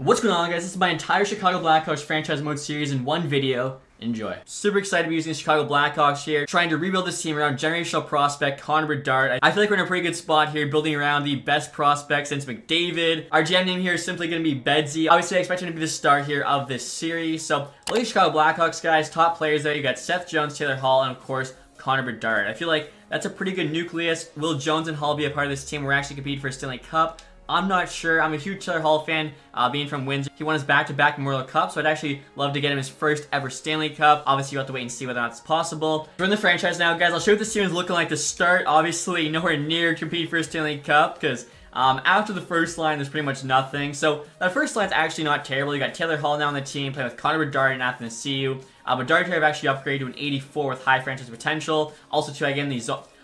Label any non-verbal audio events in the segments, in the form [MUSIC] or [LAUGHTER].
What's going on guys? This is my entire Chicago Blackhawks franchise mode series in one video. Enjoy. Super excited to be using the Chicago Blackhawks here, trying to rebuild this team around generational prospect Connor Bedard. I feel like we're in a pretty good spot here, building around the best prospect since McDavid. Our GM name here is simply going to be Bedsy. Obviously, I expect him to be the star here of this series. So, look at Chicago Blackhawks guys, top players there. You got Seth Jones, Taylor Hall, and of course, Connor Bedard. I feel like that's a pretty good nucleus. Will Jones and Hall be a part of this team? We're actually competing for a Stanley Cup. I'm not sure. I'm a huge Taylor Hall fan, uh, being from Windsor. He won his back-to-back -back Memorial Cup, so I'd actually love to get him his first ever Stanley Cup. Obviously, you have to wait and see whether or not it's possible. We're in the franchise now, guys. I'll show you what this team is looking like to start. Obviously, nowhere near competing for a Stanley Cup, because um, after the first line, there's pretty much nothing. So that first line's actually not terrible. You got Taylor Hall now on the team, playing with Connor Bedard and Athanasiou. Uh, Bedard here I've actually upgraded to an 84 with high franchise potential. Also, to again,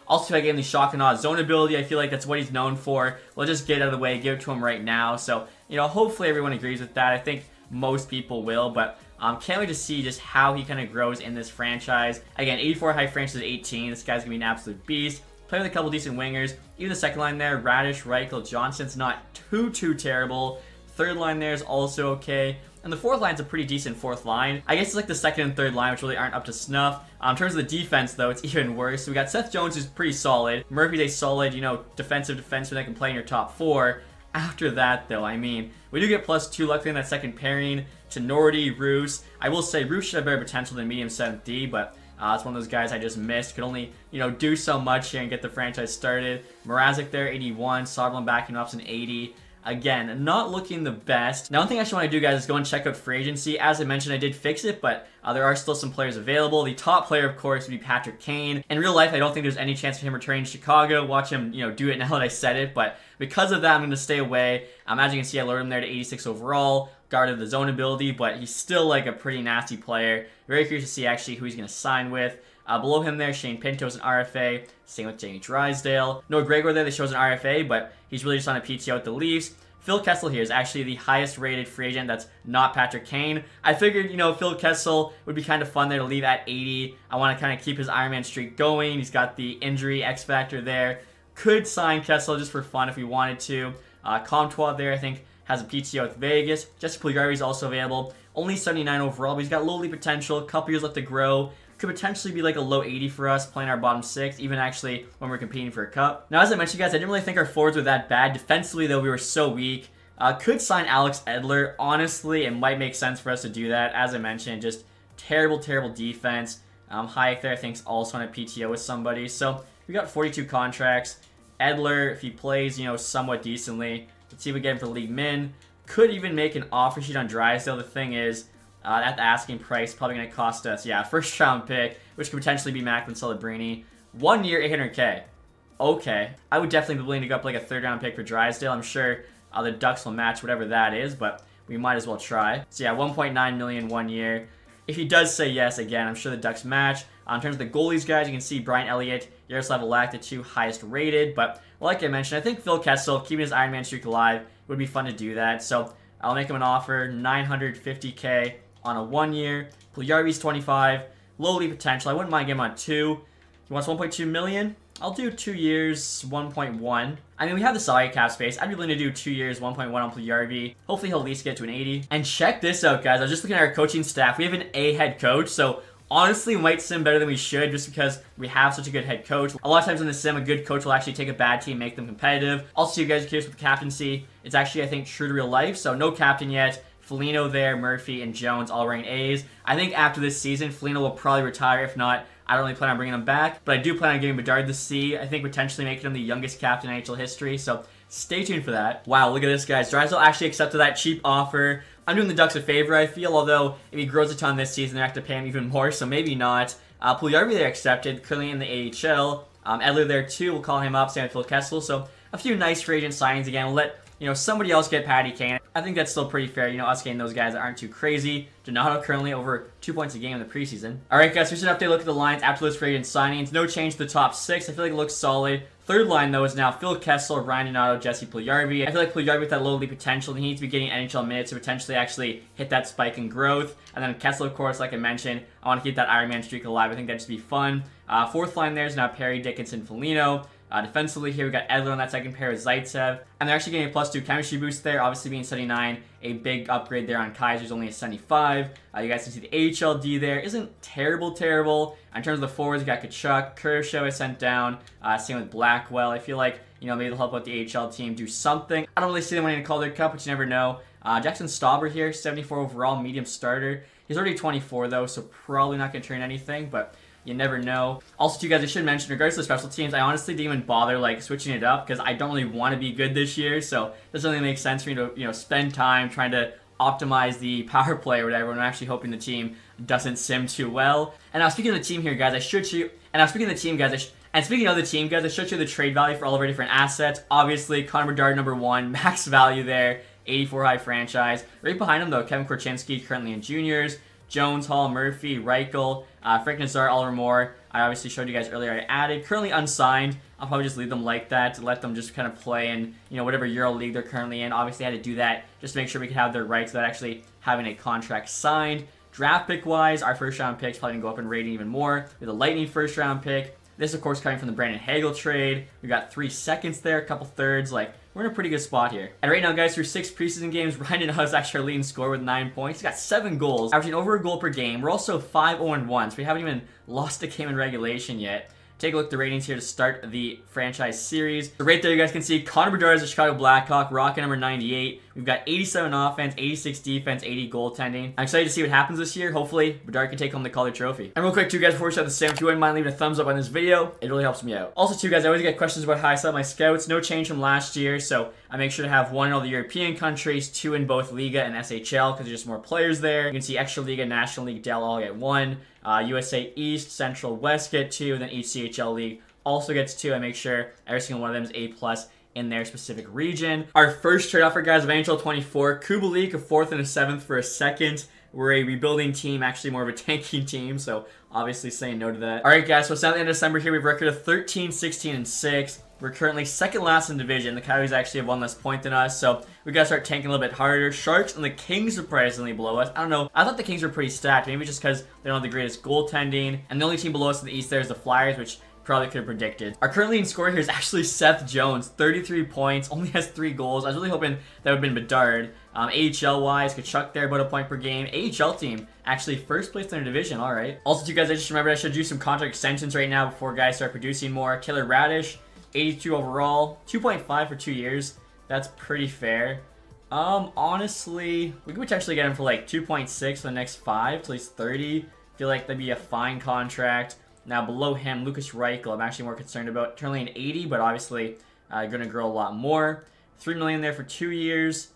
these also, I gave him the shock and awe zone ability. I feel like that's what he's known for. We'll just get out of the way, give it to him right now. So, you know, hopefully everyone agrees with that. I think most people will, but um, can't wait to see just how he kind of grows in this franchise. Again, 84 high franchise 18. This guy's going to be an absolute beast. Play with a couple decent wingers. Even the second line there, Raddysh, Reichel, Johnson's not too, too terrible. Third line there is also okay. And the fourth line's a pretty decent fourth line. I guess it's like the second and third line, which really aren't up to snuff. Um, in terms of the defense, though, it's [LAUGHS] even worse. So we got Seth Jones, who's pretty solid. Murphy's a solid, you know, defensive defenseman that can play in your top four. After that, though, I mean, we do get plus two luckily in that second pairing Tinordi, Roos. I will say Roos should have better potential than medium 7D, but uh, it's one of those guys I just missed. Could only, you know, do so much here and get the franchise started. Mrazek there, 81. Soderblom backing up's an 80. Again, not looking the best. Now, one thing I actually want to do, guys, is go and check out free agency. As I mentioned, I did fix it, but uh, there are still some players available. The top player, of course, would be Patrick Kane. In real life, I don't think there's any chance for him returning to Chicago. Watch him, you know, do it [LAUGHS] now that I said it. But because of that, I'm going to stay away. Um, as you can see, I lowered him there to 86 overall. Guarded the zone ability, but he's still like a pretty nasty player. Very curious to see actually who he's going to sign with. Uh, below him there, Shane Pinto's an RFA. Same with Jamie Drysdale. Noah Gregor there that shows an RFA, but he's really just on a PTO with the Leafs. Phil Kessel here is actually the highest rated free agent that's not Patrick Kane. I figured, you know, Phil Kessel would be kind of fun there to leave at 80. I want to kind of keep his Iron Man streak going. He's got the injury X factor there. Could sign Kessel just for fun if we wanted to. Uh, Comtois there, I think, has a PTO with Vegas. Jesse Puljujarvi is also available. Only 79 overall, but he's got lowly potential. A couple years left to grow could potentially be like a low 80 for us playing our bottom six, even actually when we're competing for a cup. Now, as I mentioned, guys, I didn't really think our forwards were that bad. Defensively, though, we were so weak. Uh, could sign Alex Edler. Honestly, it might make sense for us to do that. As I mentioned, just terrible, terrible defense. Um, Hayek there, I think, also on a PTO with somebody. So we got 42 contracts. Edler, if he plays, you know, somewhat decently, let's see if we get him for league min. Could even make an offer sheet on Drysdale. The thing is, uh, at the asking price, probably going to cost us, yeah, first [LAUGHS] round pick, which could potentially be Macklin Celebrini. One year, 800k. Okay. I would definitely be willing to go up like a third round pick for Drysdale. I'm sure uh, the Ducks will match whatever that is, but we might as well try. So yeah, 1.9 million one year. If he does say yes, again, I'm sure the Ducks match. Uh, in terms of the goalies, guys, you can see Brian Elliott, Yaroslav Halak, the two highest rated. But like I mentioned, I think Phil Kessel, keeping his Iron Man streak alive, would be fun to do that. So I'll make him an offer, 950k on a one year. Puljujarvi's 25. Lowly potential. I wouldn't mind getting him on two. He wants 1.2 million. I'll do two years, 1.1. I mean, we have the salary cap space. I'd be willing to do two years, 1.1 on Puljujarvi. Hopefully, he'll at least get to an 80. And check this out, guys. I was just looking at our coaching staff. We have an A head coach, so honestly, might sim better than we should just because we have such a good head coach. A lot of times in the sim, a good coach will actually take a bad team, make them competitive. Also, you guys are curious with the captaincy. It's actually, I think, true to real life, so no captain yet. Foligno there, Murphy, and Jones all wearing A's. I think after this season, Foligno will probably retire. If not, I don't really plan on bringing him back. But I do plan on giving Bedard the C. I think potentially making him the youngest captain in NHL history. So stay tuned for that. Wow, look at this, guys. Drysdale actually accepted that cheap offer. I'm doing the Ducks a favor, I feel, although if he grows a ton this season, they have to pay him even more, so maybe not. Uh, Puljujarvi there accepted, currently in the AHL. Um, Edler there too, we'll call him up, Sam Phil Kessel. So a few nice free agent signings again. We'll let you know, somebody else get Patty Kane. I think that's still pretty fair. You know, us getting those guys that aren't too crazy. Donato currently over two points a game in the preseason. All right, guys, here's an update look at the lines after this free agent signings. No change to the top six. I feel like it looks solid. Third line, though, is now Phil Kessel, Ryan Donato, Jesse Puljujarvi. I feel like Puljujarvi with that low league potential, he needs to be getting NHL minutes to potentially actually hit that spike in growth. And then Kessel, of course, like I mentioned, I want to keep that Iron Man streak alive. I think that'd just be fun. Uh, fourth line there is now Perry, Dickinson, Foligno. Uh, defensively here, we got Edler on that second pair with Zaitsev. And they're actually getting a plus two chemistry boost there, obviously being 79. A big upgrade there on Kaiser's only a 75. Uh, you guys can see the HLD there. Isn't terrible, terrible. In terms of the forwards, we got Tkachuk, Kurashev is sent down. Uh, same with Blackwell. I feel like, you know, maybe they'll help out the AHL team do something. I don't really see them winning a Calder Cup, but you never know. Uh, Jackson Stauber here, 74 overall, medium starter. He's already 24 though, so probably not going to turn anything, but you never know. Also, you guys, I should mention, regards to the special teams, I honestly didn't even bother like switching it up because I don't really want to be good this year. So it doesn't really make sense for me to you know spend time trying to optimize the [LAUGHS] power play or whatever. I'm actually hoping the team doesn't sim too well. And now speaking of the team here, guys, I should show you. And now speaking of the team, guys, and speaking of the team, guys, I showed you the trade value for all of our different assets. Obviously, Connor Bedard number one, [LAUGHS] max value there, 84 high franchise. Right behind him though, Kevin Korchinski, currently in juniors. Jones, Hall, Murphy, Reichel, uh, Frank Nazar, Oliver Moore. I obviously showed you guys earlier. I added currently unsigned. I'll probably just leave them like that to let them just kind of play in you know whatever Euro league they're currently in. Obviously, I had to do that just to make sure we could have their rights without actually having a contract signed. Draft pick wise, our first round pick's probably gonna go up in rating even more. Have a Lightning first round pick. This, of course, coming from the Brandon Hagel trade. We got three seconds there, a couple thirds. Like, we're in a pretty good spot here. And right now, guys, through six preseason games, [LAUGHS] Ryan Huss actually our leading scorer with nine points. He's got seven goals, averaging over a goal per game. We're also 5-0-1, so we haven't even lost a game in regulation yet. Take a look at the ratings here to start the franchise series. So right there, you guys can see Connor Bedard is a Chicago Blackhawk, rocket number 98. We've got 87 offense, 86 defense, 80 goaltending. I'm excited to see what happens this year. Hopefully, Bedard can take home the Calder Trophy. And real quick, too, guys, before we start the sim, if you wouldn't mind leaving a thumbs up on this video, it really helps me out. Also, too, guys, I always get questions about how I set my scouts. No change from last year, so I make sure to have one in all the European countries, two in both Liiga and SHL, because there's just more players there. You can see Extra Liga, National League, DEL all get one. Uh, USA East, Central West get two, and then each CHL league also gets two. I make sure every single one of them is A plus in their specific region. Our first trade offer, guys, of NHL 24, Kubalik, a fourth and a seventh for a second. We're a rebuilding team, actually more of a [LAUGHS] tanking team, so obviously saying no to that. All right, guys, so it's now the end of December here. We have a record of 13, 16, and 6. We're currently second last in division. The Coyotes actually have one less point than us, so we gotta start tanking a little bit harder. Sharks and the Kings surprisingly below us. I don't know. I thought the Kings were pretty stacked, maybe just because they don't have the greatest goaltending. And the only team below us in the East there is the Flyers, which probably could have predicted. Our current leading scorer here is actually Seth Jones, 33 points, only has three goals. I was really hoping that would have been Bedard. Um, AHL-wise, Tkachuk there, about a point per game. AHL team, actually first place in their division, all right. Also, you guys, I just remembered I should do some contract extensions right now before guys start producing more. Killer Raddysh, 82 overall, 2.5 for two years. That's pretty fair. Um, honestly, we could potentially get him for like 2.6 for the next five till he's 30. feel like that'd be a fine contract. Now below him, Lukas Reichel, I'm actually more concerned about. Currently an 80, but obviously uh, going to grow a lot more. 3 million there for two years.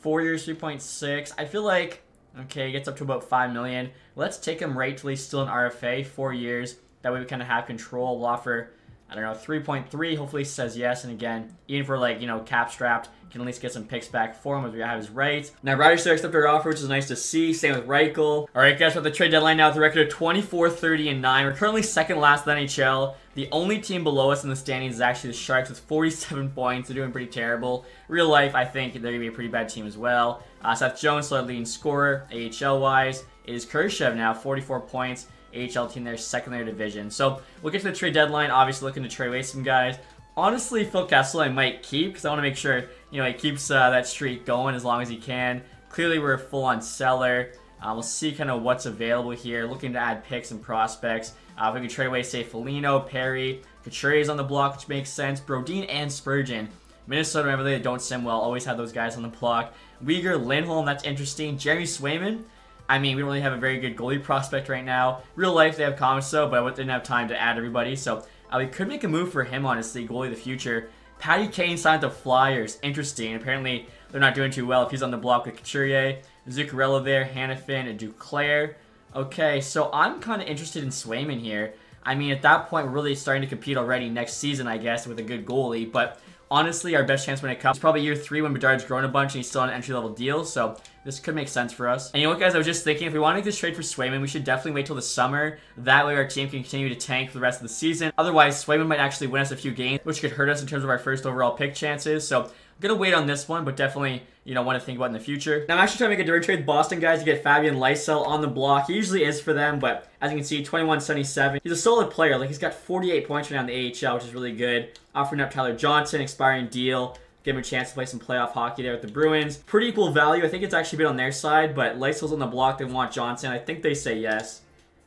Four years, 3.6. I feel like, okay, gets up to about 5 million. Let's take him right till he's still an RFA, four years. That way we kind of have control. We'll offer I don't know, 3.3. Hopefully says yes. And again, even for like, you know, cap strapped, can at least get some picks back for him as we have his rights. Now, Ryder still accepted our offer, which is nice to see. Same with Reichel. All right, guys, with the trade deadline now with a record of 24, 30, and 9. We're currently second last in the NHL. The only team below us in the standings is actually the Sharks with 47 [LAUGHS] points. They're doing pretty terrible. Real life, I think they're going to be a pretty bad team as well. Uh, Seth Jones, still leading scorer, AHL-wise. It is Kurashev now, 44 points. AHL team there, secondary division. So we'll get to the trade deadline. Obviously looking to trade away some guys. Honestly, Phil Kessel I might keep because I want to make sure you know he keeps uh, that streak going as long as he can. Clearly, we're a full-on seller. Uh, we'll see kind of what's available here. Looking to add picks and prospects. Uh, if we could trade away, say, Foligno, Perry, Couture's on the block, which makes sense. Brodin and Spurgeon. Minnesota, remember, they don't sim well. Always have those guys on the block. Weegar, Lindholm, that's interesting. Jeremy Swayman, I mean, we don't really have a very good goalie prospect right now. Real life, they have Commesso, but I didn't have time to add everybody, so uh, we could make a move for him, honestly, goalie of the future. Patty Kane signed the Flyers. Interesting. Apparently, they're not doing too well if he's on the block with Couturier. Zuccarello there, Hanifin, and Duclair. Okay, so I'm kind of interested in Swayman here. I mean, at that point, we're really starting to compete already next season, I guess, with a good goalie. But honestly, our best chance when it comes probably year three when Bedard's grown a bunch and he's still on an entry-level deal. So this could make sense for us. And you know what, guys? I was just thinking, if we want to make this trade for Swayman, we should definitely wait till the summer. That way our team can continue to tank for the rest of the season. Otherwise, Swayman might actually win us a few games, which could hurt us in terms of our first overall pick chances. So gonna wait on this one, but definitely you know want to think about in the future. Now I'm actually trying to make a direct trade with Boston guys to get Fabian Lysell on the block. He usually is for them, but as you can see, 21.77. He's a solid player. Like he's got 48 points right now in the AHL, which is really good. Offering up Tyler Johnson, expiring deal give him a chance to play some playoff hockey there with the Bruins. Pretty equal value. I think it's actually been on their side, but Lysell's on the block. They want Johnson. I think they say yes.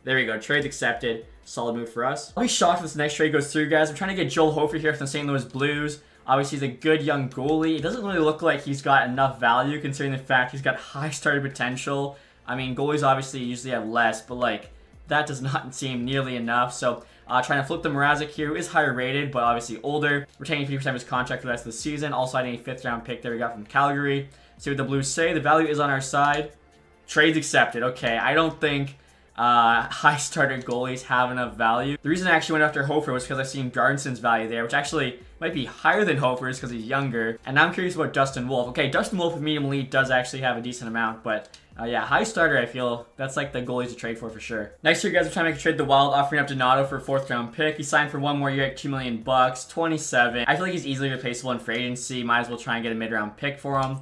There we go. Trade's accepted. Solid move for us. I'll be shocked if this next trade goes through, guys. I'm trying to get Joel Hofer here from the St. Louis Blues. Obviously, he's a good young goalie. It doesn't really look like he's got enough value considering the fact he's got [LAUGHS] high starting potential. I mean, goalies obviously usually have less, but like that does [LAUGHS] not seem nearly enough. So uh, trying to flip the Mrazek here, who is higher rated, but obviously older. Retaining 50% of his contract for the rest of the season. Also adding a fifth round pick there we got from Calgary. See what the Blues say. The value is on our side. Trades accepted. Okay, I don't think uh, high starter goalies have enough value. The reason I actually went after Hofer was because I've seen Garnson's value there, which actually might be higher than Hofer's because he's younger. And I'm curious about Dustin Wolf. Okay, Dustin Wolf with medium elite does actually have a decent amount, but uh, yeah, high starter, I feel that's like the goalies to trade for for sure. Next year, guys, we're trying to make a trade the Wild, offering up Donato for a fourth round pick. He signed for one more year at two million bucks, 27. I feel like he's easily replaceable in free agency. Might as well try and get a mid round pick for him.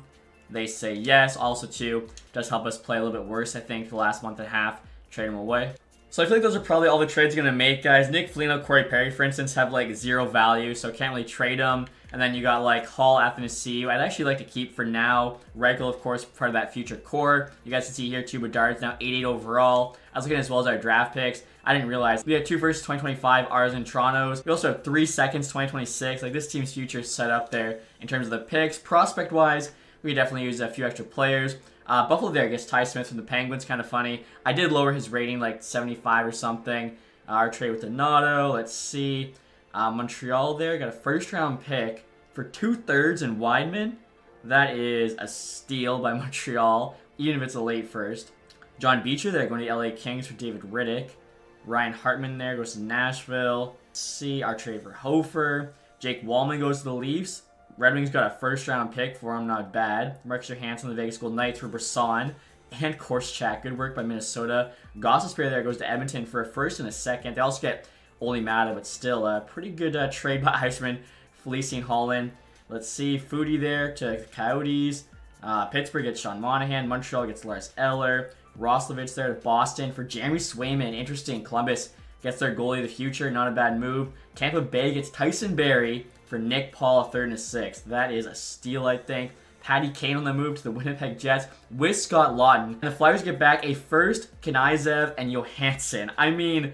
They say yes. Also, too, does help us play a little bit worse, I think, for the last month and a half. Trade him away. So I feel like those are probably all the trades you're going to make, guys. Nick Foligno, Corey Perry, for instance, have like zero value, so can't really trade them. And then you got like Hall, Athanasiou. I'd actually like to keep for now. Reichel, of course, part of that future core. You guys can see here, two Bedard's now 88 overall. I was looking as well as our draft picks. I didn't realize we have two firsts 2025, ours and Toronto's. We also have three seconds 2026. Like this team's future is set up there in terms of the picks. Prospect wise, we definitely use a few extra players. Uh, Buffalo there, I guess Ty Smith from the Penguins, kind of funny. I did lower his rating like 75 or something. Uh, our trade with Donato, let's see. Uh, Montreal there, got a first round pick for two thirds and Wideman. That is a steal by [LAUGHS] Montreal, even if it's a late first. John Beecher there going to the LA Kings for David Riddick. Ryan Hartman there goes to Nashville. Let's see our trade for Hofer. Jake Walman goes to the Leafs. Red Wings got a first round pick for him, not bad. Marcus Johansson, the Vegas Golden Knights for Brisson and Korczak. Good work by Minnesota. Gostisbehere there goes to Edmonton for a first and a second. They also get Olli Maatta, but still a pretty good uh, trade by [LAUGHS] Yzerman. Fleecing Holland. Let's see, Foodie there to Coyotes. Uh, Pittsburgh gets Sean Monahan. Montreal gets Lars Eller. Roslovic there to Boston for Jeremy Swayman. Interesting. Columbus gets their goalie of the future. Not a bad move. Tampa Bay gets Tyson Barrie for Nick Paul, a third and a sixth. That is a steal, I think. Patty Kane on the move to the Winnipeg Jets with Scott Laughton. And the Flyers get back a first, Knyzhov, and Johansson. I mean,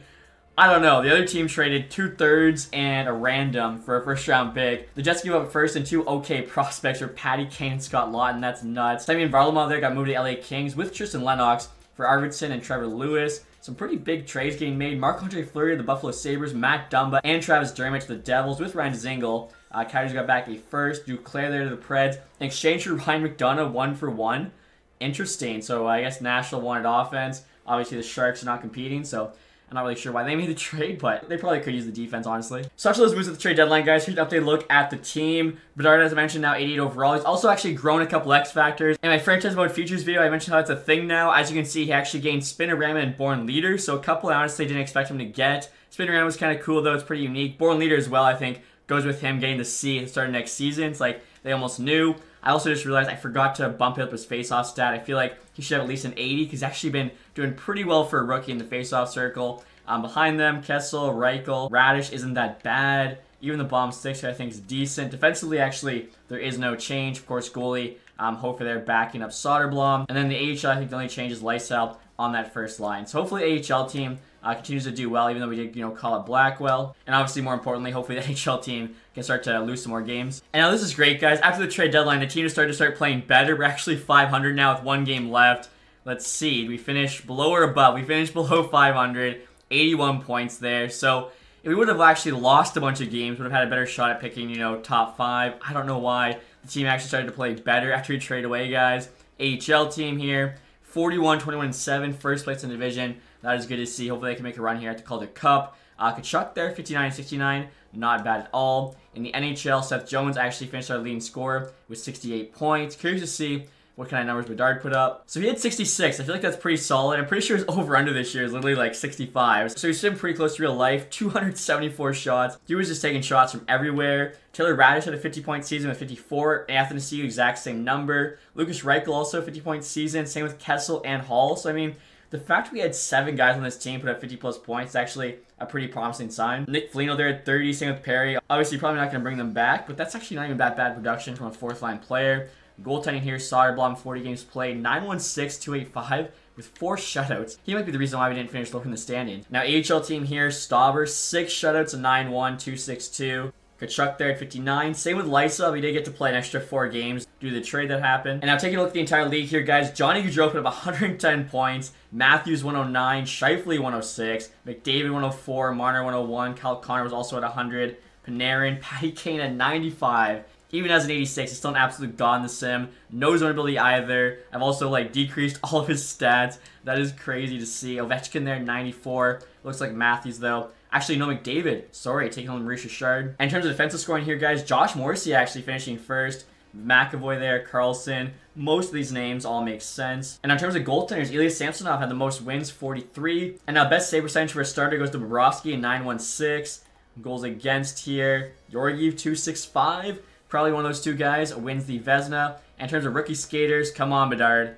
I don't know. The other team traded two thirds and a random for a first round pick. The Jets give up first and two okay [LAUGHS] prospects for Patty Kane and Scott Laughton. That's nuts. I mean, Varlamov there got moved to LA Kings with Tristan Lennox for Arvidsson and Trevor Lewis. Some pretty big trades getting made. Marc-Andre Fleury, to the Buffalo Sabres, Matt Dumba, and Travis Dermott to the Devils with Ryan Zingle. Uh, Coyotes got back a first. Duclair there to the Preds. In exchange for Ryan McDonagh, one for one. Interesting. So I guess Nashville wanted offense. Obviously, the Sharks are not competing, so I'm not really sure why they made the trade, but they probably could use the defense, honestly. So after those moves at the trade deadline, guys, here's an update look at the team. Bedard, as I mentioned, now 88 overall. He's also actually grown a couple X factors. In my franchise mode features video, I mentioned how it's a thing now. As you can see, he actually gained Spinorama and Born Leader, so a couple I honestly didn't expect him to get. Spinorama was kind of cool, though. It's pretty unique. Born Leader as well, I think, goes with him getting the C at the start of next season. It's like they almost knew. I also just realized I forgot to bump up his face-off stat. I feel like he should have at least an 80 because he's actually been doing pretty well for a rookie in the face-off circle. Um, behind them, Kessel, Reichel, Raddysh isn't that bad. Even the bomb six, I think, is decent. Defensively, actually, there is no change. Of course, goalie, um, hopefully they're backing up Soderblom. And then the AHL, I think the only change is Lysell on that first line. So hopefully AHL team uh, continues to do well, even though we did, you know, call it Blackwell. And obviously, more importantly, hopefully [LAUGHS] the NHL team can start to lose some more games. And now this is great, guys. After the trade deadline, the team has started to start playing better. We're actually 500 now with one game left. Let's see. We finished below or above. We finished [LAUGHS] below 500. 81 points there. So if we would have actually lost a bunch of games, would have had a better shot at picking, you know, top five. I don't know why. The team actually started to play better after we trade away guys. AHL team here, 41, 21, 7, first place in the division. That is good to see. Hopefully they can make a run here at the Calder Cup. Uh, Tkachuk there, 59, 69. Not bad at all. In the NHL, Seth Jones actually finished our leading scorer with 68 points. Curious to see what kind of numbers Bedard put up. So he had 66. I feel like that's pretty solid. I'm pretty sure his [LAUGHS] over-under this year is literally like 65. So he's sitting pretty close to real life. 274 shots. He was just taking shots from everywhere. Taylor Raddysh had a 50-point season with 54. Anthony C, exact same number. Lukas Reichel also 50-point season. Same with Kessel and Hall. So I mean, the fact we had seven guys on this team put up 50 plus points is actually a pretty promising sign. Nick Foligno there at 30, same with Perry. Obviously, probably not going to bring them back, but that's actually not even that bad production from a fourth line player. Goaltending here, Soderblom, 40 games played, 916, 285 with four shutouts. He might be the reason why we didn't finish low in the standing. Now, AHL team here, Stauber, six shutouts, a 9-1, 262. Tkachuk there at 59. Same with Lysell. He did get to play an extra four games due to the trade that happened. And now taking a look at the entire league here, guys. Johnny Gaudreau put up 110 points. Matthews 109. Scheifele 106. McDavid 104. Marner 101. Kyle Connor was also at 100. Panarin. [LAUGHS] Patty Kane at 95 even as an 86, he's still an absolute god in the sim. No zone ability either. I've also like decreased [LAUGHS] all of his stats. That is crazy to see. Ovechkin there, 94. Looks like Matthews though. Actually, no, McDavid. Sorry, taking home Maurice Richard. In terms of defensive scoring here, guys, Josh Morrissey actually finishing first. McAvoy there, Carlson. Most of these names all make sense. And in terms of goaltenders, Elias Samsonov had the most wins, 43. And now best save percentage for a starter goes to Bobrovsky, 916. Goals against here, Georgiev, 265. Probably one of those two guys wins the Vezina. In terms of rookie skaters, come on, Bedard.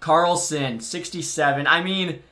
Carlsson, 67. I mean,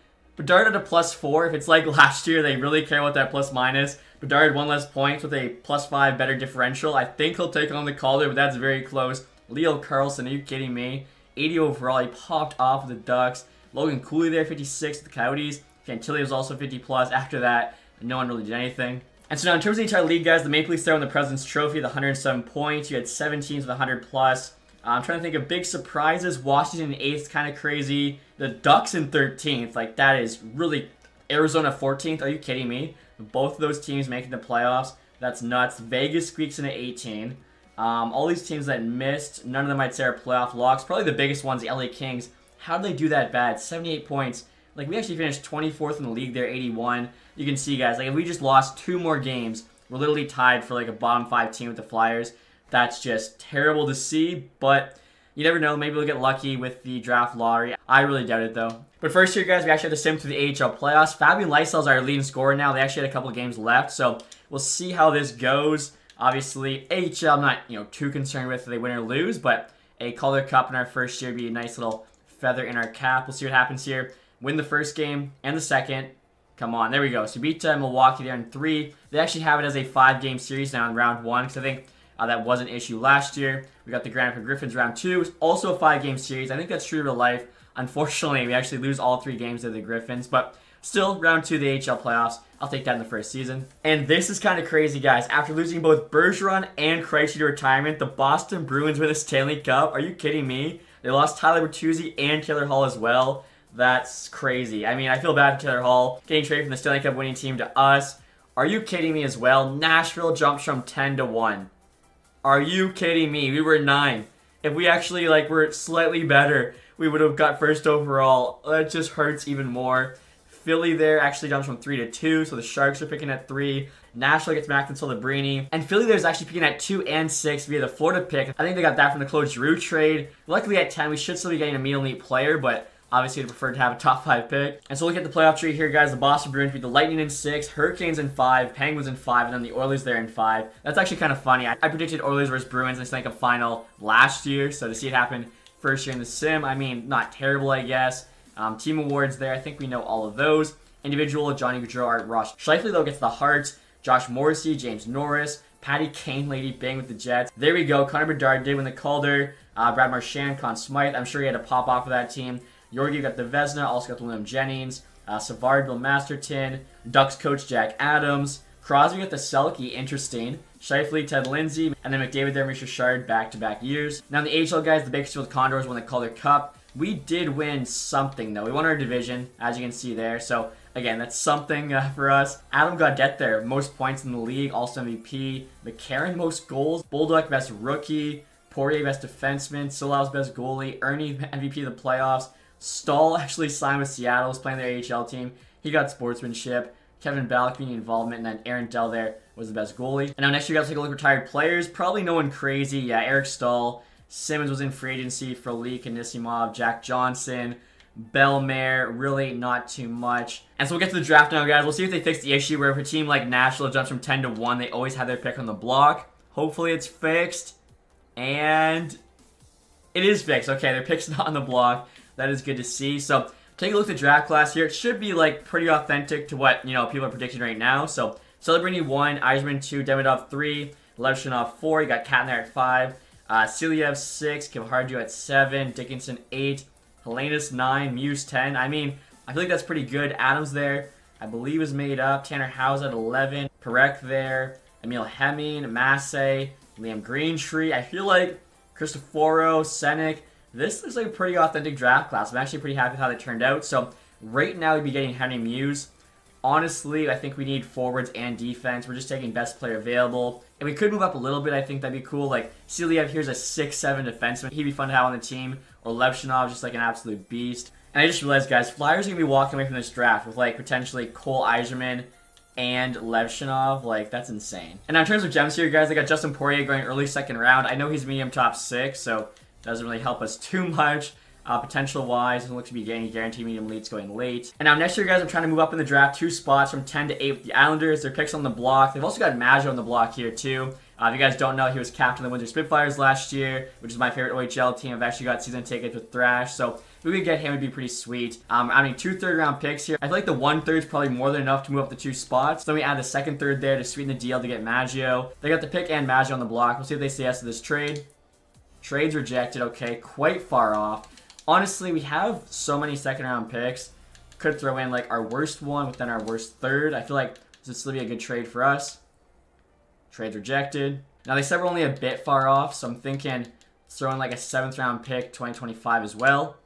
Bedard at a plus four. If it's like [LAUGHS] last year, they really care about that plus minus. Bedard one less points with a plus five better differential. I think he'll take on the Calder, but that's very close. Leo Carlsson, are you kidding me? 80 overall. He popped off with the Ducks. Logan Cooley there, 56 with the Coyotes. Fantilli was also 50 plus. After that, no one really did anything. And so now in terms of the entire league, guys, the Maple Leafs there won the President's Trophy, the 107 points. You had seven teams with 100 plus. Uh, I'm trying to think of big surprises. Washington 8th, kind of crazy. The Ducks in 13th, like that is really Arizona 14th. Are you kidding me? Both of those teams making the playoffs. That's nuts. Vegas squeaks in at 18. Um, all these teams that missed, none of them I'd say are playoff locks. Probably the biggest ones, the LA Kings. How did they do that bad? 78 points. Like we actually finished 24th in the league there, 81. You can see, guys, like if we just lost two more games, we're literally tied for like a bottom five team with the Flyers. That's just terrible to see, but you never know. Maybe we'll get lucky with the draft lottery. I really doubt it, though. But first here, guys, we actually had to sim through the AHL playoffs. Fabian Lysell is our leading scorer now. They actually had a couple games left, so we'll see how this goes. Obviously, AHL, I'm not you know too concerned with if they win or lose, but a Calder Cup in our first year would be a nice little feather in our cap. We'll see what happens here. Win the first game and the second. Come on, there we go. So beat uh, Milwaukee there in three. They actually have it as a five-game series now in round one because I think uh, that was an issue last year. We got the Grand Rapids Griffins round two. It's also a five-game series. I think that's true to life. Unfortunately, we actually lose all three games to the Griffins, but still, round two of the HL playoffs. I'll take that in the first season. And this is kind of crazy, guys. After losing both Bergeron and Krejci to retirement, the Boston Bruins win the Stanley Cup. Are you kidding me? They lost Tyler Bertuzzi and Taylor Hall as well. That's crazy. I mean, I feel bad for Taylor Hall getting traded from the Stanley Cup winning team to us. Are you kidding me as well? Nashville jumps from 10 to 1. Are you kidding me? We were 9. If we actually like were slightly better, we would have got first overall. Uh, that just hurts even more. Philly there actually jumps from 3 to 2, so the Sharks are picking at 3. Nashville gets back until Celebrini. And Philly there is actually picking at 2 and 6 via the Florida pick. I think they got that from the Claude Giroux trade. Luckily at 10, we should still be getting a medium elite player, but Obviously, I'd prefer to have a top five pick. And so look at the playoff tree here, guys. The Boston Bruins beat the Lightning in six, Hurricanes in five, Penguins in five, and then the Oilers there in five. That's actually kind of funny. I, I predicted Oilers versus Bruins in the Cup final last year, so to see it happen first year in the sim, I mean, not terrible, I guess. Um, team awards there, I think we know all of those. Individual, Johnny Gaudreau, Art Ross. Scheifele, though, gets the Hearts. Josh Morrissey, James Norris, Patty Kane, Lady Byng with the Jets. There we go. Connor Bedard did win the Calder. Uh, Brad Marchand, Conn Smythe. I'm sure he had to pop off of that team. Yorgi got the Vezina, also got the William Jennings, uh, Savard, Bill Masterton, Ducks coach Jack Adams, Crosby got the Selke, interesting. Scheifele, Ted Lindsay, and then McDavid there, Mitch Shard, back-to-back years. Now, the AHL guys, the Bakersfield Condors won the Calder Cup. We did win something, though. We won our division, as you can see there. So, again, that's something uh, for us. Adam Gaudette there, most points in the league, also MVP. McCarron, most goals. Bulldog, best rookie. Poirier, best defenseman. Silovs, best goalie. Ernie, [LAUGHS] MVP of the playoffs. Staal actually signed with Seattle, was playing their AHL team. He got sportsmanship. Kevin being involvement, and then Aaron Dell there was the best goalie. And now next year, you to take a look at retired players. Probably no one crazy. Yeah, Eric Staal, Simmons was in free agency for Leak and Jack Johnson, Bellemare, really not too much. And so we'll get to the draft now, guys. We'll see if they fix the issue where if a team like Nashville jumps from 10 to 1, they always have their pick on the block. Hopefully it's fixed. And it is fixed. Okay, their pick's [LAUGHS] not on the block. That is good to see. So take a look at the draft class here. It should be like pretty authentic to what, you know, people are predicting right now. So Celebrini 1, Eiserman 2, Demidov 3, Levshunov 4. You got there at 5. Uh, Silayev 6, Kiviharju at 7, Dickinson 8, Helenius 9, Mews 10. I mean, I feel like that's pretty good. Adams there, I believe, is made up. Tanner House at 11. Parekh there. Emil Hemming, Masse, Liam Greentree. I feel like Cristoforo, Senek. This looks like a pretty authentic draft class. I'm actually pretty happy with how they turned out. So right now we'd be getting Henry Mews. Honestly, I think we need forwards and defense. We're just taking best player available. And we could move up a little bit. I think that'd be cool. Like, Silayev here's a 6'7 defenseman. He'd be fun to have on the team. Or Levshunov, just like an absolute beast. And I just realized, guys, Flyers are going to be walking away from this draft with, like, potentially Cole Eiserman and Levshunov. Like, that's insane. And now in terms of gems here, guys, I got Justin Poirier going early second round. I know he's medium top six, so doesn't really help us too much. Uh, potential wise, it looks to be getting guaranteed medium leads going late. And now next year, guys, I'm trying to move up in the draft two spots from 10 to 8 with the Islanders. Their picks on the block. They've also got Maggio on the block here, too. Uh, if you guys don't know, he was captain of the Windsor Spitfires last year, which is my favorite OHL team. I've actually got season tickets with Thrash, so if we could get him, it'd be pretty sweet. Um, I mean, two third round picks here. I feel like the one third is probably more than enough to move up the two spots. Then we add the second third there to sweeten the deal to get Maggio. They got the pick and Maggio on the block. We'll see if they say yes to this trade. Trade's rejected. Okay, quite far off. Honestly, we have so many second round picks. Could throw in like our worst one within our worst third. I feel like this would still be a good trade for us. Trade's rejected. Now they said we're only a bit far off, so I'm thinking throwing like a seventh round pick 2025 as well.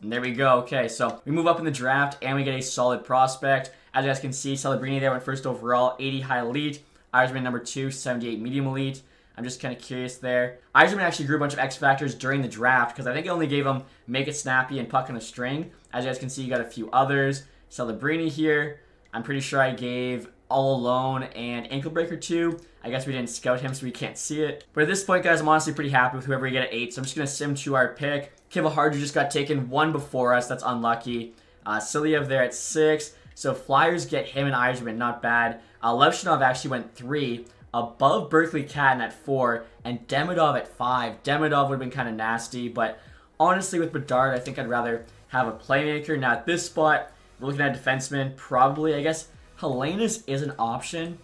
And there we go. Okay, so we move up in the draft and we get a solid prospect. As you guys can see, Celebrini there went first overall, 80 high elite. Eiserman number two, 78 medium elite. I'm just kind of curious there. Eiserman actually grew a bunch of X factors during the draft because I think it only gave him make it snappy and puck on a string. As you guys can see, you got a few others. Celebrini here. I'm pretty sure I gave all Alone and Ankle Breaker 2. I guess we didn't scout him, so we can't see it. But at this point, guys, I'm honestly pretty happy with whoever we get at 8, so I'm just going to sim to our pick. Kiviharju just got taken one before us. That's unlucky. Uh, Silayev there at 6. So Flyers get him and Eiserman, not bad. Uh, Levshunov actually went 3 above Berkley Catton at 4, and Demidov at 5. Demidov would have been kind of nasty, but honestly, with Bedard, I think I'd rather have a playmaker. Now, at this spot, looking at defenseman, probably, I guess, Helenius is an option.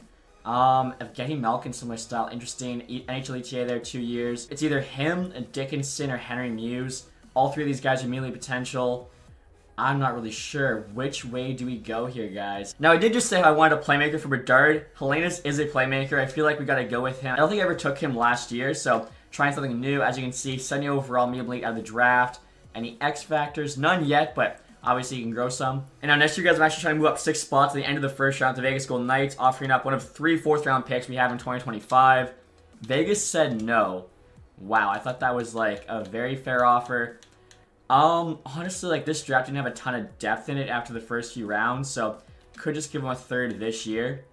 Um, Evgeny Malkin, similar style, interesting. NHL ETA there, two years. It's either him, and Dickinson, or Henry Mews. All three of these guys are immediately potential. I'm not really sure. Which way do we go here, guys? Now, I did just say I wanted a playmaker for Bedard. Helenius is a playmaker. I feel like we got to go with him. I don't think I ever took him last year, so trying something new. As you can see, 70 overall, medium out of the draft. Any X factors? None yet, but Obviously, you can grow some. And now next year, guys, I'm actually trying to move up six spots at the end of the first round to Vegas Golden Knights, offering up one of three fourth round picks we have in 2025. Vegas said no. Wow, I thought that was like a very fair offer. Um, honestly, like this draft didn't have a ton of depth in it after the first few rounds, so could just give them a third this year.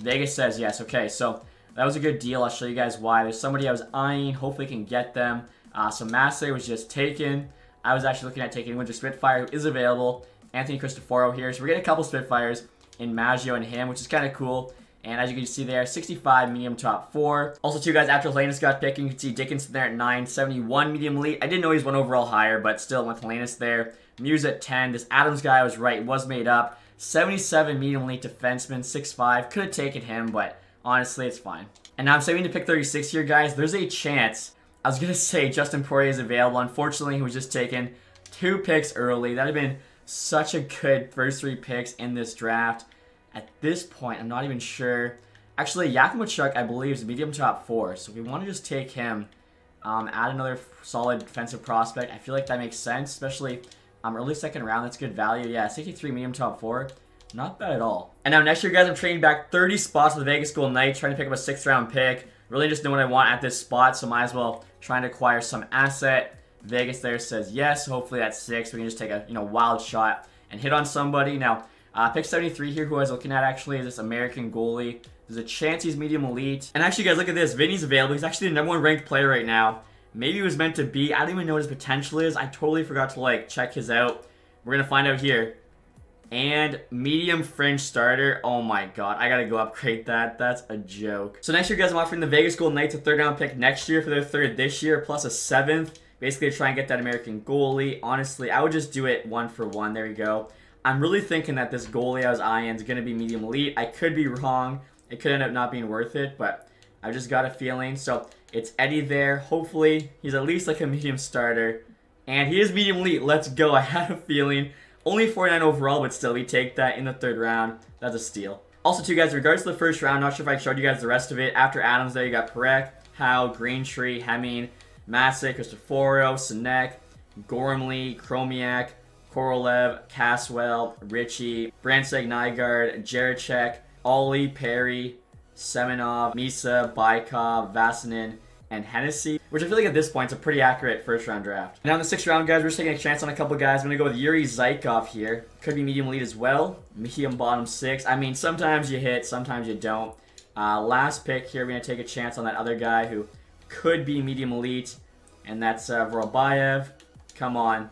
Vegas says yes. Okay, so that was a good deal. I'll show you guys why. There's somebody I was eyeing. Hopefully, can get them. Uh, so Massey was just taken. I was actually looking at taking Windsor Spitfire, who is available. Anthony Cristoforo here. So we're getting a couple Spitfires in Maggio and him, which is kind of cool. And as you can see there, 65 medium top four. Also, two guys after Helenius got picked, you can see Dickinson there at 971 medium elite. I didn't know he was one overall higher, but still with Helenius there. Mews at 10. This Adams guy I was right, was made up. 77 medium elite defenseman, 6'5. Could have taken him, but honestly, it's fine. And now I'm saving to pick 36 here, guys. There's a chance I was going [LAUGHS] to say Justin Poirier is available. Unfortunately, he was just taken two picks early. That would have been such a good first three picks in this draft. At this point, I'm not even sure. Actually, Yakemchuk, I believe, is a medium top four. So if we want to just take him, um, add another solid defensive prospect, I feel like that makes sense, especially um, early second round. That's good value. Yeah, 63 medium top four. Not bad at all. And now next year, guys, I'm trading back 30 spots with Vegas Golden Knights, trying to pick up a sixth round pick. Really just know what I want at this spot, so might as well try to acquire some asset. Vegas there says yes. Hopefully that's six. We can just take a you know wild shot and hit on somebody. Now, uh, pick 73 here, who I was looking at actually is this American goalie. There's a chance he's medium elite. And actually, guys, look at this. Vinny's available. He's actually the number one ranked player right now. maybe it was meant to be. I don't even know what his potential is. I totally forgot to like check his out. We're gonna find out here. And medium fringe starter. Oh my god, I gotta go upgrade that. That's a joke. So next year, guys, I'm offering the Vegas Golden Knights a third round pick next year for their third this year, plus a seventh. Basically, to try and get that American goalie. Honestly, I would just do it one for one. There you go. I'm really thinking that this goalie I was eyeing is gonna be medium elite. I could be wrong. It could end up not being worth it, but I just got a feeling. So it's Eddie there. Hopefully, he's at least like a medium starter. And he is medium elite. Let's go. [LAUGHS] I had a feeling. Only 49 overall, but still, we take that in the third round. That's a steal. Also, too, guys, regards to the first round, not sure if I showed you guys the rest of it. After Adams there, you got Parekh, Howe, Greentree, Hemming, Masick, Cristoforo, Sinek, Gormley, Chromiak, Korolev, Caswell, Ritchie, Bransteg, Nygaard, Jarechek, Ollie, Perry, Semenov, Misa, Bykov, Vasanin, and Hennessy, which I feel like at this point is a pretty accurate first round draft. Now in the sixth round, guys, we're just taking a chance on a couple guys. I'm to go with Yuri Zykov here. Could be medium lead as well. Medium bottom six. I mean, sometimes you hit, sometimes you don't. Uh, last pick here, we're to take a chance on that other guy who could be medium elite, and that's uh, Vorobyev. Come on.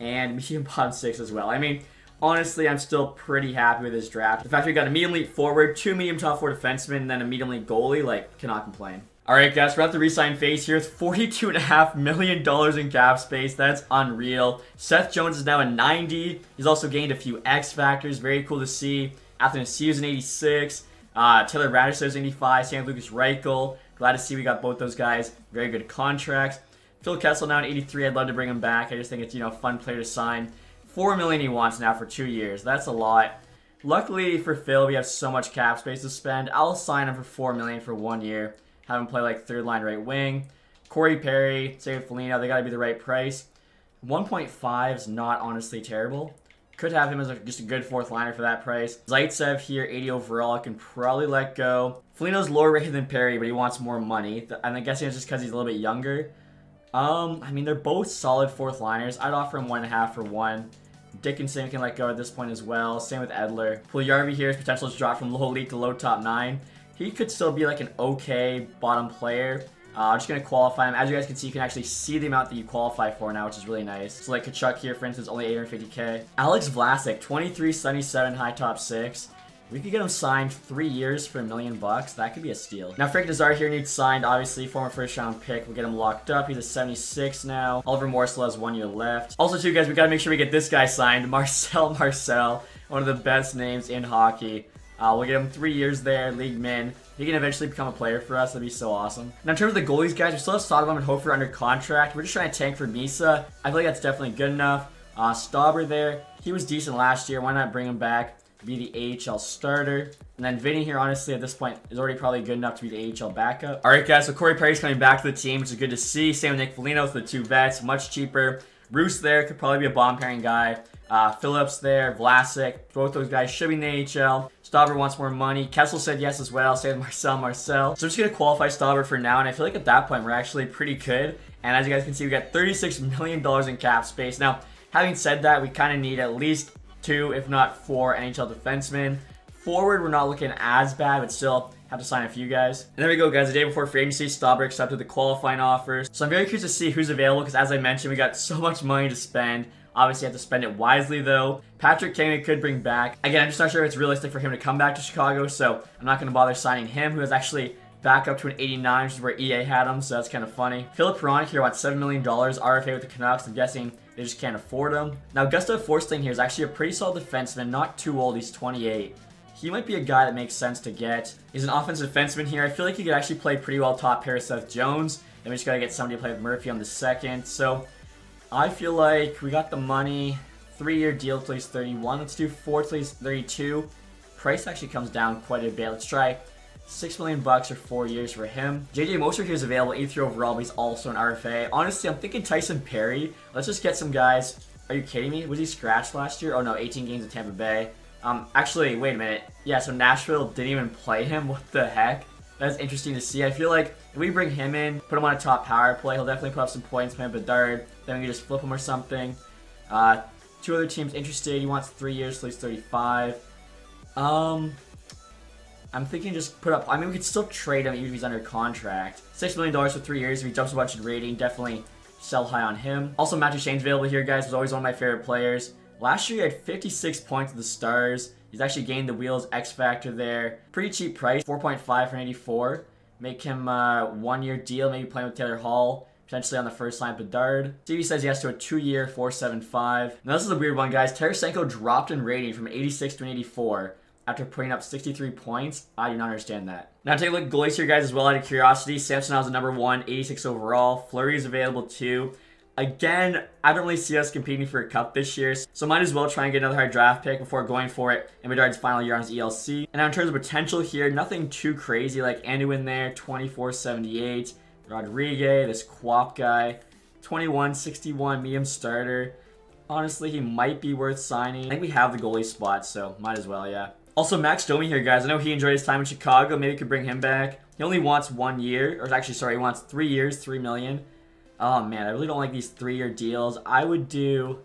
And medium bottom six as well. I mean, honestly, I'm still pretty happy with this draft. The fact we got a medium elite forward, two medium top four defensemen, and then a medium elite goalie, like, cannot complain. All right, guys, we're at the resign phase here. It's $42.5 million in cap space. That's unreal. Seth Jones is now a 90. He's also gained a few X factors. Very cool to see. After season 86. Uh, Taylor Raddysh is 85. Sam Lukas Reichel. Glad to see we got both those guys. Very good contracts. Phil Kessel now at 83. I'd love to bring him back. I just think it's, you know, a fun player to sign. 4 million he wants now for two years. That's a lot. Luckily for Phil, we have so much cap space to spend. I'll sign him for 4 million for one year have him play like third line right wing. Corey Perry, save Foligno, they got to be the right price. 1.5 is not honestly terrible. Could have him as a, just a good fourth liner for that price. Zaitsev here, 80 overall, I can probably let go. Foligno's lower rated than Perry, but he wants more money. And I'm guessing it's just because he's a little bit younger. Um, I mean, they're both solid fourth liners. I'd offer him one and a half for one. Dickinson can let go at this point as well. Same with Edler. Puljujarvi here's potential to drop from low league to low top nine he could still be like an okay bottom player. Uh, I'm just going to qualify him. As you guys can see, you can actually see the amount that you qualify for now, which is really nice. So like Tkachuk here, for instance, only 850k. Alex Vlasic, 23, 77, high top 6. We could get him signed three years for a million bucks. That could be a steal. Now, Frank Nazar here needs signed, obviously. Former first round pick. We'll get him locked up. He's a 76 now. Oliver Moore still has one year left. Also, too, guys, we got to make sure we get this guy signed. [LAUGHS] Marcel Marcel, one of the best names in hockey. Uh, we'll get him three years there, league min. He can eventually become a player for us. That'd be so awesome. Now, in terms of the goalies, guys, we still have Soderblom and Hofer under contract. We're just trying to tank for Misa. I feel like that's definitely good enough. Uh, Stauber there, he was decent last year. Why not bring him back? Be the AHL starter. And then Vinny here, honestly, at this point, is already probably good enough to be the AHL backup. All right, guys, so Corey Perry's coming back to the team, which is good to see. Same with Nick Foligno with the two vets, much cheaper. Roos there could probably be a bomb pairing guy. Uh, Phillips there, Vlasic, both those guys should be in the AHL. Stauber wants more money. Kessel said yes as well. Same with Marcel Marcel. So I'm just going to qualify Stauber for now, and I feel like at that point we're actually pretty good. And as you guys can see, we got $36 million in cap space. Now, having said that, we kind of need at least two, if not four, NHL defensemen. Forward, we're not looking as bad, but still have to sign a few guys. And there we go, guys. The day before free agency, Stauber accepted the qualifying offers. So I'm very curious to see who's available because, as I mentioned, we got so much money to spend. Obviously, have to spend it wisely, though. Patrick Kane could bring back. Again, I'm just not sure if it's realistic for him to come back to Chicago, so I'm not going to bother signing him, who is actually back up to an 89, which is where EA had him, so that's kind of funny. Filip Hronek here wants $7 million RFA with the Canucks. I'm guessing they just can't afford him. Now, Gustav Forsling here is actually a pretty solid defenseman, not too old. He's 28. He might be a guy that makes sense to get. He's an offensive defenseman here. I feel like he could actually play pretty well top pair Seth Jones. Then we just got to get somebody to play with Murphy on the second. So I feel like we got the money. Three-year deal plays 31. Let's do four plays 32. Price actually comes down quite a bit. Let's try six million bucks or four years for him. JJ Moser here is available, 83 overall, but he's also an RFA. Honestly, I'm thinking Tyson Barrie. Let's just get some guys. Are you kidding me? Was he scratched last year? Oh no, 18 games in Tampa Bay. Um, actually, wait a minute. Yeah, so Nashville didn't even play him. [LAUGHS] What the heck? That's interesting to see. I feel like if we bring him in, put him on a top power play, he'll definitely put up some points, man. Bedard, then we can just flip him or something. Uh, two other teams interested. He wants three years, so he's 35. Um, I'm thinking just put up. I mean, we could still trade him even if he's under contract. Six million dollars for three years. If he jumps a bunch in rating, definitely sell high on him. Also, Matt Duchene's available here, guys. Was always one of my favorite players. Last year, he had 56 points with the Stars. He's actually gained the wheels X Factor there. Pretty cheap price, 4.5 for 84. Make him a one-year deal, maybe playing with Taylor Hall, potentially on the first line Bedard. Stevie says has to a two-year, 475. Now this is a weird one, guys. Tarasenko dropped in rating from 86 to 84 after putting up 63 points. I do not understand that. Now take a look at here, guys, as well out of curiosity. Samson has the number one, 86 overall. Fleury is available too. Again, I don't really see us competing for a cup this year, so might as well try and get another high draft pick before going for it in Bedard's final year on his ELC. And now in terms of potential here, nothing too crazy like Andu in there, 2478, Rodriguez, this Quap guy, 2161 medium starter. Honestly, he might be worth signing. I think we have the goalie spot, so might as well, yeah. Also, Max Domi here, guys. I know he enjoyed his time in Chicago. Maybe we could bring him back. He only wants one year, or actually, sorry, he wants three years, three million. Oh man, I really don't like these three-year deals. I would do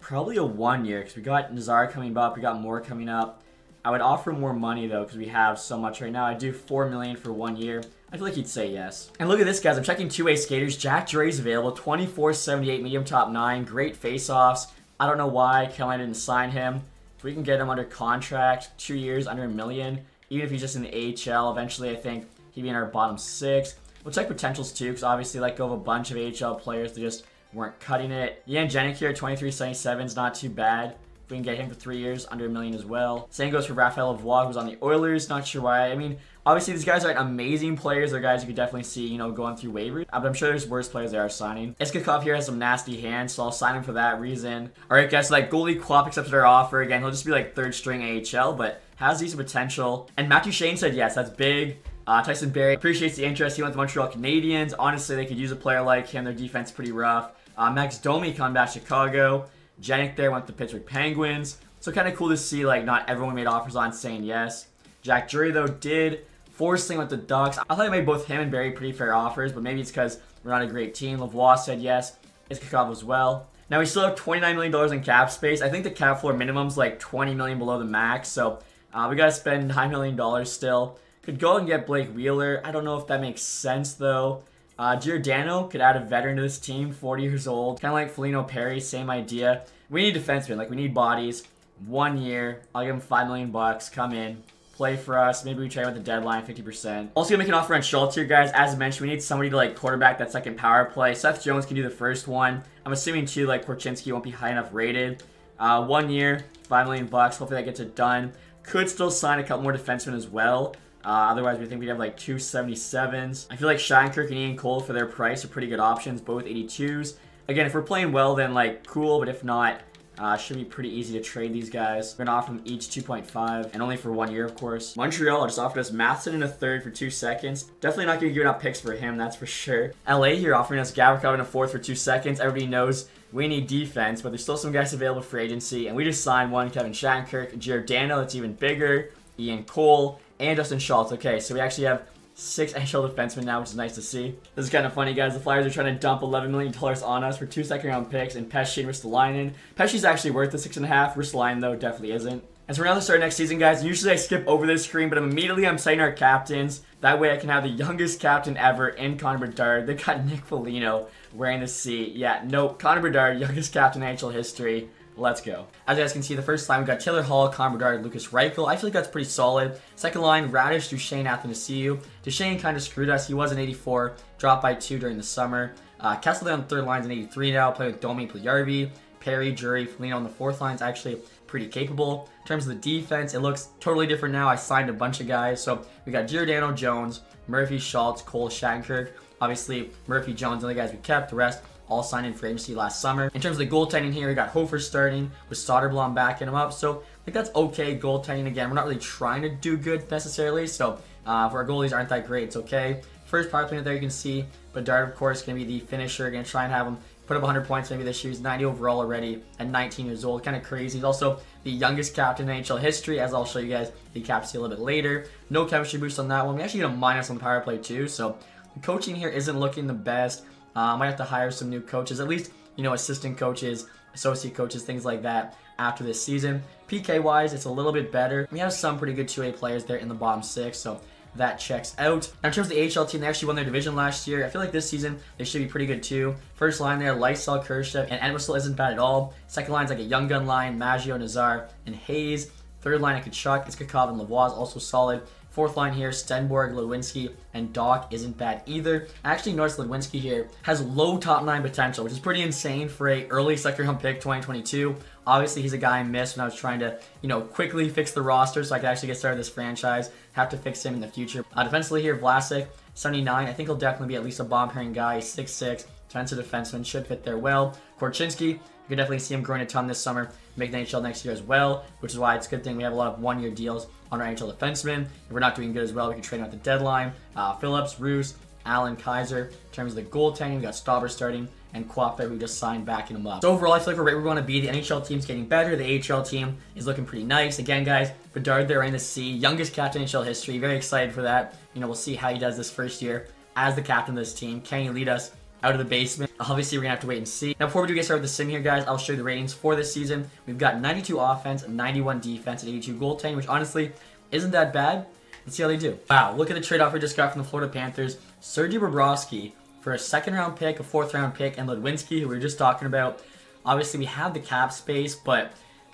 probably a one-year because we got Nazar coming up, we got more coming up. I would offer more money though because we have so much right now. I'd do four million for one year. I feel like he'd say yes. And look at this, guys. I'm checking two-way skaters. Jack Drury's available. 24.78 medium top nine. Great face-offs. I don't know why Carolina didn't sign him. If we can get him under contract, two years, under a million, even if he's just in the AHL, eventually I think he'd be in our bottom six. We'll check potentials too, because obviously let go of a bunch of AHL players that just weren't cutting it. Jan Jenik here, 2377 is not too bad. We can get him for three years, under a million as well. Same goes for Raphael Lavoie, who's on the Oilers. Not sure why. I mean, obviously these guys aren't amazing players. They're guys you could definitely see, you know, going through waivers. But I'm sure there's worse players they are signing. Iskhakov here has some nasty hands, so I'll sign him for that reason. All right, guys, so like goalie Quap accepted our offer. Again, he'll just be like third string AHL, but has decent potential. And Matthew Shane said yes, that's big. Uh, Tyson Barrie appreciates the interest. He went to Montreal Canadiens. Honestly, they could use a player like him. Their defense pretty rough. Uh, Max Domi coming back to Chicago. Jenik there went to Pittsburgh Penguins. So kind of cool to see like not everyone made offers on saying yes. Jack Drury though did. Forsling with the Ducks. I thought I made both him and Barrie pretty fair offers, but maybe it's because we're not a great team. Lavoie said yes. Iskhakov as well. Now we still have $29 million in cap space. I think the cap floor minimum's like 20 million below the max, so uh, we gotta spend $9 million still. Could go and get Blake Wheeler. I don't know if that makes sense, though. Uh, Giordano could add a veteran to this team, 40 years old. Kind of like Foligno Perry, same idea. We need defensemen. Like, we need bodies. One year. I'll give him 5 million bucks. Come in. Play for us. Maybe we trade with the deadline, 50%. Also, gonna make an offer on Schultz here, guys. As I mentioned, we need somebody to, like, quarterback that second power play. Seth Jones can do the first one. I'm assuming, too, like, Korchinski won't be high enough rated. Uh, one year, 5 million bucks. Hopefully that gets it done. Could still sign a couple more defensemen as well. Uh, otherwise, we think we'd have like two 77s. I feel like Shattenkirk and Ian Cole for their price are pretty good options, both 82s. Again, if we're playing well, then like cool, but if not, uh, should be pretty easy to trade these guys. We're gonna offer them each 2.5, and only for one year, of course. Montreal just offered us Matheson in a third for two seconds. Definitely not gonna give up picks for him, that's for sure. LA here offering us Gavrikov in a fourth for two seconds. Everybody knows we need defense, but there's still some guys available for agency, and we just signed one, Kevin Shattenkirk, Giordano, that's even bigger, Ian Cole, and Justin Schultz. Okay, so we actually have six [LAUGHS] NHL defensemen now, which is nice to see. This is kind of funny, guys. The Flyers are trying to dump $11 million on us for two second round picks and Pesce and Ristolainen. Pesce's actually worth the six and a half. Ristolainen, though, definitely isn't. And so we're now to start next season, guys. Usually I skip over this screen, but immediately I'm citing our captains. That way I can have the youngest captain ever in Connor Bedard. They got [LAUGHS] Nick Foligno wearing the C. Yeah, nope. Connor Bedard, youngest captain in NHL history. Let's go. As you guys can see, the first line, we got Taylor Hall, Connor Bedard, Lukas Reichel. I feel like that's pretty solid. Second line, Raddysh, Duchene, Athanasiou. Duchene kind of screwed us. He was an 84, dropped by 2 during the summer. Uh, on the third line is an 83 now, playing with Domi, Puljujarvi. Perry, Drury, Foligno on the fourth line is actually pretty capable. In terms of the defense, it looks totally different now. I signed a bunch of guys. So we got Giordano Jones, Murphy, Schultz, Cole, Shattenkirk. Obviously, Murphy, Jones, the guys we kept. The rest all signed in for agency last summer. In terms of the goaltending here, we got Hofer starting with Soderblom backing him up. So I think that's okay goaltending. Again, we're not really trying to do good necessarily. So uh, if our goalies aren't that great, it's okay. First power play there you can see. Bedard of course, going to be the finisher. To try and have him put up 100 points maybe this year. He's 90 overall already at 19 years old. Kind of crazy. He's also the youngest captain in NHL history, as I'll show you guys the captaincy a little bit later. No chemistry boost on that one. We actually get a minus on the power play too. So the coaching here isn't looking the best. Uh, I might have to hire some new coaches, at least, you know, assistant coaches associate coaches, things like that after this season. PK wise, it's a little bit better. We have some pretty good 2A players there in the bottom six, so that checks out. Now, in terms of the AHL team, they actually won their division last year. I feel like this season they should be pretty good too. First line there, Lysell, Kurashev, and Entwistle isn't bad at all. Second line's like a young gun line, Maggio, Nazar, and Hayes. Third line, Tkachuk, Iskhakov, and Lavoie is also solid. Fourth line here, Stenborg, Ludwinski, and Doc isn't bad either. Actually noticed Ludwinski here has low top nine potential, which is pretty insane for a early second round pick 2022. Obviously, he's a guy I missed when I was trying to, you know, quickly fix the roster so I could actually get started this franchise. Have to fix him in the future. Uh, defensively here, Vlasic, 79. I think he'll definitely be at least a bomb pairing guy. 6'6", defensive defenseman, should fit there well. Korchinski, you can definitely see him growing a ton this summer, make the NHL next year as well, which is why it's a good thing we have a lot of one-year deals on our NHL defensemen. If we're not doing good as well, we can trade at the deadline. Uh, Phillips, Roos, Allen, Kaiser. In terms of the goaltending, we got Stauber starting and Quappe, who just signed backing him up. So overall, I feel like we're right where we want to be. The NHL team's getting better. The AHL team is looking pretty nice. Again, guys, Bedard there in the C, youngest captain in NHL history. Very excited for that. You know, we'll see how he does this first year as the captain of this team. Can he lead us out of the basement? Obviously, we're gonna have to wait and see. Now, before we do get started with the sim here, guys, I'll show you the ratings for this season. We've got 92 offense, 91 defense, and 82 goaltending, which honestly isn't that bad. Let's see how they do. Wow, look at the trade offer we just got from the Florida Panthers. Sergei Bobrovsky for a second round pick, a fourth round pick, and Ludwinski, who we were just talking about. Obviously, we have the cap space, but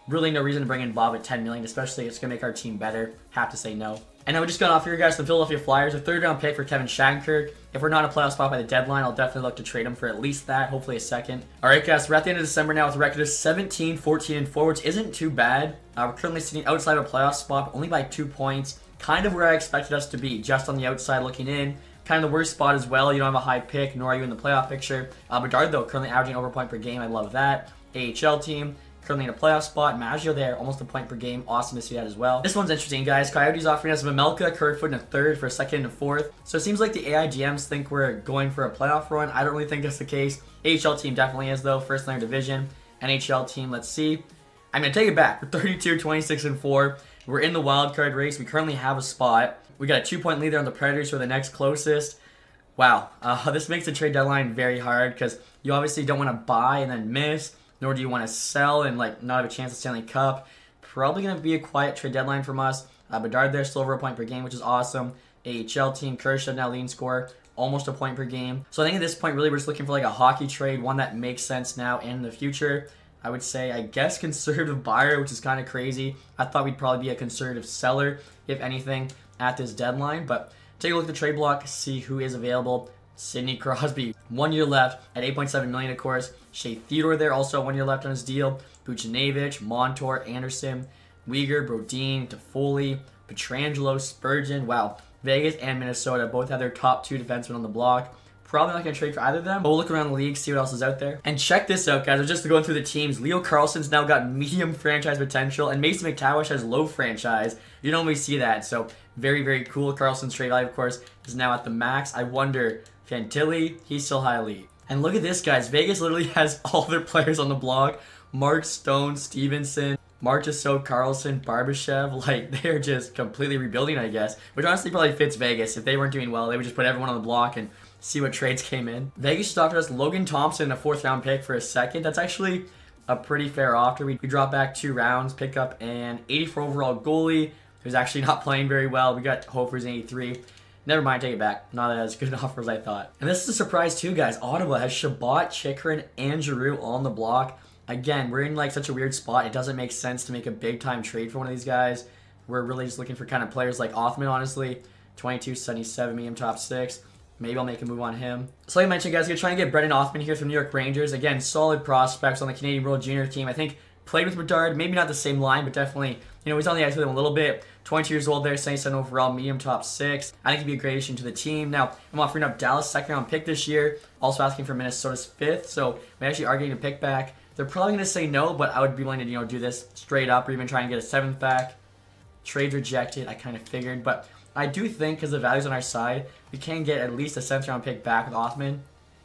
really no reason to bring in Bob at 10 million, especially if it's to make our team better. Have to say no. And now we just got off here, guys, the Philadelphia Flyers, a third round pick for Kevin Shattenkirk. If we're not a playoff spot by the deadline, I'll definitely look to trade him for at least that, hopefully a second. All right, guys, we're at the end of December now with a record of 17, 14, and 4, which isn't too bad. Uh, we're currently sitting outside of a playoff spot, only by two points. Kind of where I expected us to be, just on the outside looking in. Kind of the worst spot as well. You don't have a high pick, nor are you in the playoff picture. Uh, Bedard, though, currently averaging over point per game. I love that. AHL team, currently in a playoff spot. Maggio there, almost a point per game. Awesome to see that as well. This one's interesting, guys. Coyotes offering us Vejmelka, Kerfoot, and a third for a second and a fourth. So it seems like the AIGMs think we're going for a playoff run. I don't really think that's the case. AHL team definitely is, though. First in their division. NHL team, let's see. I'm going to take it back. We're 32, 26, and 4. We're in the wild card race. We currently have a spot. We got a two-point lead there on the Predators are the next closest. Wow, uh, [LAUGHS] this makes the trade deadline very hard because you obviously don't want to buy and then miss nor do you want to sell and like not have a chance at Stanley Cup. Probably going to be a quiet trade deadline from us. Uh, Bedard there, still over a point per game, which is awesome. AHL team, Kurashev now leading score, almost a point per game. So I think at this point, really, we're just looking for like a hockey trade, one that makes sense now and in the future. I would say, I guess, [LAUGHS] conservative buyer, which is kind of crazy. I thought we'd probably be a conservative seller, if anything, at this deadline. But take a look at the trade block, see who is available. Sidney Crosby, [LAUGHS] one year left at 8.7 million, of course. Shea Theodore there, also one year left on his deal. Buchnevich, Montour, Anderson, Weegar, Brodin, Toffoli, Pietrangelo, Spurgeon. Wow, Vegas and Minnesota both have their top two defensemen on the block. Probably not going to trade for either of them. But we'll look around the league, see what else is out there. And check this out, guys. We're just going through the teams. Leo Carlsson's now got medium franchise potential, and Mason McTavish has low franchise. You don't always see that. So very, very cool. Carlsson's trade value, of course, is now at the max. I wonder Fantilli, he's still high elite. And look at this, guys. Vegas literally [LAUGHS] has all their players on the block. Mark Stone, Stephenson, Marchessault, Karlsson, Barbashev. [LAUGHS] Like, they're just completely rebuilding, I guess. Which honestly probably fits Vegas. If they weren't doing well, they would just put everyone on the block and see what trades came in. Vegas just offered us Logan Thompson, a fourth round pick for a second. That's actually a pretty fair offer. We, we drop back two rounds, pick up an 84 overall goalie who's actually [LAUGHS] not playing very well. We got Hofer's 83. Never mind, take it back. Not as good [LAUGHS] an offer as I thought. And this is a surprise too, guys. Ottawa has Chabot, Chychrun, and Giroux on the block. Again, we're in like such a weird spot. It doesn't make sense to make a big time trade for one of these guys. We're really just looking for kind of players like Othmann, honestly. 22, 77, medium top six. Maybe I'll make a move on him. So like I mentioned, guys, we're trying to get Brendan Othmann here from New York Rangers. Again, solid prospects on the Canadian World Junior team. I think played with Bedard, maybe not the same line, but definitely, you know, he's on the ice with him a little bit. 22 years old there, 77 overall, medium top six. I think he'd be a great addition to the team. Now, I'm offering up Dallas second round pick this year, also asking for Minnesota's fifth, so we actually are getting a pick back. They're probably going to say no, but I would be willing to, you know, do this straight up or even try and get a seventh back. Trade rejected, I kind of figured, but I do think because the value's on our side, we can get at least a seventh round pick back with Othmann.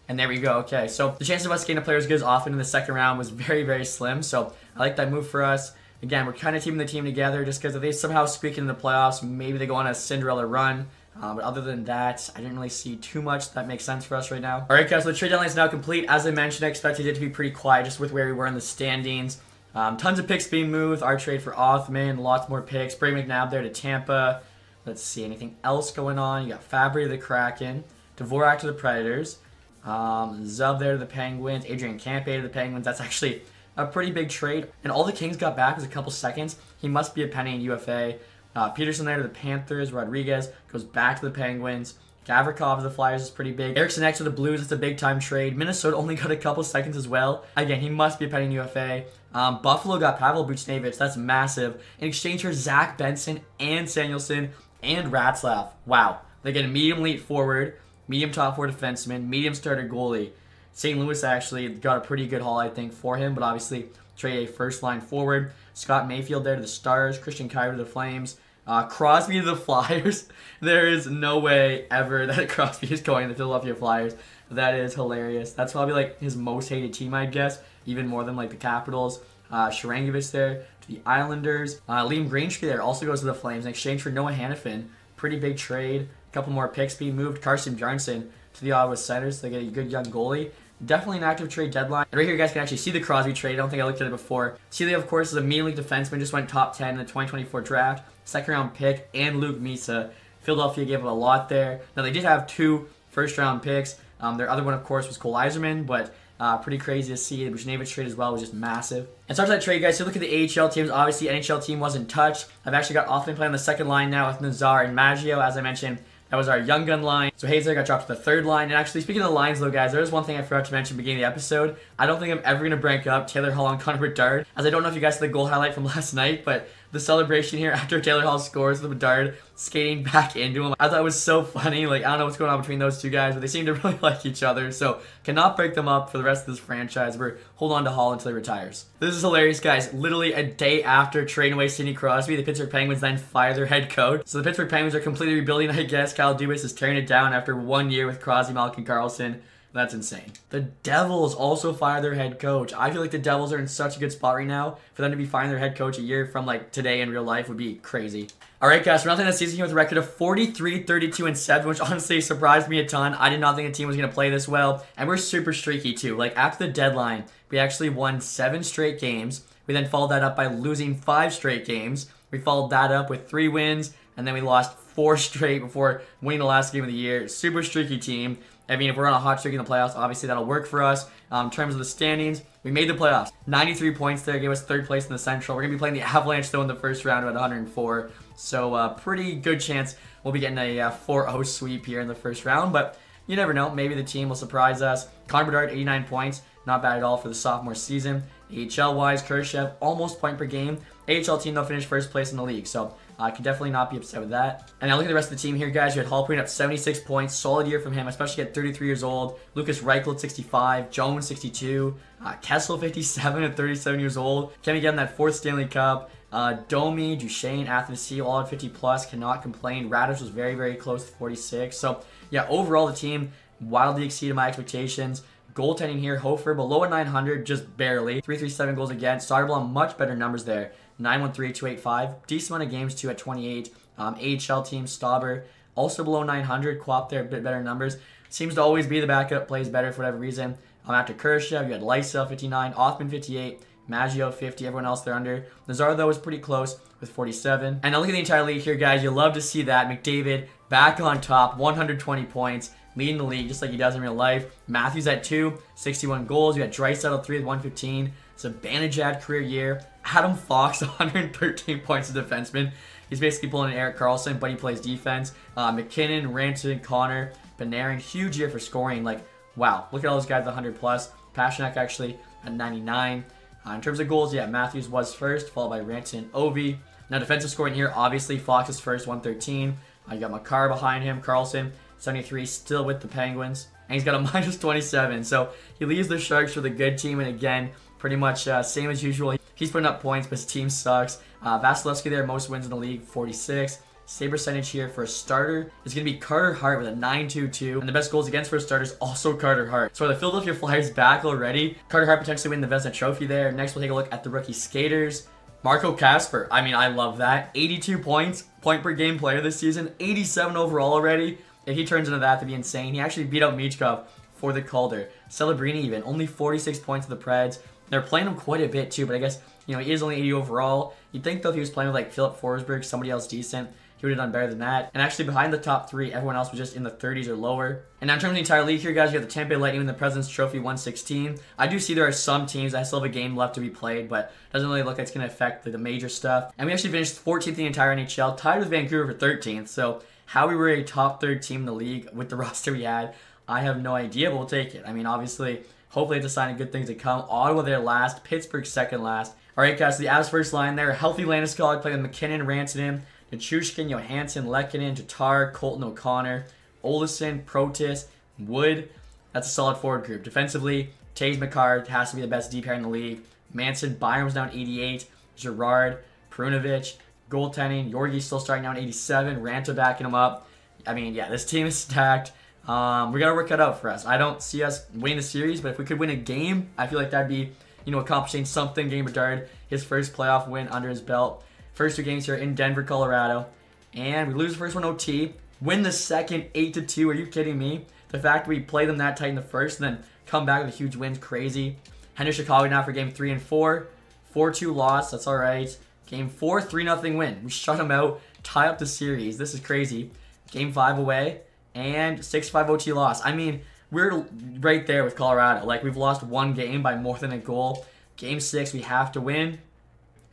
And there we go. Okay, so the chance of us getting a player as good as Othmann in the second round was very, very slim. So I like that move for us. Again, we're kind of teaming the team together just because if they somehow squeak into the playoffs, maybe they go on a Cinderella run. Uh, but other than that, I didn't really see too much that makes sense for us right now. All right, guys, so the trade deadline is now complete. As I mentioned, I expected it to be pretty quiet just with where we were in the standings. Um, tons of picks being moved. Our trade for Othmann, lots more picks. Brady McNabb there to Tampa. Let's see, anything else going on? You got Fabbri to the Kraken, Dvorak to the Predators, um, Zub there to the Penguins, Adrian Kempe to the Penguins. That's actually a pretty big trade. And all the Kings got back was a couple seconds. He must be a penny in UFA. Uh, Peterson there to the Panthers. Rodriguez goes back to the Penguins. Gavrikov to the Flyers is pretty big. Eriksson Ek to the Blues, it's a big time trade. Minnesota only [LAUGHS] got a couple seconds as well. Again, he must be a penny in UFA. Um, Buffalo got Pavel Buchnevich, that's massive. In exchange for Zach Benson and Samuelsson and Ratzlaff. Wow. They get a medium lead forward, medium top four defenseman, medium starter goalie. St. Louis actually got a pretty good haul, I think, for him, but obviously trade a first line forward. Scott Mayfield there to the Stars, Christian Kyrou to the Flames, uh, Crosby to the [LAUGHS] Flyers. there is no way ever [LAUGHS] that Crosby is going to the Philadelphia Flyers. That is hilarious. That's probably like his most hated team, I'd guess, even more than like the Capitals. Uh, Sharangovich there to the Islanders. Uh, Liam Greenstreet there also goes to the Flames in exchange for Noah Hanifin. Pretty big trade. A couple more picks being moved. Carson Bjarnason to the Ottawa Senators. They get a good young goalie. Definitely an active trade deadline. And right here, you guys can actually see the Crosby trade. I don't think I looked at it before. Sealy, of course, is a mean league defenseman. Just went top 10 in the 2024 draft. Second round pick, and Luke Misa. Philadelphia gave up a lot there. Now, they did have two first round picks. Um, their other one, of course, was Cole Eiserman, but uh, pretty crazy to see. The Buchnevich trade as well was just massive. And starts that trade, guys. So look at the AHL teams. Obviously, NHL team wasn't touched. I've actually got Othmann playing on the second line now with Nazar and Maggio, as I mentioned. That was our young gun line. So Hazer got dropped to the third line. And actually, speaking of the lines, though, guys, there is one thing I forgot to mention beginning of the episode. I don't think I'm ever going to break up Taylor Hall and Connor Bedard, as I don't know if you guys saw the goal highlight from [LAUGHS] last night, but the celebration here [LAUGHS] after Taylor Hall scores the Bedard skating back into him. I thought it was so funny. Like, I don't know what's going on between those two guys, but they seem to [LAUGHS] really like each other. So, cannot break them up for the rest of this franchise. We're hold on to Hall until he retires. This is hilarious, guys. Literally a day after trading away Sidney Crosby, the Pittsburgh Penguins then fire their head coach. So, the Pittsburgh Penguins are completely rebuilding, I guess. Kyle Dubas is tearing it down after one year with Crosby, Malkin, Karlsson. That's insane. The Devils also fire their head coach. I feel like the Devils are in such a good spot right now. For them to be firing their head coach a year from like today in real life would be crazy. All right, guys, we're not the season here with a record of 43, 32, and 7, which honestly surprised me a ton. I did not think the team was going to play this well, and we're super streaky too. Like after the deadline, we actually won seven straight games. We then followed that up by losing five straight games. We followed that up with three wins, and then we lost four [LAUGHS] straight before winning the last game of the year. Super streaky team. I mean, if we're on a hot streak in the playoffs, obviously that'll work for us. Um, in terms of the standings, we made the playoffs. 93 points there, gave us third place in the Central. We're going to be playing the [LAUGHS] Avalanche, though, in the first round at 104. So, uh, pretty good chance we'll be getting a uh, 4-0 sweep here in the first round. But you never know. Maybe the team will surprise us. Connor Bedard, 89 points. Not bad at all for the sophomore season. AHL-wise, Kurashev, almost point per game. AHL team, they'll finish first place in the league. So, I can definitely not be upset with that. And now look at the rest of the team here, guys. You had Hall putting up 76 points. Solid year from him, especially at 33 years old. Lukas Reichel 65. Jones 62. Uh, Kessel 57 [LAUGHS] at 37 years old. Can we get him that fourth Stanley Cup? Uh, Domi, Duchene, Athanasi, all at 50 plus. Cannot complain. Raddysh was very, very close to 46. So, yeah, overall, the team wildly exceeded my expectations. Goaltending here, Hofer below a 900, just barely. 337 goals against. On much better numbers there. 913-285. Decent amount of games too at 28. Um, AHL team, Stauber, also below 900. Quap there, a bit better numbers. Seems to always be the backup, plays better for whatever reason. Um, after Kurashev, you had Lysell 59, Othmann 58, Maggio 50, everyone else they're under. Nazar though was pretty close with 47. And now look at the entire league here, guys. You love to see that. McDavid back on top, 120 points, leading the league just like he does in real life. Matthews at 2, 61 goals. You had Draisaitl 3 with 115. It's Zibanejad career year. Adam Fox, [LAUGHS] 113 points of defenseman. He's basically pulling an Erik Karlsson, but he plays defense. Uh, MacKinnon, Ranson, Connor, Panarin, huge year for scoring. Like, wow, look at all those guys, 100 plus. Pastrnak actually at 99. Uh, in terms of goals, yeah, Matthews was first, followed by Ranson Ovi. Now, defensive scoring here, obviously, Fox is first, 113. Uh, you got Makar behind him, Karlsson, 73, still with the Penguins. And he's got a [LAUGHS] minus 27, so he leaves the Sharks for the good team. And again, pretty much uh, same as usual. He's putting up points, but his team sucks. Uh, Vasilevskiy there, most wins in the league, 46. Save percentage here for a starter is going to be Carter Hart with a 9-2-2. And the best goals against for a starter is also Carter Hart. So the Philadelphia Flyers back already? Carter Hart potentially win the Vezina Trophy there. Next, we'll take a look at the rookie skaters. Marco Kasper. I mean, I love that. 82 points, point per game player this season. 87 overall already. If he turns into that, that'd be insane. He actually beat out Michkov for the Calder. Celebrini even, only 46 points to the Preds. They're playing him quite a bit too, but I guess, you know, he is only 80 overall. You'd think though if he was playing with like Filip Forsberg, somebody else decent, he would have done better than that. And actually behind the top three, everyone else was just in the 30s or lower. And now in terms of the entire league here, guys, you have the Tampa Bay Lightning the President's Trophy 116. I do see there are some teams that still have a game left to be played, but doesn't really look like it's going to affect the, the major stuff. And we actually finished 14th in the entire NHL, tied with Vancouver for 13th. So how we were a top third team in the league with the [LAUGHS] roster we had, I have no idea, but we'll take it. I mean, obviously, hopefully it's a sign of good things to come. Ottawa there last, Pittsburgh second last. All right, guys, so the Avs first line there. Healthy Landeskog playing with MacKinnon, Rantanen, Nichushkin, Johansson, Lehkonen, Tatar, Colton O'Connor, Olison, Protis, Wood. That's a solid forward group. Defensively, Toews Makar has to be the best D pair in the league. Manson, Byram's down 88. Girard, Perunovich, goaltending. Yorgi's still starting down 87. Ranta backing him up. I mean, yeah, this team is stacked. Um, we got to work it out for us. I don't see us winning the series, but if we could win a game, I feel like that'd be, you know, accomplishing something. Game Bedard, his first playoff win under his belt. First two games here in Denver, Colorado. And we lose the first one OT. Win the second 8 to 2. Are you kidding me? The fact we play them that tight in the first and then come back with a huge win crazy. To Chicago now for game 3 and 4. 4 2 loss. That's alright. Game 4, 3 0 win. We shut them out. Tie up the series. This is crazy. Game 5 away. And 6 5 OT loss. I mean, we're right there with Colorado. Like, we've lost one game by more than a goal. Game 6, we have to win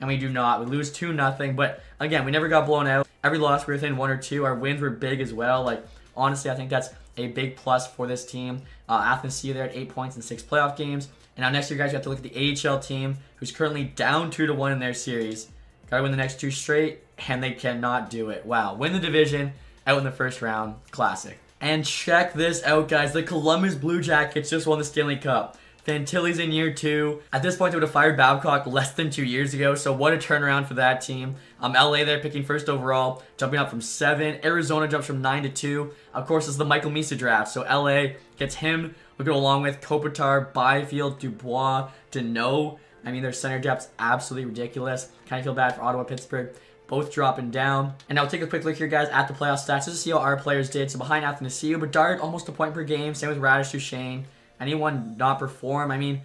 and we do not. We lose 2 nothing. But again, we never got blown out. Every loss we were within one or two. Our wins were big as well. Like, honestly, I think that's a big plus for this team. Uh, Athanasiou there at 8 points in 6 playoff games. And now next year, guys, you have to look at the AHL team, who's currently down 2 to 1 in their series. Gotta win the next two straight, and they cannot do it. Wow. Win the division, out in the first round. Classic. And check this out, guys. The Columbus Blue Jackets just won the Stanley Cup. Fantilli's in year two. At this point, they would have fired Babcock less than two years ago, so what a turnaround for that team. Um, LA there picking first overall, jumping up from seven. Arizona jumps from nine to two. Of course, it's the Michael Misa draft, so LA gets him. We go along with Kopitar, Byfield, Dubois, Danault. I mean, their center depth's absolutely ridiculous. Kind of feel bad for Ottawa, Pittsburgh both dropping down. And now take a quick look here, guys, at the playoff stats just to see how our players did. So behind Athanasiou, Bedard almost a point per game. Same with Raddysh Duchene anyone not perform. I mean,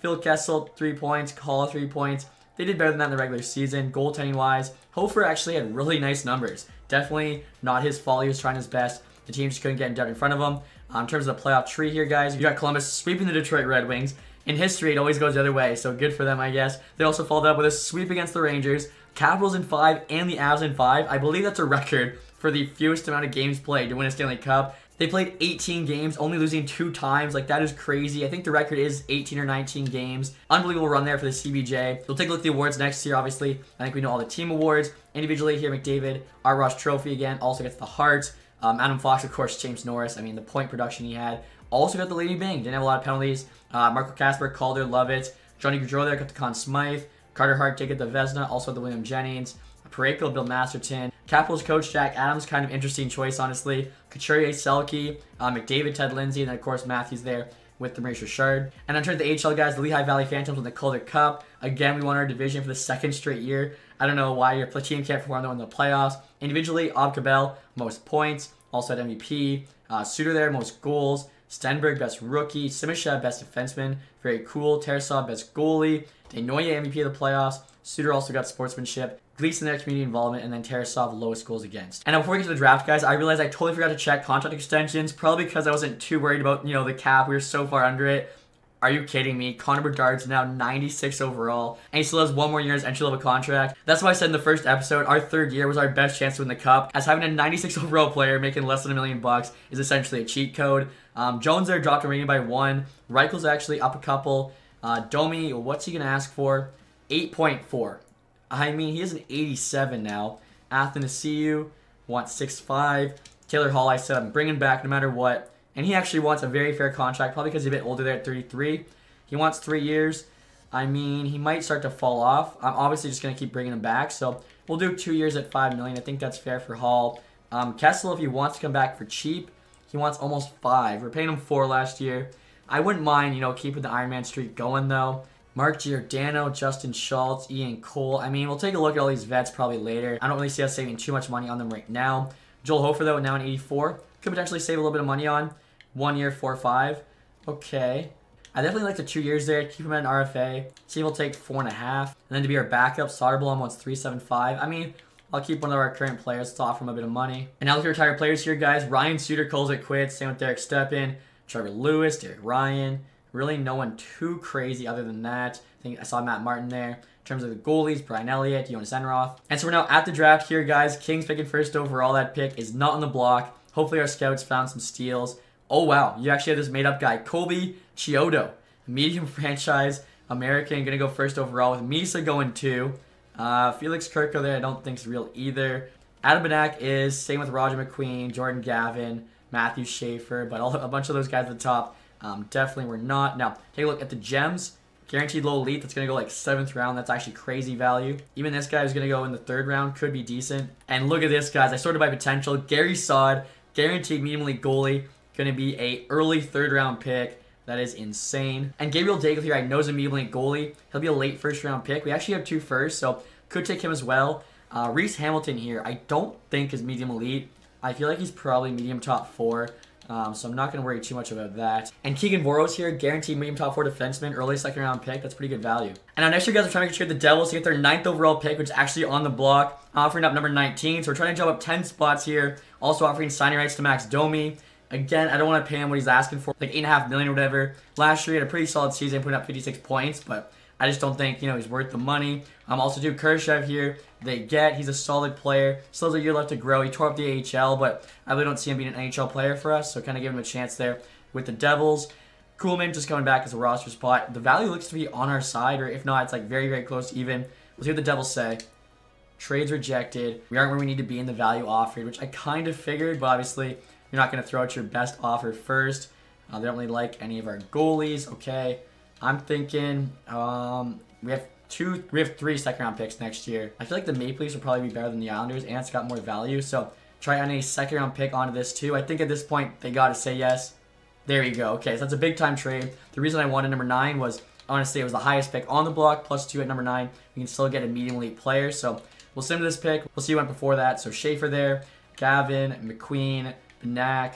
Phil Kessel, three points, Call, three points. They did better than that in the regular season, goaltending wise. Hofer actually had really nice numbers. Definitely not his fault. He was trying his best. The team just couldn't get in front of him. Um, in terms of the playoff tree here, guys, you got Columbus sweeping the Detroit Red Wings. In history, it always goes the other way, so good for them, I guess. They also followed up with a sweep against the Rangers, Capitals in five, and the Avs in five. I believe that's a record for the fewest amount of games played to win a Stanley Cup. They played 18 games, only losing two times. Like, that is crazy. I think the record is 18 or 19 games. Unbelievable run there for the CBJ. We'll take a look at the awards next year, obviously. I think we know all the team awards. Individually here, McDavid, Art Ross Trophy again, also gets the Hart. Um, Adam Fox, of course, James Norris. I mean, the point production he had. Also got the Lady Byng. Didn't have a lot of penalties. Uh, Marco Kasper, Calder, love it. Johnny Gaudreau there got the Conn Smythe. Carter Hart did get the Vezina, also the William Jennings. Parayko, Bill Masterton. Capitals coach Jack Adams, kind of interesting choice, honestly. Couturier, Selke, uh, McDavid, Ted Lindsay, and then of course Matthews there with the Maurice Richard. And terms of the HL guys, the Lehigh Valley Phantoms with the Calder Cup. Again, we won our division for the second straight year. I don't know why your platoon can't perform though in the playoffs. Individually, Ob most points, also at MVP. Uh, Suter there, most goals. Stenberg, best rookie. Simashev, best defenseman. Very cool. Tarasov, best goalie. Desnoyers, MVP of the playoffs. Suter also got sportsmanship. Gleason there, community involvement, and then Tarasov, lowest goals against. And before we get to the draft, guys, I realized I totally forgot to check contract extensions, probably because I wasn't too worried about, you know, the cap. We were so far under it. Are you kidding me? Connor Bedard's now 96 overall, and he still has one more year's entry level contract. That's why I said in the first episode, our third year was our best chance to win the cup, as having a 96 [LAUGHS] overall player making less than a million bucks is essentially a cheat code. Um, Jones there dropped a rating by one. Reichel's actually up a couple. Uh, Domi, what's he gonna ask for? 8.4. I mean, he is an 87 now. Athanasiou wants 6'5". Taylor Hall, I said I'm bringing back no matter what. And he actually wants a very fair contract, probably because he's a bit older there at 33. He wants three years. I mean, he might start to fall off. I'm obviously just going to keep bringing him back. So we'll do two years at 5 million. I think that's fair for Hall. Um, Kessel, if he wants to come back for cheap, he wants almost five. We're paying him four last year. I wouldn't mind, you know, keeping the Iron Man streak going, though. Mark Giordano, Justin Schultz, Ian Cole. I mean, we'll take a look at all these vets probably later. I don't really see us saving too much money on them right now. Joel Hofer, though, now in 84. Could potentially save a little bit of money on. One year, 4-5. Okay. I definitely like the two years there. Keep him at an RFA. Team will take four and a half. And then to be our backup, Soderblom wants 375. I mean, I'll keep one of our current players to offer him a bit of money. And now look at retired players here, guys. Ryan Suter calls it quits. Same with Derek Stepan, Trevor Lewis, Derek Ryan. Really no one too crazy other than that. I think I saw Matt Martin there. In terms of the goalies, Brian Elliott, Jonas Enroth. And so we're now at the draft here, guys. Kings picking first overall. That pick is not on the block. Hopefully our scouts found some steals. Oh, wow. You actually have this made-up guy, Colby Chiodo. Medium [LAUGHS] franchise American. Going to go first overall with Misa going two. Uh, Felix Kirko there I don't think is real either. Adam Banak is. Same with Roger McQueen, Jordan Gavin, Matthew Schaefer. But all, a bunch of those guys at the top um, definitely were not. Now, take a look at the gems. Guaranteed low elite, that's going to go like 7th round. That's actually crazy value. Even this guy is going to go in the 3rd round. Could be decent. And look at this, guys. I sorted by potential. Gary Saad, guaranteed medium elite goalie. Going to be a early 3rd round pick. That is insane. And Gabriel Daigle here, I know is a medium elite goalie. He'll be a late first round pick. We actually have two first, so could take him as well. Uh, Reese Hamilton here, I don't think is medium elite. I feel like he's probably medium top four. Um, so I'm not going to worry too much about that. And Keegan Voros here, guaranteed medium top four defenseman, early second round pick. That's pretty good value. And now next year, guys, we're trying to trade the Devils to get their ninth overall pick, which is actually on the block, offering up number 19. So we're trying to jump up 10 spots here. Also offering signing rights to Max Domi. Again, I don't want to pay him what he's asking for, like eight and a half million or whatever. Last year, he had a pretty solid season, putting up 56 points, but I just don't think you know he's worth the money. I'm um, also do Kurashev here. They get he's a solid player. Still has a year left to grow. He tore up the AHL, but I really don't see him being an NHL player for us. So kind of give him a chance there with the Devils. Kuhlman just coming back as a roster spot. The value looks to be on our side, or if not, it's like very very close to even. We'll see what the Devils say. Trades rejected. We aren't where we need to be in the value offered, which I kind of figured, but obviously you're not going to throw out your best offer first. Uh, they don't really like any of our goalies. Okay, I'm thinking um, we have two, we have three second round picks next year. I feel like the Maple Leafs will probably be better than the Islanders, and it's got more value. So try adding a second round pick onto this too. I think at this point they got to say yes. There you go. Okay, so that's a big time trade. The reason I wanted number nine was honestly it was the highest pick on the block, plus two at number nine. We can still get a medium elite player. So we'll send this pick. We'll see who went before that. So Schaefer there, Gavin, McQueen, Banak,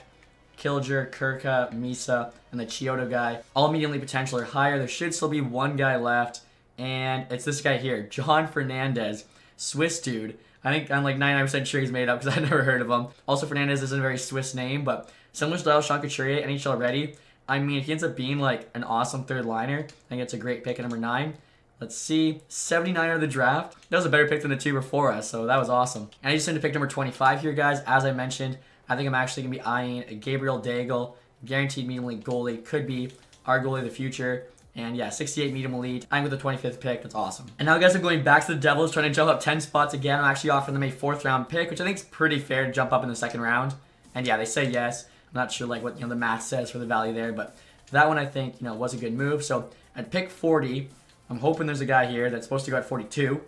Kilger, Kirka, Misa, and the Chiodo guy. All immediately potential are higher. There should still be one guy left, and it's this guy here, John Fernandez, Swiss dude. I think I'm like 99% sure he's made up because [LAUGHS] I've never heard of him. Also, Fernandez isn't a very Swiss name, but similar style Sean Couturier, NHL ready. I mean, he ends up being like an awesome third liner, I think it's a great pick at number nine. Let's see, 79 of the draft. That was a better pick than the two before us, so that was awesome. And I just need to pick number 25 here, guys. As I mentioned, I think I'm actually going to be eyeing Gabriel Daigle, guaranteed medium elite goalie. Could be our goalie of the future. And yeah, 68 medium elite. I'm with the 25th pick. That's awesome. And now, guys, I'm going back to the Devils, trying to jump up 10 spots again. I'm actually offering them a fourth round pick, which I think is pretty fair to jump up in the second round. And yeah, they say yes. I'm not sure like what you know the math says for the value there, but that one I think you know was a good move. So at pick 40, I'm hoping there's a guy here that's supposed to go at 42.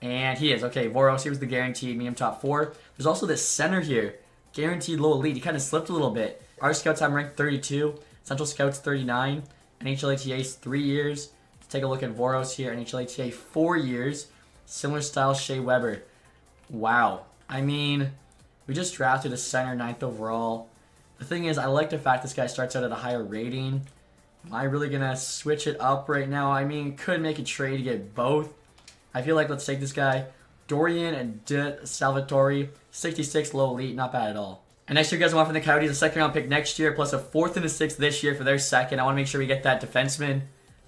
And he is. Okay, Voros, he was the guaranteed medium top four. There's also this center here guaranteed low elite. He kind of slipped a little bit. Our scouts have ranked 32. Central Scouts 39. NHL ETA is three years. Let's take a look at Voros here. NHL ETA four years. Similar style Shea Weber. Wow. I mean, we just drafted a center ninth overall. The thing is, I like the fact this guy starts out at a higher rating. Am I really going to switch it up right now? I mean, could make a trade to get both. I feel like let's take this guy. Dorian and De Salvatore, 66 low elite, not bad at all. And next year, guys, I'm offering the Coyotes a second round pick next year, plus a fourth and a sixth this year for their second. I want to make sure we get that defenseman.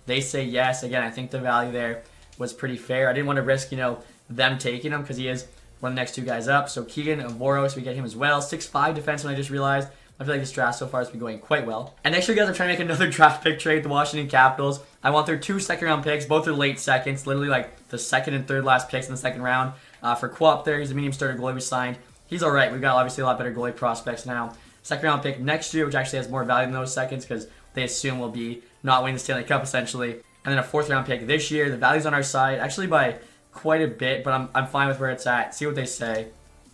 They say yes. Again, I think the value there was pretty fair. I didn't want to risk, you know, them taking him because he is one of the next two guys up. So Keegan Voros, we get him as well. Six-five defenseman, I just realized. I feel like this draft so far has been going quite well. And next year, guys, I'm trying to make [LAUGHS] another draft pick trade, the Washington Capitals. I want their two second round picks. Both are late seconds, literally like the second and third last picks in the second round. Uh, for Quap there, he's a medium starter goalie we signed. He's all right. We've got obviously a lot better goalie prospects now. Second round pick next year, which actually has more value than those seconds because they assume we'll be not winning the Stanley Cup essentially. And then a fourth round pick this year. The value's on our side, actually by quite a bit, but I'm, I'm fine with where it's at. See what they say.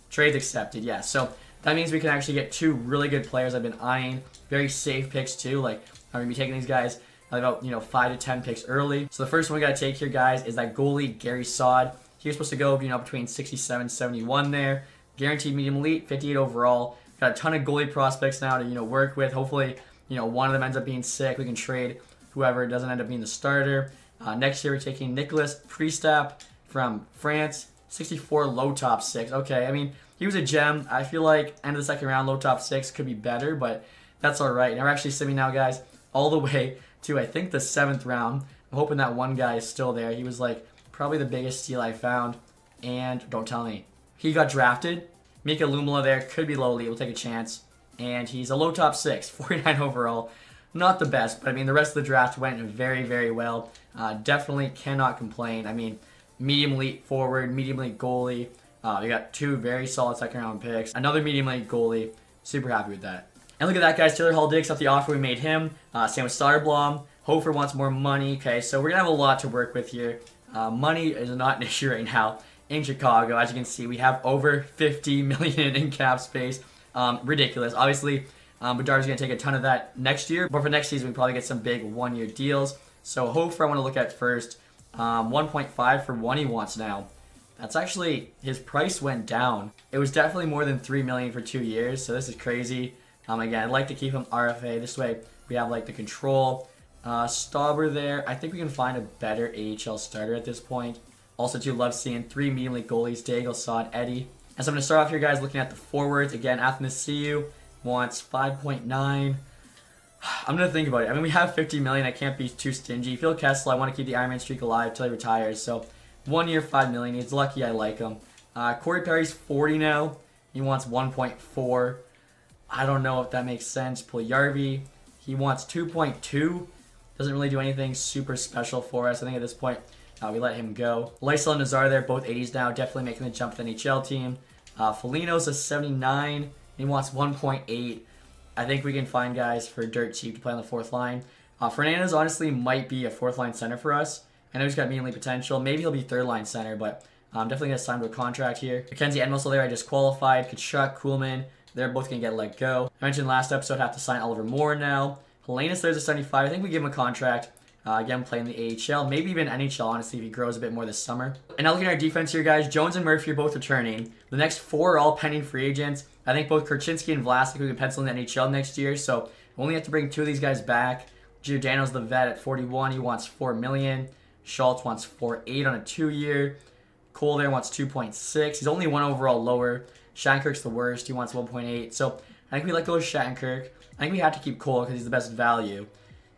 Trades accepted, yes. Yeah. So that means we can actually get two really good players I've been eyeing. Very safe picks too. Like I'm gonna be taking these guys about, you know, 5 to 10 picks early. So the first one we got to take here, guys, is that goalie, Gary Saad. He was supposed to go, you know, between 67 71 there. Guaranteed medium elite, 58 overall. Got a ton of goalie prospects now to, you know, work with. Hopefully, you know, one of them ends up being sick. We can trade whoever doesn't end up being the starter. Uh, next year, we're taking Nicholas Priestap from France. 64 low top six. Okay, I mean, he was a gem. I feel like end of the second round, low top six could be better, but that's all right. And we're actually simming now, guys, all the [LAUGHS] way to, I think, the seventh round. I'm hoping that one guy is still there. He was like probably the biggest steal I found. And don't tell me. He got drafted. Mika Lumala there could be lowly. We'll take a chance. And he's a low top six, [LAUGHS] 49 overall. Not the best, but I mean, the rest of the draft went very, very well. Uh, definitely cannot complain. I mean, medium elite forward, medium elite goalie. Uh, we got two very solid second round picks. Another medium elite goalie. Super happy with that. And look at that, guys. Taylor Hall Dix off the offer we made him. Uh, same with Soderblom. Hofer wants more money. Okay, so we're going to have a lot to work with here. Uh, money is not an [LAUGHS] issue right now in Chicago. As you can see, we have over 50 million in cap space. Um, ridiculous. Obviously, um, Bedard's going to take a ton of that next year. But for next season, we probably get some big one-year deals. So Hofer, I want to look at first. Um, 1.5 for one he wants now. That's actually his price went down. It was definitely more than three million for two years, so this is crazy. Um, again, I'd like to keep him RFA. This way, we have like the control. Uh, Stauber there. I think we can find a better AHL starter at this point. Also, too, love seeing three medium league goalies: Daigle, Saad, Eddie. And so I'm going to start off here, guys, looking at the forwards. Again, Athanasiou wants 5.9. [SIGHS] I'm going to think about it. I mean, we have 50 million. I can't be too stingy. Phil Kessel, I want to keep the Ironman streak alive until he retires. So one year, 5 million. He's lucky I like him. Uh, Corey Perry's 40 now. He wants 1.4. I don't know if that makes sense. Puljujarvi, he wants 2.2. Doesn't really do anything super special for us. I think at this point, uh, we let him go. Lysell and Nazar there, both 80s now. Definitely making the jump to the NHL team. Uh, Foligno's a 79. He wants 1.8. I think we can find guys for dirt cheap to play on the fourth line. Uh, Fernandez honestly might be a fourth line center for us. I know he's got mainly potential. Maybe he'll be third line center, but um, definitely to sign to a contract here. Mackenzie Entwistle there, I just qualified. Tkachuk, Kuhlman, they're both going to get let go. I mentioned last episode, have to sign Oliver Moore now. Helenius there's a 75. I think we give him a contract. Uh, again, playing the AHL, maybe even NHL, honestly, if he grows a bit more this summer. And now looking at our defense here, guys, Jones and Murphy are both returning. The next four are all pending free agents. I think both Korchinski and Vlasic we can pencil in the NHL next year, so we only have to bring two of these guys back. Giordano's the vet at 41. He wants 4 million. Schultz wants 4.8 on a two-year. Cole there wants 2.6. He's only one overall lower. Shattenkirk's the worst. He wants 1.8. So I think we let go of Shattenkirk. I think we have to keep Cole because he's the best value.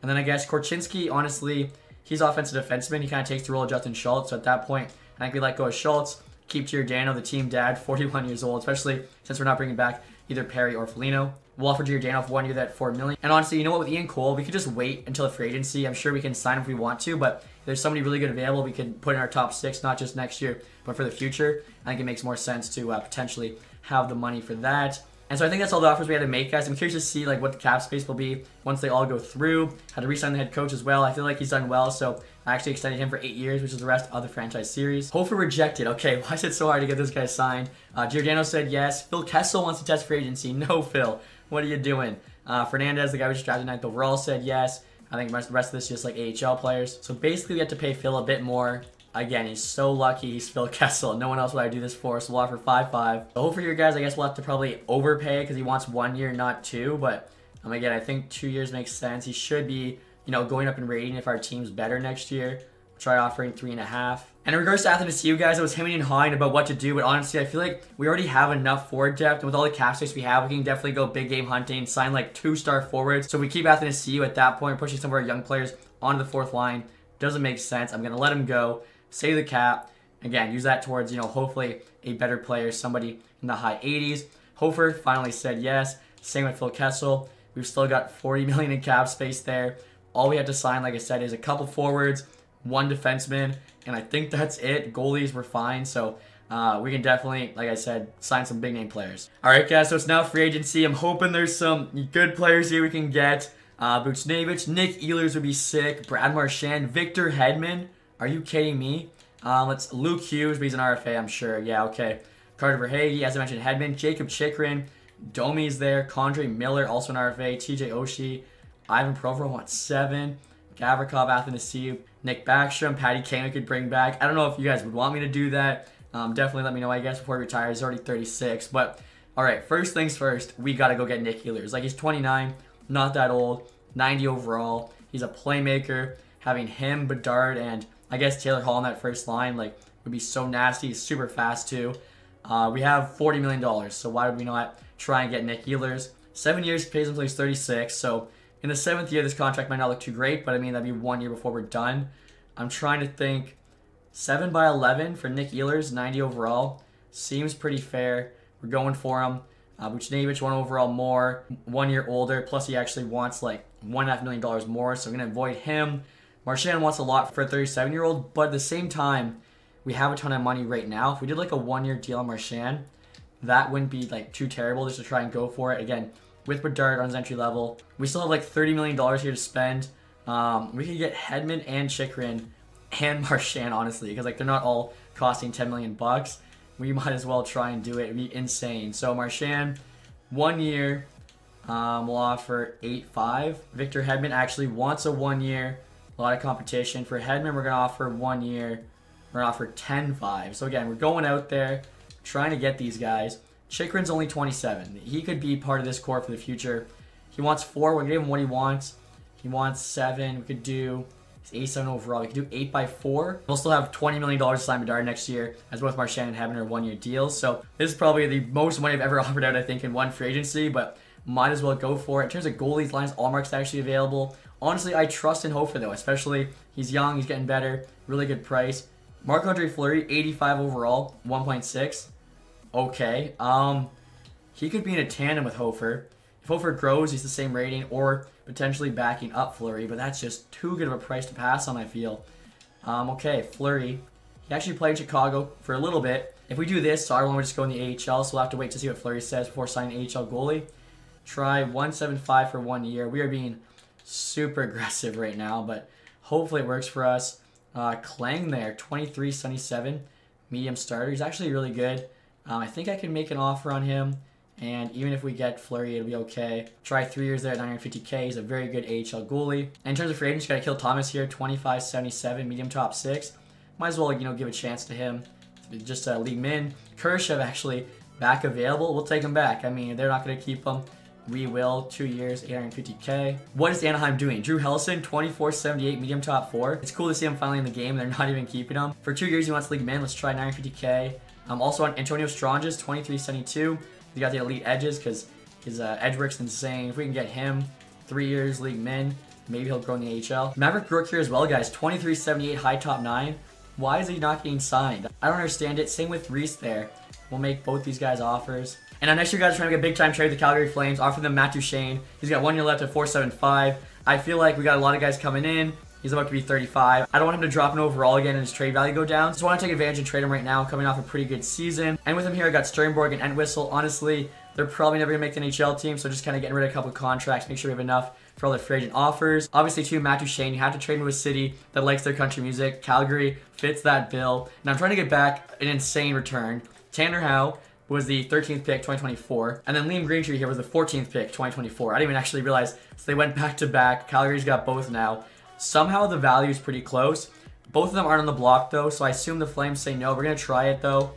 And then I guess Korchinski, honestly, he's offensive defenseman. He kind of takes the role of Justin Schultz. So at that point, I think we let go of Schultz, keep Giordano, the team dad, [LAUGHS] 41 years old, especially since we're not bringing back either Perry or Foligno. We'll offer Giordano for one year that four million. And honestly, you know what? With Ian Cole, we could just wait until the free agency. I'm sure we can sign if we want to, but if there's somebody really good available, we can put in our top six, not just next year, but for the future. I think it makes more sense to uh, potentially have the money for that. And so I think that's all the offers we had to make, guys. I'm curious to see like what the cap space will be once they all go through. Had to re-sign the head coach as well. I feel like he's done well, so I actually extended him for eight years, which is the rest of the franchise series. Hopefully rejected. Okay, [LAUGHS] why is it so hard to get this guy signed? Uh, Giordano said yes. Phil Kessel wants to test for agency. [LAUGHS] No, Phil. What are you doing? Uh, Fernandez, the guy we just drafted ninth overall, said yes. I think the rest of this is just like AHL players. So basically, we have to pay Phil a bit more. Again, he's so lucky he's Phil Kessel. No one else would I do this for, so we'll offer 5-5. So for your guys, I guess we'll have to probably overpay because he wants one year, not two. But um, again, I think two years makes sense. He should be, you know, going up in rating if our team's better next year. try offering three and a half. And in regards to Athens, you guys, I was hemming and hawing about what to do, but honestly, I feel like we already have enough forward depth. And with all the cap space we have, we can definitely go big game hunting, sign like two-star forwards. So we keep Athens at that point, pushing some of our young players onto the fourth line. Doesn't make sense. I'm going to let him go save the cap. Again, use that towards, you know, hopefully a better player, somebody in the high 80s. Hofer finally said yes. Same with Phil Kessel. We've still got 40 million in cap space there. All we have to sign, like I said, is a couple forwards, one defenseman, and I think that's it. Goalies were fine, so uh, we can definitely, like I said, sign some big name players. All right, guys, so it's now free agency. I'm hoping there's some good players here we can get. Uh, Buchnevich, Nick Ehlers would be sick. Brad Marchand, Victor Hedman. Are you kidding me? Um, let's Luke Hughes, but he's an RFA, I'm sure. Yeah, okay. Carter Verhaeghe, as I mentioned, Hedman, Jakob Chychrun, Domi's there, K'Andre Miller, also an RFA, TJ Oshie, Ivan Provorov wants seven, Gavrikov, Athanasiou, Nick Backstrom, Patty Kane we could bring back. I don't know if you guys would want me to do that. Um, definitely let me know, I guess, before he retires. He's already 36. But, all right, first things first, we got to go get Nick Ehlers. Like, he's 29, not that old, 90 overall. He's a playmaker. Having him, Bedard, and I guess Taylor Hall in that first line, like, would be so nasty. Super fast, too. Uh, we have $40 million, so why would we not try and get Nick Ehlers? Seven years, pays until he's 36, so in the seventh year, this contract might not look too great, but I mean, that'd be one year before we're done. I'm trying to think. 7 by 11 for Nick Ehlers, 90 overall. Seems pretty fair. We're going for him. Uh, Buchnevich, one overall more, one year older, plus he actually wants like $1.5 million more, so I'm going to avoid him. Marchand wants a lot for a 37 year old, but at the same time, we have a ton of money right now. If we did like a one year deal on Marchand, that wouldn't be like too terrible just to try and go for it. Again, with Bedard on his entry level, we still have like $30 million here to spend. Um, we could get Hedman and Chychrun and [LAUGHS] Marchand, honestly, because like they're not all costing 10 million bucks. We might as well try and do it. It'd be insane. So Marchand, one year, um, we'll offer 8-5. Victor Hedman actually wants a one year. A lot of competition. For Hedman, we're going to offer one year. We're going to offer 10-5. So again, we're going out there, trying to get these guys. Chychrun's only 27. He could be part of this core for the future. He wants four. We're going to give him what he wants. He wants seven. We could do He's 7 overall. We could do 8 by 4 We'll still have $20 million to sign Bedard next year, as both Marchand and Hedman are one-year deals. So this is probably the most money I've ever [LAUGHS] offered out, I think, in one free agency, but might as well go for it. In terms of goalies, lines, Ullmark's actually available. Honestly, I trust in Hofer, though, especially he's young, he's getting better, really good price. Marc Andre Fleury, 85 overall, 1.6. Okay. Um, he could be in a tandem with Hofer. If Hofer grows, he's the same rating, or potentially backing up Fleury, but that's just too good of a price to pass on, I feel. Um, okay, Fleury. He actually played in Chicago for a little bit. If we do this, I want to just go in the AHL, so we'll have to wait to see what Fleury says before signing AHL goalie. Try 175 for one year. We are being super [LAUGHS] aggressive right now, but hopefully it works for us. Uh, Klang there, 2377, medium starter. He's actually really good. Um, I think I can make an offer on him. And even if we get Fleury, it'll be okay. Try three years there at 950k. He's a very good AHL goalie. And in terms of free agents, you got to Akil Thomas here, 25.77, medium top six. Might as well, you know, give a chance to him. Just uh, leave him in. Kurashev actually back available. We'll take him back. I mean, they're not to keep him. We will. Two years, 850k. What is Anaheim doing? Drew Helleson, 24.78, medium top four. It's cool to see him finally in the game. They're [LAUGHS] not even keeping him. For two years, he wants league man. Let's try 950k. I'm also on Antonio Stranges, 23.72. He got the elite edges because his uh, edge work's insane. If we can get him three years league min, maybe he'll grow in the AHL. Mavrik Bourque here as well, guys. 23.78 high top nine. Why is he not getting signed? I don't understand it. Same with Reese there. We'll make both these guys offers. And next year, guys, are trying to get big time trade with the Calgary Flames. Offer them Matt Duchene. He's got one year left at 4.75. I feel like we got a lot of guys coming in. He's about to be 35. I don't want him to drop an overall again and his trade value go down. Just want to take advantage and trade him right now, coming off a pretty good season. And with him here, I got Sternborg and Entwistle. Honestly, they're probably never going to make the NHL team, so just kind of getting rid of a couple of contracts, make sure we have enough for all the free agent offers. Obviously, too, Matt Duchene, you have to trade with a city that likes their country music. Calgary fits that bill. And I'm trying to get back an insane return. Tanner Howe was the 13th pick, 2024. And then Liam Greentree here was the 14th pick, 2024. I didn't even actually realize. So they went back to back. Calgary's got both now. Somehow the value is pretty close. Both of them aren't on the block though, so I assume the Flames say no. We're gonna try it though.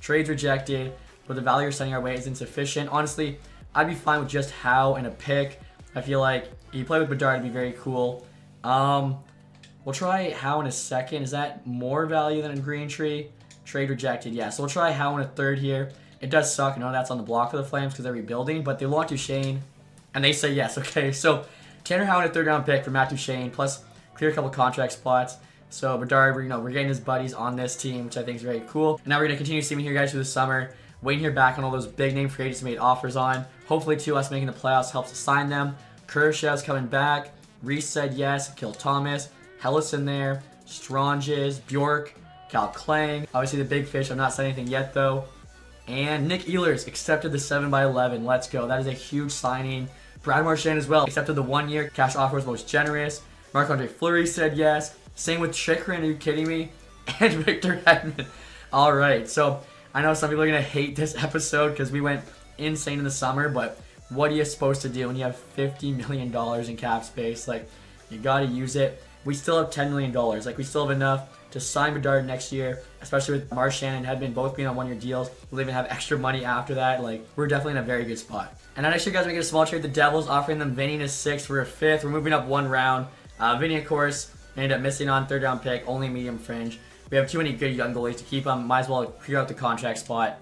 Trade's rejected, but the value you're sending our way is insufficient. Honestly, I'd be fine with just Howe and a pick. I feel like you play with Bedard, it'd be very cool. Um, we'll try Howe in a second. Is that more value than a Greentree? Trade rejected, yeah. So we'll try Howe in a third here. It does suck. I know that's on the block for the Flames because they're rebuilding, but they want Duchene, and they say yes. [LAUGHS] Okay, so Tanner Howard, a third round pick for Matt Duchene, plus clear a couple contract spots. So Bedard, you know, we're getting his buddies on this team, which I think is very cool. And now we're gonna continue seeing here guys through the summer, waiting here back on all those big name free agents made offers on. Hopefully, to us making the playoffs helps to sign them. Kurashev's coming back. Reese said yes. Akil Thomas. Helleson there. Stranges. Bjork. Cal Klang. Obviously the big fish. I'm not saying anything yet though. And Nick Ehlers accepted the 7 by 11 Let's go. That is a huge signing. Brad Marchand as well accepted the one year cash offer was most generous. Marc Andre Fleury said yes. Same with Chychrun, are you kidding me? [LAUGHS] And Victor Hedman. Alright, so I know some people are going to hate this [LAUGHS] episode because we went insane in the summer, but what are you supposed to do when you have $50 million in cap space? Like, You gotta use it. We still have $10 million. Like, we still have enough to sign Bedard next year, especially with Marchand and Hedman both being on one year deals. We'll even have extra money after that. Like, we're definitely in a very good spot. And next year, guys, we get a small trade the Devils, offering them Vinny a sixth for a fifth. We're moving up one round. Uh, Vinny, of course, ended up missing on third round pick, only medium fringe. We have too many good young goalies to keep him. Might as well clear out the contract spot.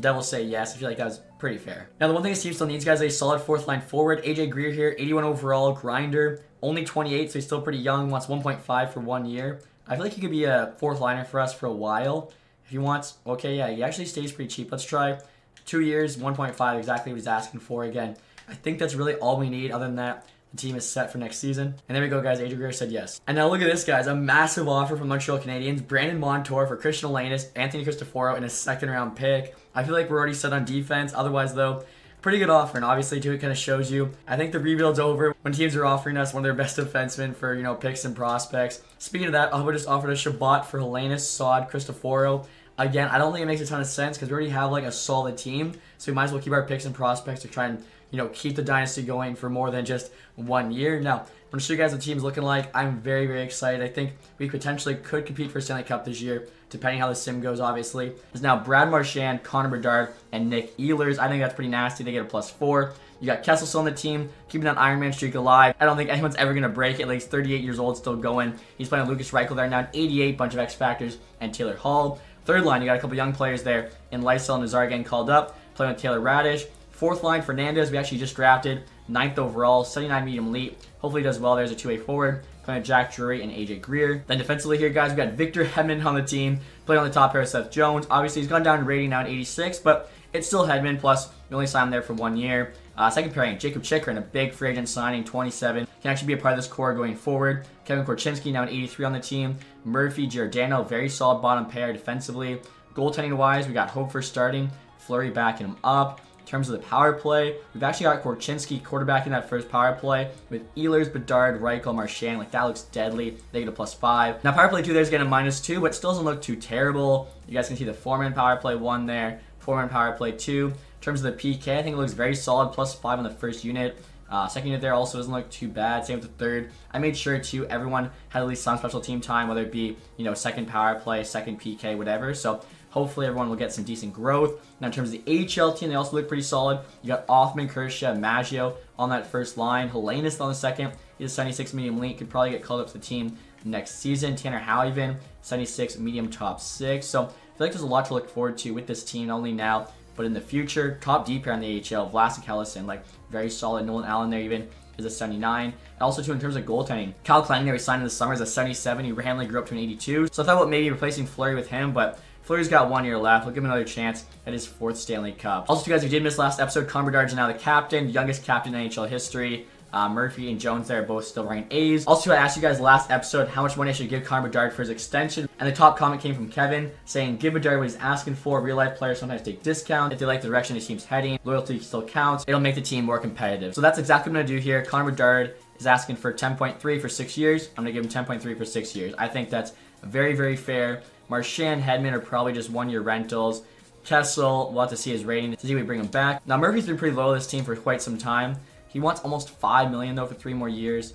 Devils say yes. I feel like that was pretty fair. Now, the one thing this team still needs, guys, is a solid fourth line forward. AJ Greer here, 81 overall, grinder, only 28, so he's still pretty young, wants 1.5 for one year. I feel like he could be a fourth liner for us for a while. If he wants, okay, yeah, he actually stays pretty cheap. Let's try two years, 1.5, exactly what he's asking for. Again, I think that's really all we need. Other than that, the team is set for next season. And there we go, guys. Adrian Greer said yes. And now look at this, guys. A massive offer from Montreal Canadiens. Brandon Montour for Christian Alanis, Anthony Cristoforo, and a second round pick. I feel like we're already set on defense. Otherwise, though, pretty good offer. And obviously, too, it kind of shows you. I think the rebuild's over when teams are offering us one of their best defensemen for, you know, picks and prospects. Speaking of that, Ottawa just offered a Chabot for Helenius, Saad, Cristoforo. Again, I don't think it makes a ton of sense because we already have like a solid team. So we might as well keep our picks and prospects to try and you know, keep the dynasty going for more than just one year. Now, I'm going to show you guys what the team's looking like. I'm very, very excited. I think we potentially could compete for Stanley Cup this year, depending how the sim goes, obviously. There's now Brad Marchand, Connor Bedard, and Nick Ehlers. I think that's pretty nasty. They get a plus four. You got Kessel still on the team, keeping that Iron Man streak alive. I don't think anyone's ever going to break it. Like, he's 38 years old, still going. He's playing Lukas Reichel there now, 88, bunch of X Factors, and Taylor Hall. Third line, you got a couple young players there in Lysell and Nazar getting called up, playing with Taylor Raddysh. Fourth line, Fernandez, we actually just drafted. Ninth overall, 79 medium elite. Hopefully does well. There's a two-way forward. Playing Jack Drury and AJ Greer. Then defensively here, guys, we got Victor Hedman on the team. Playing on the top pair, of Seth Jones. Obviously, he's gone down in rating now at 86, but it's still Hedman. Plus, we only signed him there for one year. Uh, second pairing, Jakob Chychrun, a big free agent signing, 27. Can actually be a part of this core going forward. Kevin Korchinski, now an 83 on the team. Murphy, Giordano, very solid bottom pair defensively. Goaltending-wise, we got Hofer starting. Fleury backing him up terms of the power play, we've actually got Korchinski quarterbacking that first power play with Ehlers, Bedard, Reichel, Marchand. Like, that looks deadly. They get a plus five. Now, power play two there's getting a minus two, but still doesn't look too terrible. You guys can see the four-man power play one there, four-man power play two. In terms of the PK, I think it looks very solid, plus five on the first unit. Uh, second unit there also doesn't look too bad. Same with the third. I made sure too everyone had at least some special team time, whether it be you know second power play, second PK, whatever. So Hopefully everyone will get some decent growth. Now in terms of the AHL team, they also look pretty solid. You got Othmann, Kershaw, Maggio on that first line. Helenius on the second. He's a 76 medium link. Could probably get called up to the team next season. Tanner Howeven, 76 medium top six. So I feel like there's a lot to look forward to with this team, not only now, but in the future. Top D pair in the AHL, Vlasic Helleson, like very solid. Nolan Allen there even is a 79. And also, too, in terms of goaltending, Kyle Klang there, he signed in the summer, is a 77. He randomly grew up to an 82. So I thought about maybe replacing Fleury with him, but Fleury's got one year left. We'll give him another chance at his fourth Stanley Cup. Also, you guys, who did miss last episode, Connor Bedard is now the captain, youngest captain in NHL history. Uh, Murphy and Jones there are both still ranked A's. Also, I asked you guys last episode how much money I should give Connor Bedard for his extension, and the top comment came from Kevin saying, "Give Bedard what he's asking for. Real life players sometimes take discount if they like the direction his team's heading. Loyalty still counts. It'll make the team more competitive." So that's exactly what I'm gonna do here. Connor Bedard is asking for 10.3 for six years. I'm gonna give him 10.3 for six years. I think that's very, very fair. Marchand, Hedman are probably just one-year rentals. Kessel, we'll have to see his rating to see if we bring him back. Now, Murphy's been pretty low this team for quite some time. He wants almost 5 million, though, for three more years.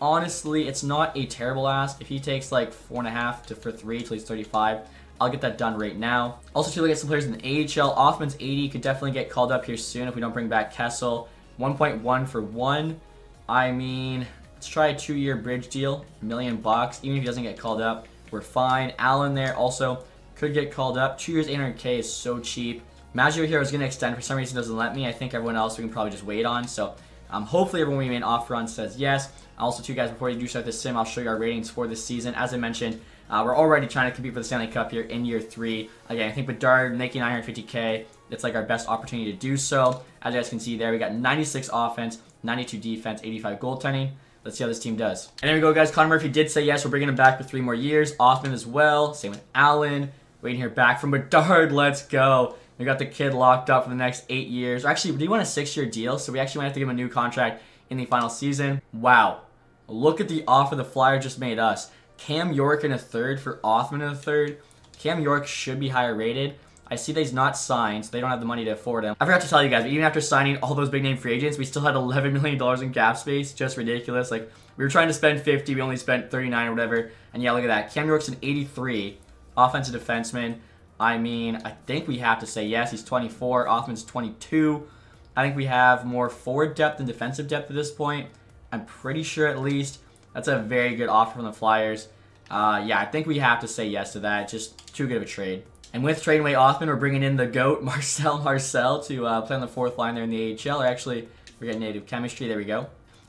Honestly, it's not a terrible ask. If he takes, like, four and a half to for three till he's 35, I'll get that done right now. Also, to look at some players in the AHL, Othmann's 80 could definitely get called up here soon if we don't bring back Kessel. 1.1 for one. I mean, let's try a two-year bridge deal, million bucks, even if he doesn't get called up. We're fine. Allen there also could get called up. Two years 800k is so cheap. Maggio here is going to extend. For some reason doesn't let me. I think everyone else we can probably just wait on. So um, hopefully everyone we made offer on says yes. Also, too guys, before you do start this sim, I'll show you our ratings for this season. As I mentioned, uh, we're already trying to compete for the Stanley Cup here in year three. Again, I think Dart making 950k, it's like our best opportunity to do so. As you guys can see there, we got 96 offense, 92 defense, 85 goaltending. Let's see how this team does. And there we go, guys. Connor Murphy did say yes. We're bringing him back for three more years. Othmann as well. Same with Allen. Waiting here back from Bedard. [LAUGHS] Let's go. We got the kid locked up for the next eight years. Actually, you want a six-year deal? So we actually might have to give him a new contract in the final season. Wow. Look at the offer the Flyer just made us. Cam York in a third for Othmann in a third. Cam York should be higher rated. I see that he's not signed, so they don't have the money to afford him. I forgot to tell you guys, but even after signing all those big name free agents, we still had $11 million in cap space. Just ridiculous. Like, We were trying to spend 50, we only spent 39 or whatever. And yeah, look at that. Cam York's an 83, offensive defenseman. I mean, I think we have to say yes. He's 24, offense 22. I think we have more forward depth than defensive depth at this point. I'm pretty sure at least. That's a very good offer from the Flyers. Uh, yeah, I think we have to say yes to that. Just too good of a trade. And with trading away Othmann, we're bringing in the GOAT, [LAUGHS] Marcel Marcel, to uh, play on the fourth line there in the AHL. Or actually, we're getting native chemistry. There we go.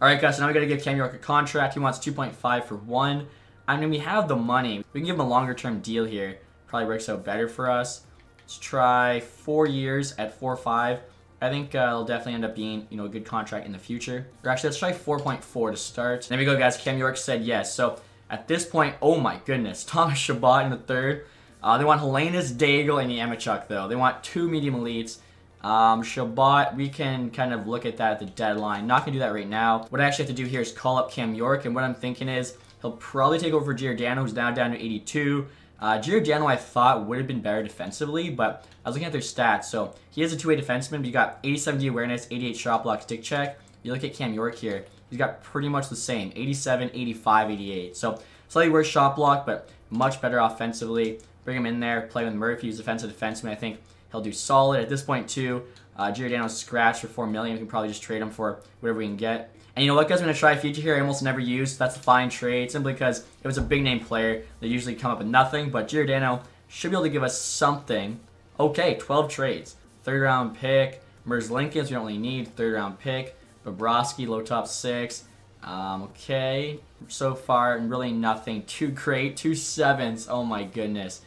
All right, guys, so now we got to give Cam York a contract. He wants 2.5 for one. I mean, we have the money. We can give him a longer-term deal here. Probably works out better for us. Let's try four years at 4.5. I think uh, it'll definitely end up being, you know, a good contract in the future. Or actually, let's try 4.4 to start. There we go, guys. Cam York said yes. So at this point, oh my goodness, [LAUGHS] Thomas Chabot in the third. Uh, they want Helenius Daigle, and Yakemchuk, though. They want two medium elites. Um, Chabot, we can kind of look at that at the deadline. Not going to do that right now. What I actually have to do here is call up Cam York, and what I'm thinking is he'll probably take over for Giordano, who's now down to 82. Uh, Giordano, I thought, would have been better defensively, but I was looking at their stats. So he is a two-way defenseman, but you got 87 D awareness, 88 shot block, stick check. You look at Cam York here, he's got pretty much the same, 87, 85, 88. So slightly worse shot block, but much better offensively. Bring him in there, play with Murphy, who's defensive defenseman. I think he'll do solid. At this point, too, uh, Giordano's scratched for 4 million. We can probably just trade him for whatever we can get. And you know what, guys? I'm to try a feature here I almost never use. That's a fine trade, simply because it was a big name player. They usually come up with nothing, but Giordano should be able to give us something. Okay, 12 trades. Third round pick. Merzlikins, we don't really need. Third round pick. Bobrovsky, low top six. Um, okay, so far really nothing too great. Two sevens. Oh my goodness.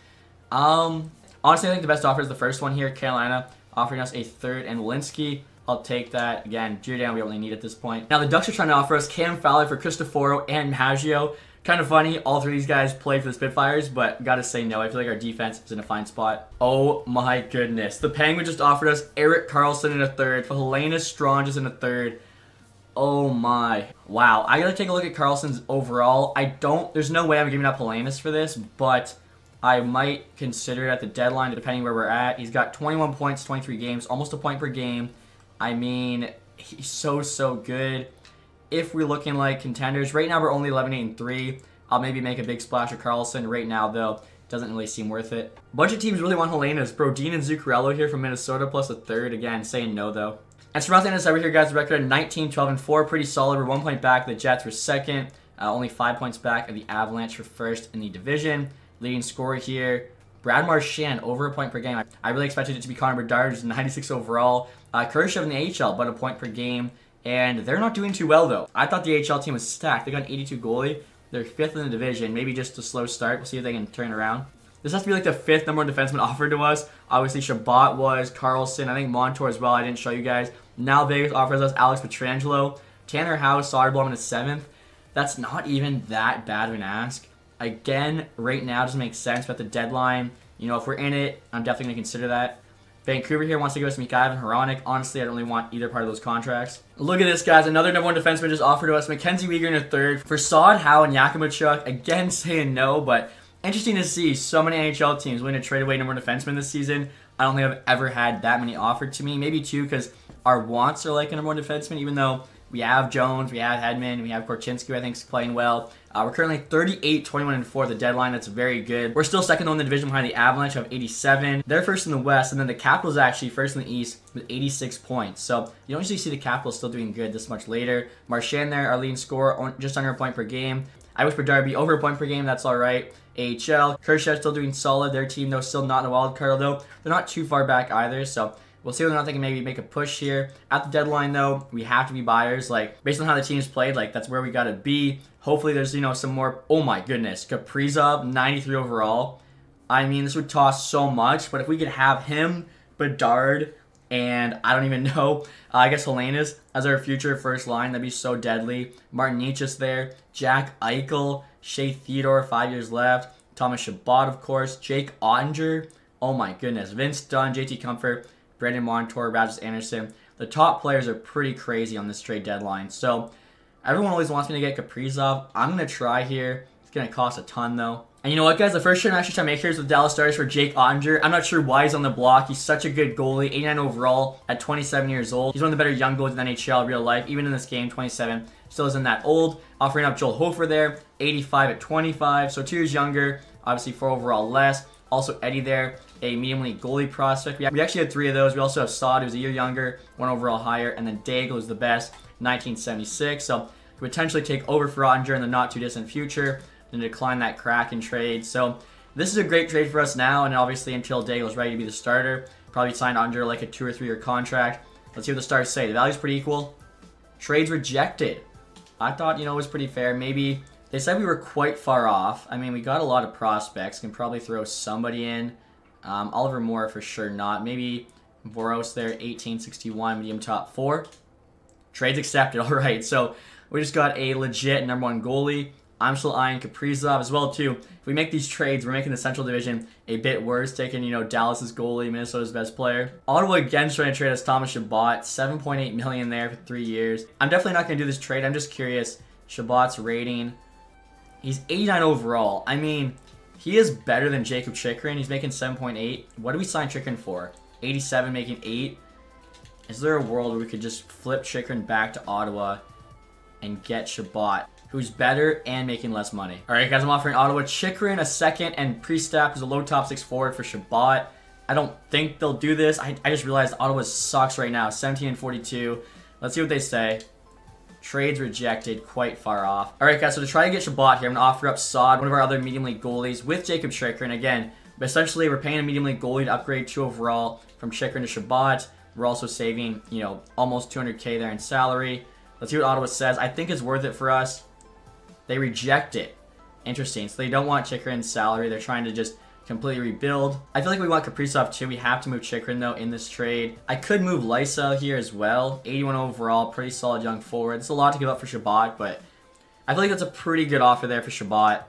Um, honestly, I think the best offer is the first one here. Carolina offering us a third and Linsky. I'll take that. Again, Giordano we only need at this point. Now the Ducks are trying to offer us Cam Fowler for Cristoforo and Maggio. Kind of funny, all three of these guys play for the Spitfires, but gotta say no. I feel like our defense is in a fine spot. Oh my goodness. The Penguin just offered us Erik Karlsson in a third, for Helenius Stranges in a third. Oh my. Wow. I gotta take a look at Karlsson's overall. I don't, there's no way I'm giving up Helenius for this, but I might consider it at the deadline, depending where we're at. He's got 21 points, 23 games, almost a point per game. I mean, he's so, so good. If we're looking like contenders, right now we're only 11, 8, and 3. I'll maybe make a big splash of Karlsson Right now, though, doesn't really seem worth it. A bunch of teams really want Helenius. Brodin and Zuccarello here from Minnesota, plus a third. Again, saying no, though. And so nothing else over here, guys. Record 19, 12, and 4. Pretty solid. We're one point back. The Jets were second. Uh, only five points back of the Avalanche for first in the division. Leading scorer here, Brad Marchand, over a point per game. I, really expected it to be Connor Bedard, who's 96 overall. Uh, Kurashev in the AHL, but a point per game. And they're not doing too well, though. I thought the AHL team was stacked. They got an 82 goalie. They're fifth in the division. Maybe just a slow start. We'll see if they can turn around. This has to be like the fifth number one defenseman [LAUGHS] offered to us. Obviously, Chabot was, Karlsson, I think Montour as well. I didn't show you guys. Now Vegas offers us Alex Pietrangelo, Tanner House, Soderblom in the seventh. That's not even that bad of an ask. Again, right now doesn't make sense, but the deadline, you know, if we're in it, I'm definitely going to consider that. Vancouver here wants to give us Mikheyev and Hronek. Honestly, I don't really want either part of those contracts. Look at this, guys. Another number one defenseman just offered to us. Mackenzie Weegar in a third. For Saad, Howe, and Yakemchuk, again [LAUGHS] saying no, but interesting to see so many NHL teams willing to trade away number one defenseman this season. I don't think I've ever had that many offered to me. Maybe two, because our wants are like a number one defenseman, even though we have Jones, we have Hedman, we have Korchinski, I think, is playing well. Uh, we're currently 38, 21, and 4 the deadline. That's very good. We're still second in the division behind the Avalanche of 87. They're first in the West, and then the Capitals actually first in the East with 86 points. So you don't usually see the Capitals still doing good this much later. Marchand there, our leading scorer, just under a point per game. I wish Bedard be over a point per game. That's all right. AHL, Kershaw still doing solid. Their team, though, still not in the wild card, though. They're not too far back either, so We'll see whether or not they can maybe make a push here. At the deadline, though, we have to be buyers. Like, based on how the team's played, like, that's where we got to be. Hopefully there's, you know, some more... Oh, my goodness. Kaprizov, 93 overall. I mean, this would toss so much, but if we could have him, Bedard, and I don't even [LAUGHS] know, uh, I guess Helenius as our future first line, that'd be so deadly. Martin Necas there, Jack Eichel, Shea Theodore, five years left, Thomas Chabot, of course, Jake Oettinger, oh my goodness, Vince Dunn, JT Compher, Brandon Montour, Rasmus Andersson. The top players are pretty crazy on this trade deadline. So everyone always wants me to get Kaprizov. I'm going to try here. It's going to cost a ton, though. And you know what, guys? The first trade I'm actually trying to make here is with Dallas Stars for Jake Oettinger. I'm not sure why he's on the block. He's such a good goalie, 89 overall at 27 years old. He's one of the better young goalies in NHL real life. Even in this game, 27, still isn't that old. Offering up Joel Hofer there, 85 at 25, so two years younger, obviously four overall less. Also Eddie there, a medium league goalie prospect. We actually had three of those. We also have Saad, who's a year younger, one overall higher, and then Daigle is the best, 1976. So potentially take over for Oettinger in the not too distant future and decline that crack Kraken trade. So this is a great trade for us now, and obviously until Daigle is ready to be the starter, probably sign under like a two or three year contract. Let's see what the stars say. The value's pretty equal. Trades rejected. I thought, you know, it was pretty fair. Maybe they said we were quite far off. I mean, we got a lot of prospects. Can probably throw somebody in. Um, Oliver Moore for sure not. Maybe Voros there, 1861, medium top four. Trades accepted. [LAUGHS] All right, so we just got a legit number one goalie. I'm still eyeing Kaprizov as well too. If we make these trades, we're making the Central Division a bit worse, taking you know Dallas's goalie, Minnesota's best player. Ottawa again trying to trade us Thomas Chabot, 7.8 million there for three years. I'm definitely not going to do this trade. I'm just curious. Chabot's rating, he's 89 overall. I mean, he is better than Jakob Chychrun. He's making 7.8. What do we sign Chikrin for? 87 making 8. Is there a world where we could just flip Chychrun back to Ottawa and get Chabot who's better and making less money. All right, guys, I'm offering Ottawa Chychrun a second and Priestap is a low top six forward for Chabot. I don't think they'll do this. I, I just realized Ottawa sucks right now, 17 and 42. Let's see what they say. Trades rejected, quite far off. All right, guys, so to try to get Chabot here, I'm going to offer up Saad, one of our other medium league goalies, with Jacob Chychrun. Again, essentially, we're paying a medium league goalie to upgrade two overall from Chychrun to Chabot. We're also saving, you know, almost 200k there in salary. Let's see what Ottawa says. I think it's worth it for us. They reject it. Interesting. So they don't want Chychrun's salary. They're trying to just completely rebuild. I feel like we want Kaprizov too. We have to move Chychrun though in this trade. I could move Lysa here as well. 81 overall, pretty solid young forward. It's a lot to give up for Chabot, but I feel like that's a pretty good offer there for Chabot.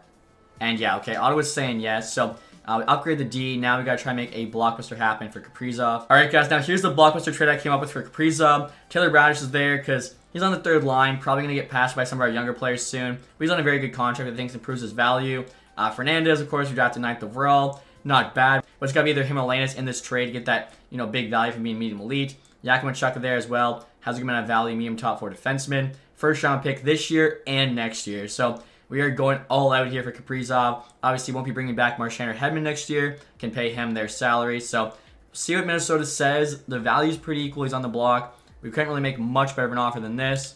And yeah, okay, Ottawa's saying yes. So uh, we upgrade the D. Now we gotta try and make a blockbuster happen for Kaprizov. All right, guys. Now here's the blockbuster trade I came up with for Kaprizov. Taylor Raddysh is there because He's on the third line, probably going to get passed by some of our younger players soon. But he's on a very good contract that I think improves his value. Uh, Fernandez, of course, we drafted ninth overall. Not bad. But it's got to be either him or in this trade to get that you know big value from being medium elite. Yakima Chuka there as well. Has a good amount of value, medium top four defenseman. First round pick this year and next year. So we are going all out here for Kaprizov. Obviously, won't be bringing back Marchand or Hedman next year. Can pay him their salary. So see what Minnesota says. The value's pretty equal. He's on the block. We couldn't really make much better of an offer than this.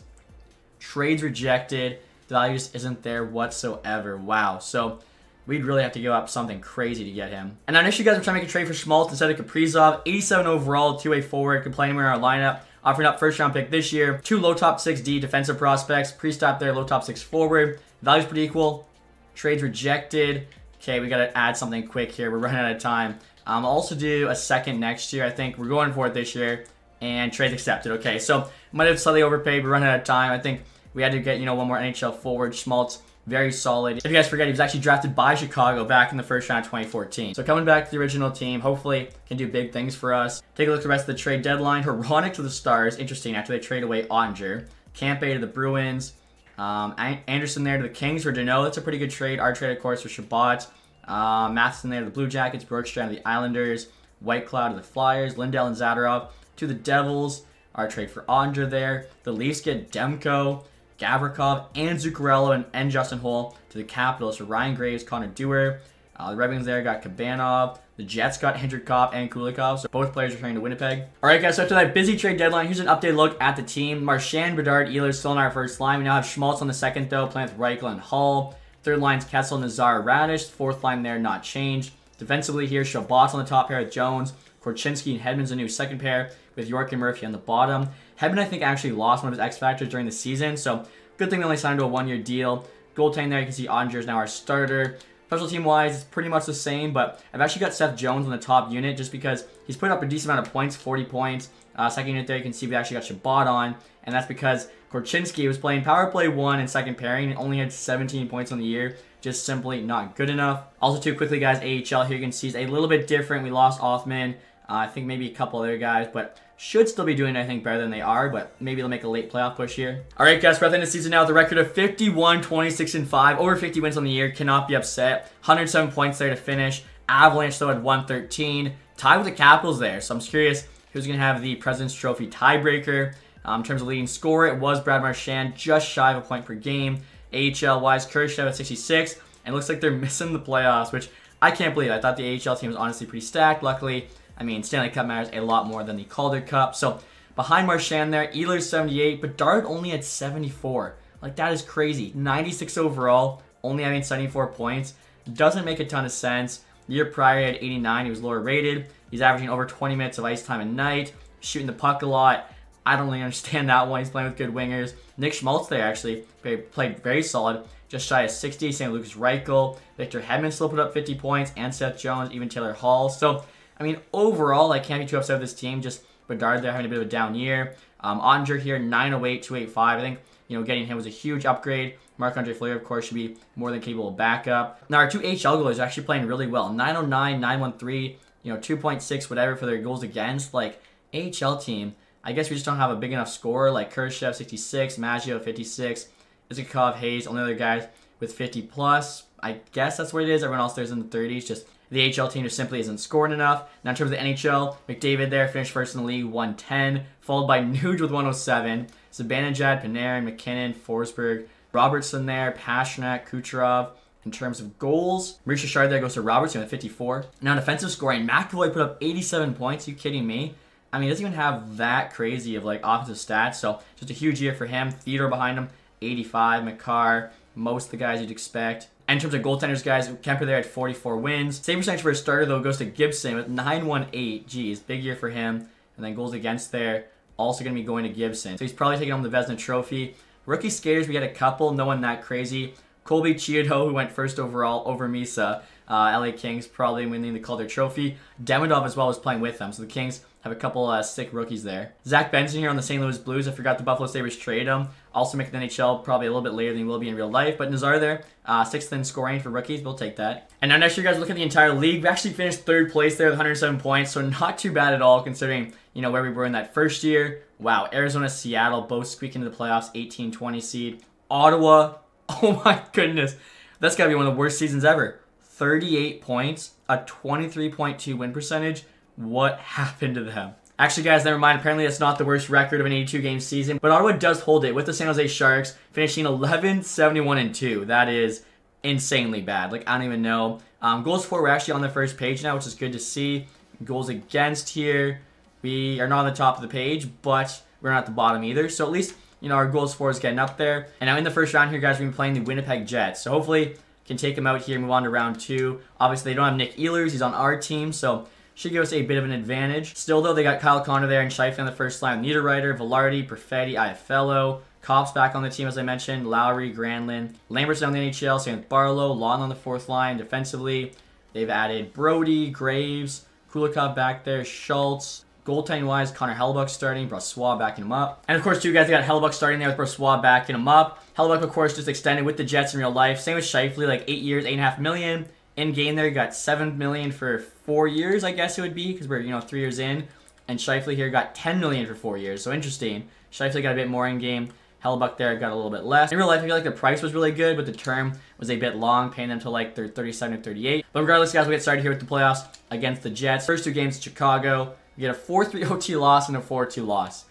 Trades rejected. The value just isn't there whatsoever. Wow. So we'd really have to give up something crazy to get him. And I know you guys are trying to make a trade for Schmaltz instead of Kaprizov. 87 overall, two-way forward, could play anywhere in our lineup. Offering up first round pick this year. Two low top 6D defensive prospects. Pre-stop there, low top 6 forward. Value's pretty equal. Trades rejected. Okay, we got to add something quick here. We're running out of time. Um, I'll also do a second next year. I think we're going for it this year and trade accepted. Okay, so might have slightly overpaid. We're running out of time. I think we had to get, you know, one more NHL forward. Schmaltz, very solid. If you guys forget, he was actually drafted by Chicago back in the first round of 2014. So coming back to the original team, hopefully can do big things for us. Take a look at the rest of the trade deadline. Hronek to the Stars. Interesting, after they trade away Oettinger. Kempe to the Bruins. Um, Andersson there to the Kings for Danault. That's a pretty good trade. Our trade, of course, for Chabot. Uh, Matheson there to the Blue Jackets. Bjorkstrand to the Islanders. Whitecloud to the Flyers. Lindell and Zadorov to the Devils. Our trade for Andre there. The Leafs get Demko, Gavrikov, and Zuccarello and, and Justin Holl to the Capitals for Ryan Graves, Connor Dewar. Uh, the Red Wings there got Kabanov. The Jets got Hendrikov and Kulikov, so both players returning to Winnipeg. All right, guys, so after that busy trade deadline, here's an update look at the team. Marchand, Bedard, Ehlers still in our first line. We now have Schmaltz on the second, though, playing with Reichel and Hull. Third line's Kessel, Nazar, Raddysh. Fourth line there, not changed. Defensively here, Chabot's on the top pair with Jones. Korchinski and Hedman's a new second pair with York and Murphy on the bottom. Hedman, I think, actually lost one of his X factors during the season, so good thing they only signed to a one-year deal. Goaltending there, you can see Oettinger is now our starter. Special team wise, it's pretty much the same, but I've actually got Seth Jones on the top unit just because he's put up a decent amount of points, 40 points. Uh, second unit there, you can see we actually got Chabot on, and that's because Korchinski was playing power play one and second pairing and only had 17 points on the year. Just simply not good enough. Also, too quickly, guys, AHL here you can see is a little bit different. We lost Othmann. Uh, I think maybe a couple other guys, but should still be doing, I think, better than they are, but maybe they'll make a late playoff push here. All right, guys, for the season now, the record of 51, 26, and 5, over 50 wins on the year, cannot be upset. 107 points there to finish. Avalanche, though, at 113. Tied with the Capitals there, so I'm curious who's going to have the President's Trophy tiebreaker. Um, in terms of leading scorer, it was Brad Marchand, just shy of a point per game. AHL wise, Kurashev at 66, and looks like they're [LAUGHS] missing the playoffs, which I can't believe. I thought the AHL team was honestly pretty stacked. Luckily, I mean, Stanley Cup matters a lot more than the Calder Cup. So behind Marchand there, Ehlers 78, but Dart only at 74. Like, that is crazy. 96 overall, only having 74 points. Doesn't make a ton of sense. The year prior, he had 89. He was lower rated. He's averaging over 20 minutes of ice time a night, shooting the puck a lot. I don't really [LAUGHS] understand that one. He's playing with good wingers. Nick Schmaltz there actually played very solid, just shy of 60. St. Lukas Reichel, Victor Hedman still put up 50 points, and Seth Jones, even Taylor Hall. So, I mean, overall, I can't be too upset with this team. Just Bedard there having a bit of a down year. Um, here, 908, 285. I think, you know, getting him was a huge upgrade. Marc-Andre Fleury, of course, should be more than capable of backup. Now, our two HL goalers are actually playing really well. 909, 913, you know, 2.6, whatever for their goals against. Like, AHL team, I guess we just don't have a big enough score. Like, Kurashev, 66, Maggio, 56, Iskhakov, Hayes, only other guys with 50 plus. I guess that's what it is. Everyone else there's in the 30s. Just the HL team just simply isn't scoring enough. Now, in terms of the NHL, McDavid there finished first in the league, 110, followed by [LAUGHS] Nuge with 107, Zibanejad, Panarin, MacKinnon, Forsberg, Robertson there, Pastrnak, Kucherov. In terms of goals, Maurice Richard there goes to Robertson with 54. Now, in offensive scoring, McAvoy put up 87 points. Are you kidding me? I mean, he doesn't even have that crazy of like offensive stats. So just a huge year for him. Theodore behind him, 85. Makar, most of the guys you'd expect. And in terms of goaltenders, guys, Kemper there at 44 wins. Save percentage for a starter, though, goes to Gibson with 918. Geez, big year for him. And then goals against there, also going to be going to Gibson. So he's probably taking home the Vezina Trophy. Rookie skaters, we had a couple, no one that crazy. Colby Chiodo, who went first overall over Misa. Uh, LA Kings probably winning the Calder Trophy. Demidov as well was playing with them. So the Kings have a couple uh, sick rookies there. Zach Benson here on the St. Louis Blues. I forgot the Buffalo Sabres trade him. Also make the NHL probably a little bit later than he will be in real life. But Nazar there, uh, sixth in scoring for rookies. We'll take that. And now next year, guys, look at the entire league. We actually finished third place there with 107 points. So not too bad at all considering, you know, where we were in that first year. Wow, Arizona, Seattle, both squeaking into the playoffs, 18-20 seed. Ottawa, [LAUGHS] oh my goodness. That's got to be one of the worst seasons ever. 38 points, a 23.2 win percentage. What [LAUGHS] happened to them? Actually, guys, never mind. Apparently, that's not the worst record of an 82 game season. But Ottawa does hold it with the San Jose Sharks, finishing 11, 71, and 2. That is insanely bad. Like, I don't even know. Um, goals for, we're actually on the first page now, which is good to see. Goals against here, we are not on the top of the page, but we're not at the bottom either. So at least, you know, our goals for is getting up there. And now in the first round here, guys, we're going to be playing the Winnipeg Jets. So hopefully, can take them out here, and move on to round two. Obviously, they don't have Nick Ehlers. He's on our team, so should give us a bit of an advantage. Still, though, they got Kyle Connor there and Scheifele on the first line. Niederreiter, Vilardi, Perfetti, Iafallo. Cops back on the team, as I mentioned. Lowry, Granlund. Lambert's on the NHL, with Barlow. Lawton on the fourth line defensively. They've added Brody, Graves, Kulikov back there, Schultz. Goaltending wise, Connor Hellebuyck starting, Brossoit backing him up. And of course, two guys got Hellebuyck starting there with Brossoit backing him up. Hellebuyck, of course, just extended with the Jets in real life. Same with Scheifele, like eight years, eight and a half million in game there, you got seven million for four years, I guess it would be, because we're you know three years in. And Scheifele here got 10 million for four years, so interesting. Scheifele got a bit more in game. Hellebuyck there got a little bit less. In real life, I feel like the price was really good, but the term was a bit long, paying them to like their 37 or 38. But regardless, guys, we get started here with the playoffs against the Jets. First two games, Chicago. We get a 4-3 [LAUGHS] OT loss and a 4-2 loss.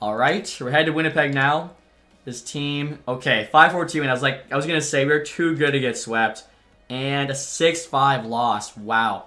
All right, we're headed to Winnipeg now. This team, okay, 5-4-2, and I was like, I was gonna say we we're too good to get swept and a 6-5 loss. Wow.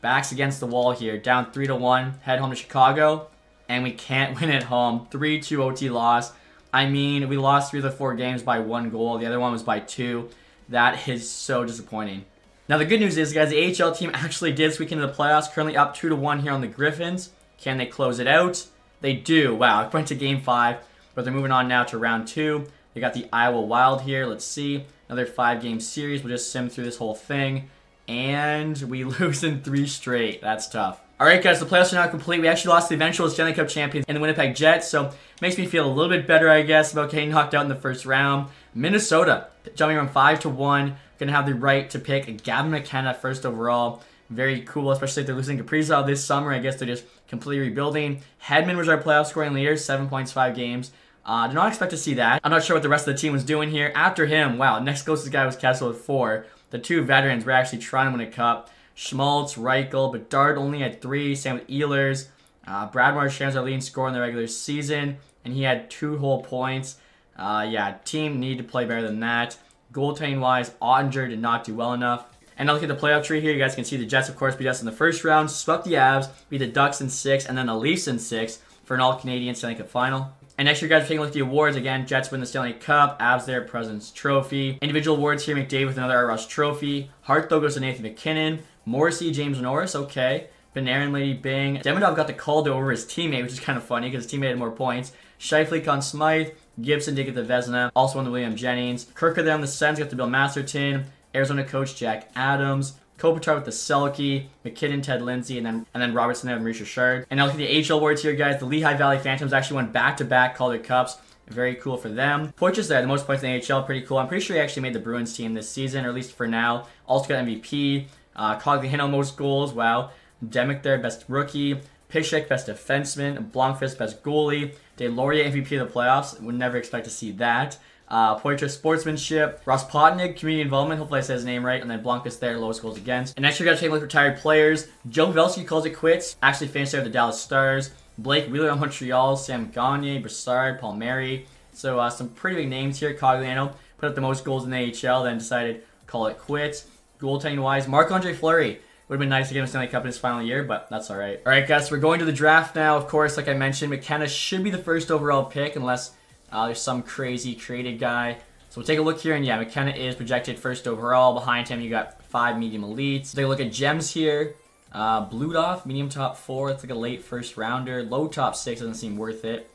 Backs against the wall here. Down 3-1. Head home to Chicago. And we can't [LAUGHS] win at home. 3-2 OT loss. I mean, we lost three of the four games by one goal. The other one was by two. That is so disappointing. Now, the good news is, guys, the AHL team [LAUGHS] actually did squeak into the playoffs. Currently up 2-1 here on the Griffins. Can they close it out? They do. Wow, it went to game five. But they're moving on now to round two. They got the Iowa Wild here. Let's see. Another five game series. We'll just sim through this whole thing. And we [LAUGHS] lose in three straight. That's tough. Alright guys, the playoffs are now complete. We actually lost the eventual Stanley Cup champions in the Winnipeg Jets, so makes me feel a little bit better, I guess, about getting knocked out in the first round. Minnesota, jumping from 5 to 1, gonna have the right to pick Gavin McKenna first overall. Very cool, especially if they're losing Kaprizov this summer. I guess they're just completely rebuilding. Hedman was our playoff scoring leader, 7 points, 5 games. Uh, did not expect to see that. I'm not sure what the rest of the team was doing here. After him, wow, next closest guy was Kessel at four. The two veterans were actually trying to win a cup. Schmaltz, Reichel, but Dart only had three. Same with Ehlers. Uh, Brad Marchand's our leading scorer in the regular season. and he had two whole points. Uh, yeah, team need to play better than that. Goaltending wise, Oettinger did not do well enough. And now look at the playoff tree here. You guys can see the Jets, of course, beat us in the first round, swept the Avs, beat the Ducks in six, and then the Leafs in six for an All Canadian Stanley Cup final. And next year, guys, we're taking a look at the awards. Again, Jets win the Stanley Cup, Abs there, President's Trophy. Individual awards here, McDavid with another Ross Trophy. Hart, though, goes to Nathan MacKinnon. Morrissey, James Norris, okay. Panarin, Lady Byng. Demidov got the call to over his teammate, which is kind of funny because his teammate had more points. Scheifele, Conn Smythe. Gibson did get the Vezina. Also won the William Jennings. Kirker there on the Sens got the Bill Masterton. Arizona coach Jack Adams. Kopitar with the Selke, MacKinnon, Ted Lindsay, and then and then Robertson and with Shard. And now look at the AHL awards here, guys. The Lehigh Valley Phantoms actually won back-to-back Calder Cups. Very cool for them. Poitras there, the most points in the AHL, pretty cool. I'm pretty sure he actually made the Bruins team this season, or at least for now. Also got MVP. Uh, Cogliano most goals, wow. Demick there, best rookie. Pishek, best defenseman. Blomqvist, best goalie. Laurier, MVP of the playoffs. Would never expect to see that. Uh, Poitras sportsmanship. Ross Potnick, community involvement. Hopefully I said his name right. And then Blancas there, lowest goals against. And next we're going to take a look at retired players. Joe Pavelski calls it quits. Actually finished there with the Dallas Stars. Blake Wheeler on Montreal. Sam Gagner, Brassard, Palmieri. So uh, some pretty big names here. Cogliano put up the most goals in the AHL. Then decided call it quits. Goaltending wise, Marc-Andre Fleury. Would have been nice to get him Stanley Cup in his final year, but that's all right. All right, guys, we're going to the draft now. Of course, like I mentioned, McKenna should be the first overall pick unless uh, there's some crazy created guy. So we'll take a look here, and yeah, McKenna is projected first overall. Behind him, you got five medium elites. Take a look at gems here. Uh, Bludoff, medium top four. It's like a late first rounder. Low top six doesn't seem worth it.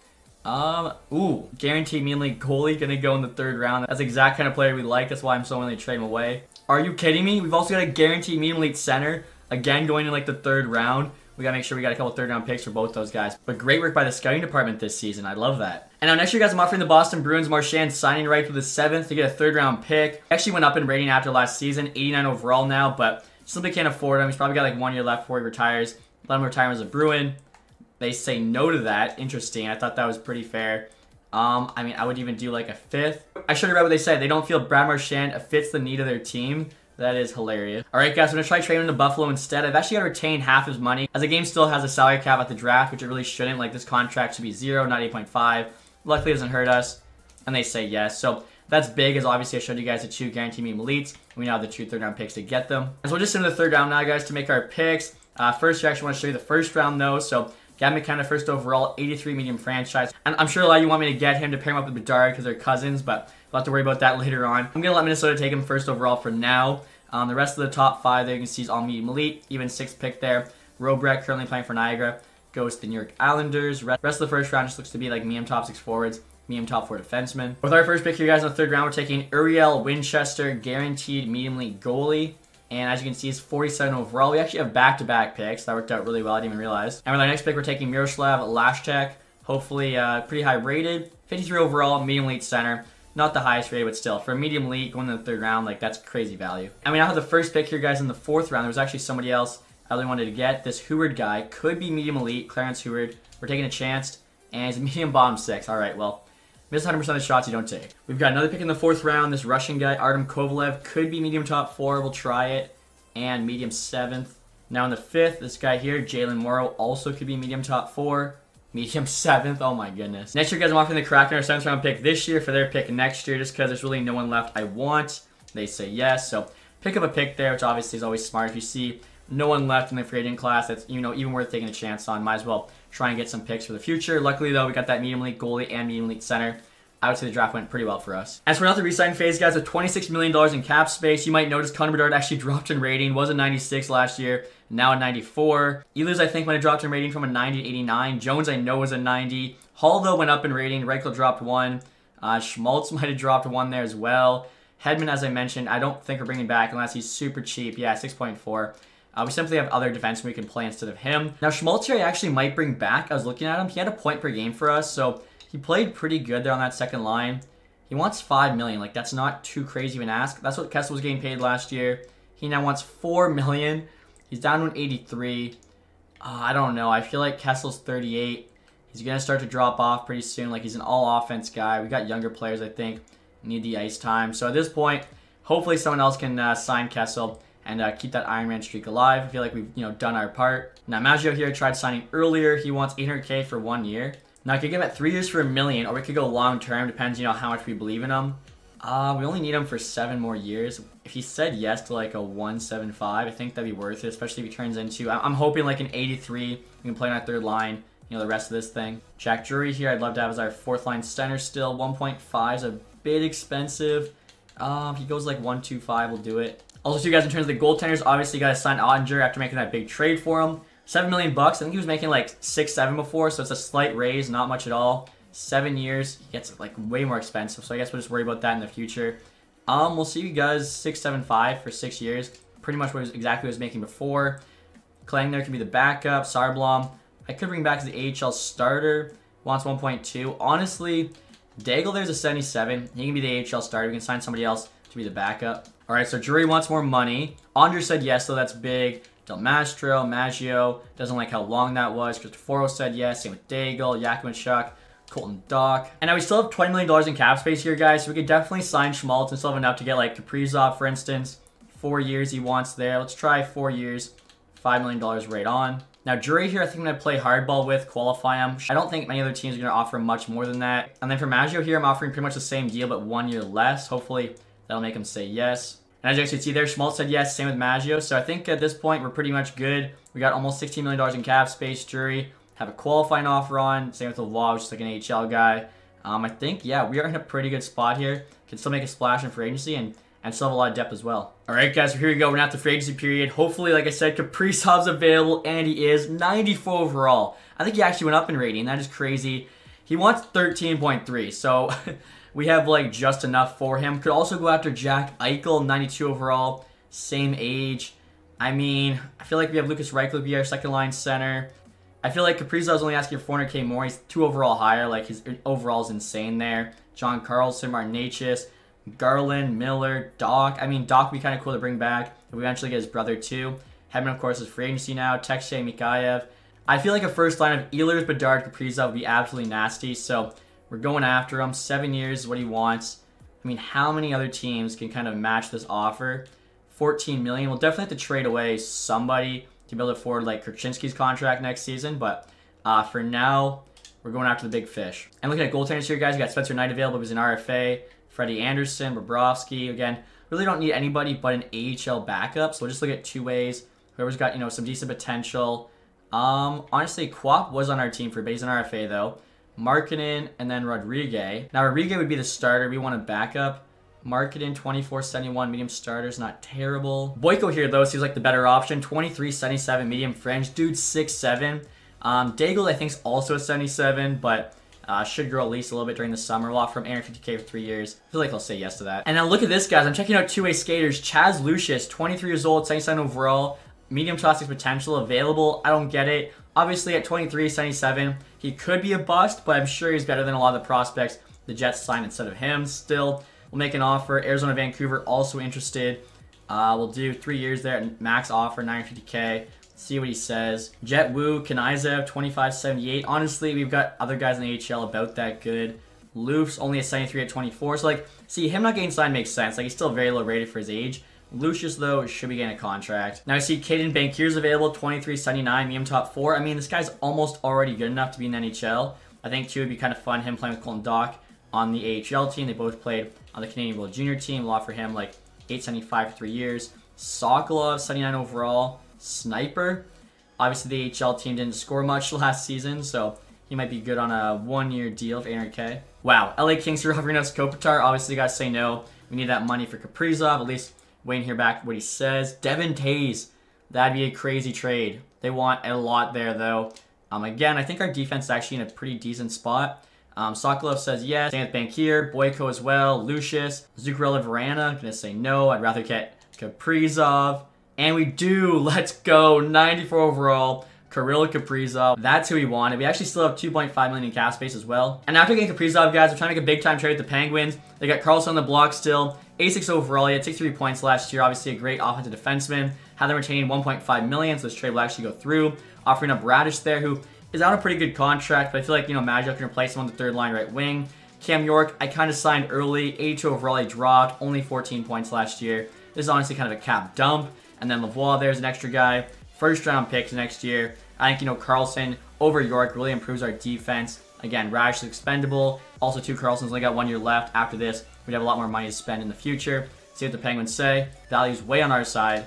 Um, ooh, guaranteed mainly goalie gonna go in the third round. That's the exact kind of player we like. That's why I'm so willing to trade him away. Are you kidding me? We've also got a guaranteed medium elite center. Again, going in like the third round. We gotta make sure we got a couple third round picks for both those guys. But great work by the scouting department this season. I love that. And now next year, guys, I'm offering the Boston Bruins Marchand signing right with the seventh to get a third round pick. Actually went up in rating after last season, 89 overall now, but simply can't afford him. He's probably got like one year left before he retires. Let him retire as a Bruin. They say no to that. Interesting. I thought that was pretty fair. Um, I mean, I would even do like a fifth. I should have read what they said. They don't feel Brad Marchand fits the need of their team. That is hilarious. All right, guys, I'm going to try trading him to Buffalo instead. I've actually got to retain half his money, as the game still has a salary cap at the draft, which it really shouldn't. Like, this contract should be 0, not 8.5. Luckily, it doesn't hurt us, and they say yes. So that's big, as obviously I showed you guys the two guaranteed medium elites. We now have the two third-round picks to get them. And so we'll just into the third round now, guys, to make our picks. Uh, first, I actually want to show you the first round, though. So Gavin McKenna first overall, 83 medium franchise. And I'm sure a lot of you want me to get him to pair him up with Bedard because they're cousins, but we'll have to worry about that [LAUGHS] later on. I'm going to let Minnesota take him first overall for now. Um, the rest of the top five there you can see is all medium elite, even sixth pick there. Robrek currently playing for Niagara goes to the New York Islanders. Rest of the first round just looks to be like medium top six forwards, medium top four defensemen. With our first pick here, guys, in the third round, we're taking Uriel Winchester, guaranteed medium elite goalie. And as you can see, it's 47 overall. We actually have back-to-back -back picks. That worked out really well. I didn't even realize. And with our next pick, we're taking Miroslav Lashtek. Hopefully, uh, pretty high rated. 53 overall, medium elite center. Not the highest rated, but still. For a medium elite, going in the third round, like, that's crazy value. And we now have the first pick here, guys, in the fourth round. There was actually somebody else I really wanted to get. This Heward guy could be medium elite, Clarence Heward. We're taking a chance, and he's a [LAUGHS] medium bottom six. All right, well, miss 100% of the shots you don't take. We've got another pick in the fourth round. This Russian guy, Artem Kovalev, could be medium top four. We'll try it. And medium seventh. Now in the fifth, this guy here, Jalen Morrow, also could be medium top four. Medium [LAUGHS] seventh. Oh my goodness. Next year, guys, I'm offering the Kraken our seventh round pick this year for their pick next year, just because there's really no one left I want. They say yes, so pick up a pick there, which obviously is always smart. If you see no one left in the free agent class, that's you know even worth taking a chance on. Might as well try and get some picks for the future. Luckily, though, we got that medium league goalie and medium league center. I would say the draft went pretty well for us. As for another resign phase, guys, with $26 million in cap space, you might notice Connor Bedard actually [LAUGHS] dropped in rating. Was a 96 last year, now a 94. Ehlers, I think, might have dropped in rating from a 90 to 89. Jones, I know, was a 90. Hall, though, went up in rating. Reichel dropped one. Uh, Schmaltz [LAUGHS] might have dropped one there as well. Hedman, as I mentioned, I don't think we're bringing back unless he's super cheap. Yeah, 6.4. Uh, we simply have other defensemen we can play instead of him. Now, Schmaltz I actually might bring back. I was looking at him. He had a point per game for us, so he played pretty good there on that second line. He wants five million. Like that's not too crazy of an ask. That's what Kessel was getting paid last year. He now wants four million. He's down to 83. Uh, I don't know. I feel like Kessel's 38. He's gonna start to drop off pretty soon. Like he's an all offense guy. We got younger players. I think need the ice time. So at this point, hopefully someone else can uh, sign Kessel and uh, keep that Iron Man streak alive. I feel like we've you know done our part. Now Maggio here tried signing earlier. He wants 800k for one year Now I could give him at three years for a million, or we could go long term. Depends, you know, how much we believe in him. Uh, we only need him for seven more years. If he said yes to like a 175, I think that'd be worth it, especially if he turns into. I'm hoping like an 83. We can play on our third line. You know the rest of this thing. Jack Drury here. I'd love to have as our fourth line center still. 1.5 is a bit expensive. Um, he goes like 125. We'll do it. Also, you guys, in terms of the goaltenders, obviously you got to sign Oettinger after making that big trade for him. Seven million bucks. I think he was making like six, seven before, so it's a slight raise, not much at all. Seven years, he gets like way more expensive. So I guess we'll just worry about that in the future. Um, we'll see you guys six, seven, five for six years. Pretty much what was exactly what was making before. Klingner can be the backup. Soderblom, I could bring back the AHL starter. Wants 1.2. Honestly, Daigle there's a 77. He can be the AHL starter. We can sign somebody else to be the backup. All right, so Drury wants more money. Andre said yes, so that's big. Del Mastro, Maggio, doesn't like how long that was. Cristoforo said yes, same with Daigle, Yakemchuk, Colton Dach. And now we still have $20 million in cap space here, guys, so we could definitely sign Schmaltz and still have enough to get like Kaprizov, for instance. Four years he wants there. Let's try four years, $5 million right on. Now, Drury here, I think I'm going to play hardball with, qualify him. I don't think many other teams are going to offer much more than that. And then for Maggio here, I'm offering pretty much the same deal, but one year less. Hopefully, that'll make him say yes. And as you can see there, Schmaltz said yes, same with Maggio. So I think at this point, we're pretty much good. We got almost $16 million in cap space. Drury have a qualifying offer on. Same with the Law, is like an HL guy. Um, I think, yeah, we are in a pretty good spot here. Can still make a splash in free agency and, and still have a lot of depth as well. All right, guys, so here we go. We're now at the free agency period. Hopefully, like I said, Kaprizov's available, and he is 94 overall. I think he actually went up in rating. That is crazy. He wants 13.3, so [LAUGHS] we have like just enough for him. Could also go after Jack Eichel, 92 overall, same age. I mean, I feel like we have Lukas Reichel be our second line center. I feel like Kaprizov's only asking for 400k more. He's two overall higher. Like his overall is insane there. John Carlson, Martin Garland, Miller, Doc. I mean, Doc would be kind of cool to bring back if we eventually get his brother too. Hedman, of course, is free agency now. Tekshay, Mikheyev. I feel like a first line of Ehlers, Bedard, Kaprizov would be absolutely nasty. So we're going after him. Seven years is what he wants. I mean, how many other teams can kind of match this offer? 14 million. We'll definitely have to trade away somebody to be able to afford like Korchinski's contract next season. But uh, for now, we're going after the big fish. And looking at goaltenders here, guys, we got Spencer Knight available. He's an RFA. Freddie Andersen, Bobrovsky. Again, really don't need anybody but an AHL backup. So we'll just look at two ways. Whoever's got, you know, some decent potential. Um, honestly, Quap was on our team for base and RFA, though. Markkanen, and then Rodriguez. Now, Rodriguez would be the starter. We want a backup. Markkanen, 24.71, medium starters, not terrible. Boyko here, though, seems like the better option. 23.77, medium fringe. Dude, 6'7". Um, Daigle, I think, is also a 77, but uh, should grow at least a little bit during the summer. Offer him 850k for three years. I feel like he'll say yes to that. And now look at this, guys. I'm checking out two-way skaters. Chaz Lucius, 23 years old, 77 overall. Medium to potential available. I don't get it. Obviously, at 23, 77, he could be a bust, but I'm sure he's better than a lot of the prospects the Jets signed instead of him. Still, we'll make an offer. Arizona, Vancouver also interested. Uh, we'll do three years there max offer, 950k. See what he says. Jet Wu, Kanizev, 2578. Honestly, we've got other guys in the HL about that good. Loof's only a 73 at 24. So, like, see, him not getting signed makes sense. Like, he's still very low rated for his age. Lucius, though, should be getting a contract. Now I see Caedan Bankier's available, 23.79, medium top four. I mean, this guy's almost already good enough to be in NHL. I think, too, it'd be kind of fun, him playing with Colton Dach on the AHL team. They both played on the Canadian World Junior team. We'll offer him, like, 875 for three years. Sokolov, 79 overall. Sniper. Obviously, the AHL team didn't score much [LAUGHS] last season, so he might be good on a one-year deal of 800K. Wow, LA Kings [LAUGHS] are offering us Kopitar. Obviously, got to say no. We need that money for Kaprizov, at least Waiting to hear back what he says. Devon Toews. That'd be a crazy trade. They want a lot there, though. Um, again, I think our defense is actually in a pretty decent spot. Um, Sokolov says yes. Same with Bankier. Boyko as well. Lucius. Zuccarello Vrana. Gonna say no. I'd rather get Kaprizov. And we do. [LAUGHS] Let's go. 94 overall. Kirill Kaprizov. That's who we wanted. We actually still have 2.5 million in cap space as well. And after getting Kaprizov, guys, we're trying to make a big time trade with the Penguins. They got Karlsson on the block still. A6 overall. He had 63 points last year. Obviously, a great offensive defenseman. Had them retaining 1.5 million, so this trade will actually go through. Offering up Raddysh there, who is on a pretty good contract, but I feel like, you know, Magic can replace him on the third line right wing. Cam York, I kind of signed early. 82 overall, he dropped. Only 14 points last year. This is honestly kind of a cap dump. And then Lavoie, there's an extra guy. First round picks next year. I think, you know, Karlsson over York really improves our defense. Again, Rash is expendable. Also, two Karlsson's only got one year left. After this, we'd have a lot more money to spend in the future. See what the Penguins say. Value's way on our side.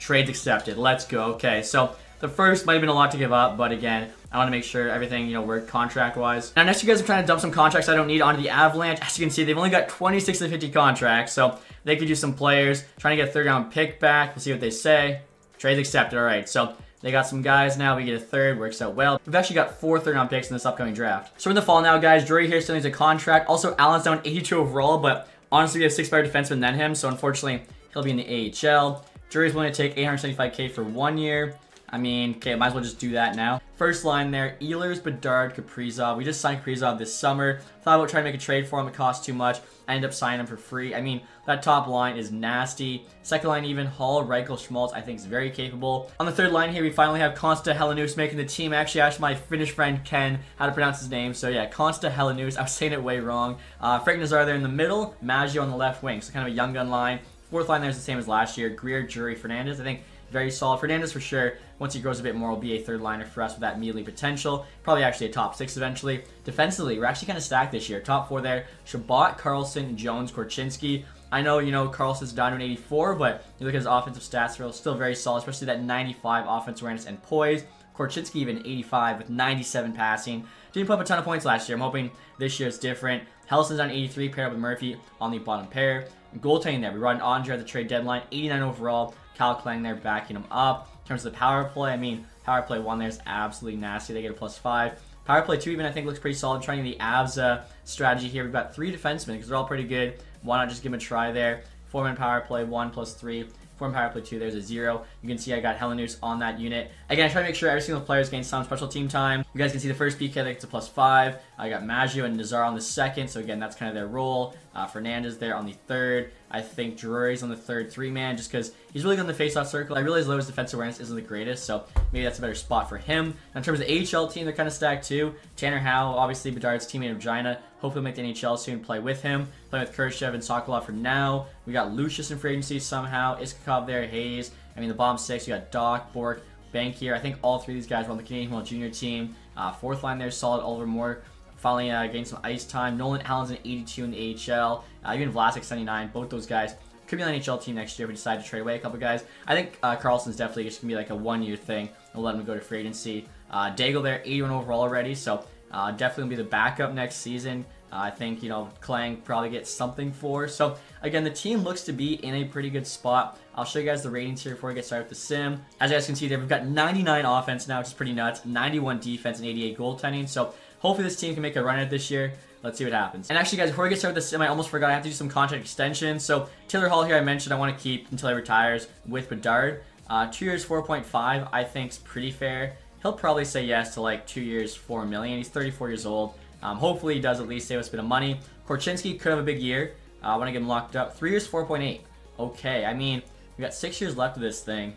Trades accepted. Let's go. Okay, so the first might have been a lot to give up, but again, I want to make sure everything, you know, worked contract-wise. Now, next you guys are trying to dump some contracts I don't need onto the Avalanche. As you can see, they've only got 26 to 50 contracts, so they could use some players. Trying to get a third-round pick back. We'll see what they say. Trades accepted. All right, so they got some guys now. We get a third. Works out well. We've actually got four third round picks in this upcoming draft. So in the fall now, guys, Drury here still needs a contract. Also, Allen's down 82 overall, but honestly, we have six better defensemen than him. So unfortunately, he'll be in the AHL. Drury's willing to take 875k for one year. I mean, okay, might as well just do that now. First line there, Ehlers, Bedard, Kaprizov. We just signed Kaprizov this summer. Thought about trying to make a trade for him. It cost too much. I ended up signing him for free. I mean, that top line is nasty. Second line even, Hall, Reichel, Schmaltz, I think is very capable. On the third line here, we finally have Konsta Helenius making the team. I actually asked my Finnish friend Ken how to pronounce his name. So yeah, Konsta Helenius. [LAUGHS] I was saying it way wrong. Uh, Frank Nazar there in the middle, Maggio on the left wing. So kind of a young gun line. Fourth line there is the same as last year. Greer, Drury, Fernandez. I think very solid. Fernandez for sure, once he grows a bit more, will be a third liner for us with that melee potential. Probably actually a top six eventually. Defensively, we're actually kind of stacked this year. Top four there, Chabot, Karlsson, Jones, Korchinski. I know, you know, Karlsson's down to an 84, but you look at his offensive stats, they're still very solid, especially that 95 offense awareness and poise. Korchinski even 85 with 97 passing. Didn't put up a ton of points last year. I'm hoping this year is different. Helleson's on 83, paired up with Murphy on the bottom pair. Goaltending there, we brought in Andre at the trade deadline, 89 overall. Cal Klang there backing him up. In terms of the power play, I mean, power play one there is absolutely nasty. They get a plus five. Power play two even I think looks pretty solid. Trying the Avs strategy here. We've got three defensemen because they're all pretty good. Why not just give them a try there? Four man power play one plus three. Form power play 2, there's a 0. You can see I got Helenius on that unit. Again, I try to make sure every single player is getting some special team time. You guys can see the first PK that gets a plus 5. I got Maggio and Nazar on the second, so again, that's kind of their role. Uh, Fernandez there on the third. I think Drury's on the third three-man just because he's really good in the face-off circle. I realize Lowe's defensive awareness isn't the greatest, so maybe that's a better spot for him. in terms of the AHL team, they're kind of stacked too. Tanner Howe, obviously Bedard's teammate of Gina. Hopefully make the NHL soon, play with him. Playing with Kurashev and Sokolov for now. We got Lucius in free agency somehow. Iskhakov there, Hayes. I mean, the bottom six, you got Doc, Bourque, Bank here. I think all three of these guys were on the Canadian World Junior team. Uh, fourth line there, solid. Oliver Moore finally uh, getting some ice time. Nolan Allen's an 82 in the AHL. Uh, even Vlasic 79. Both those guys could be on the NHL team next year if we decide to trade away a couple guys. I think uh, Karlsson's definitely just going to be like a one-year thing. We'll let him go to free agency. Uh, Daigle there, 81 overall already, so uh, definitely gonna be the backup next season. I think, you know, Klang probably gets something for. So, again, the team looks to be in a pretty good spot. I'll show you guys the ratings here before we get started with the sim. As you guys can see there, we've got 99 offense now, which is pretty nuts. 91 defense and 88 goaltending. So, hopefully this team can make a run at this year. Let's see what happens. And actually, guys, before we get started with the sim, I almost forgot I have to do some contract extensions. So, Taylor Hall here, I mentioned I want to keep until he retires with Bedard. Uh, two years, 4.5, I think is pretty fair. He'll probably say yes to like two years, 4 million. He's 34 years old. Um, hopefully he does at least save us a bit of money. Korchinski could have a big year. Uh, I want to get him locked up. Three years, 4.8. Okay, I mean, we got six years left of this thing.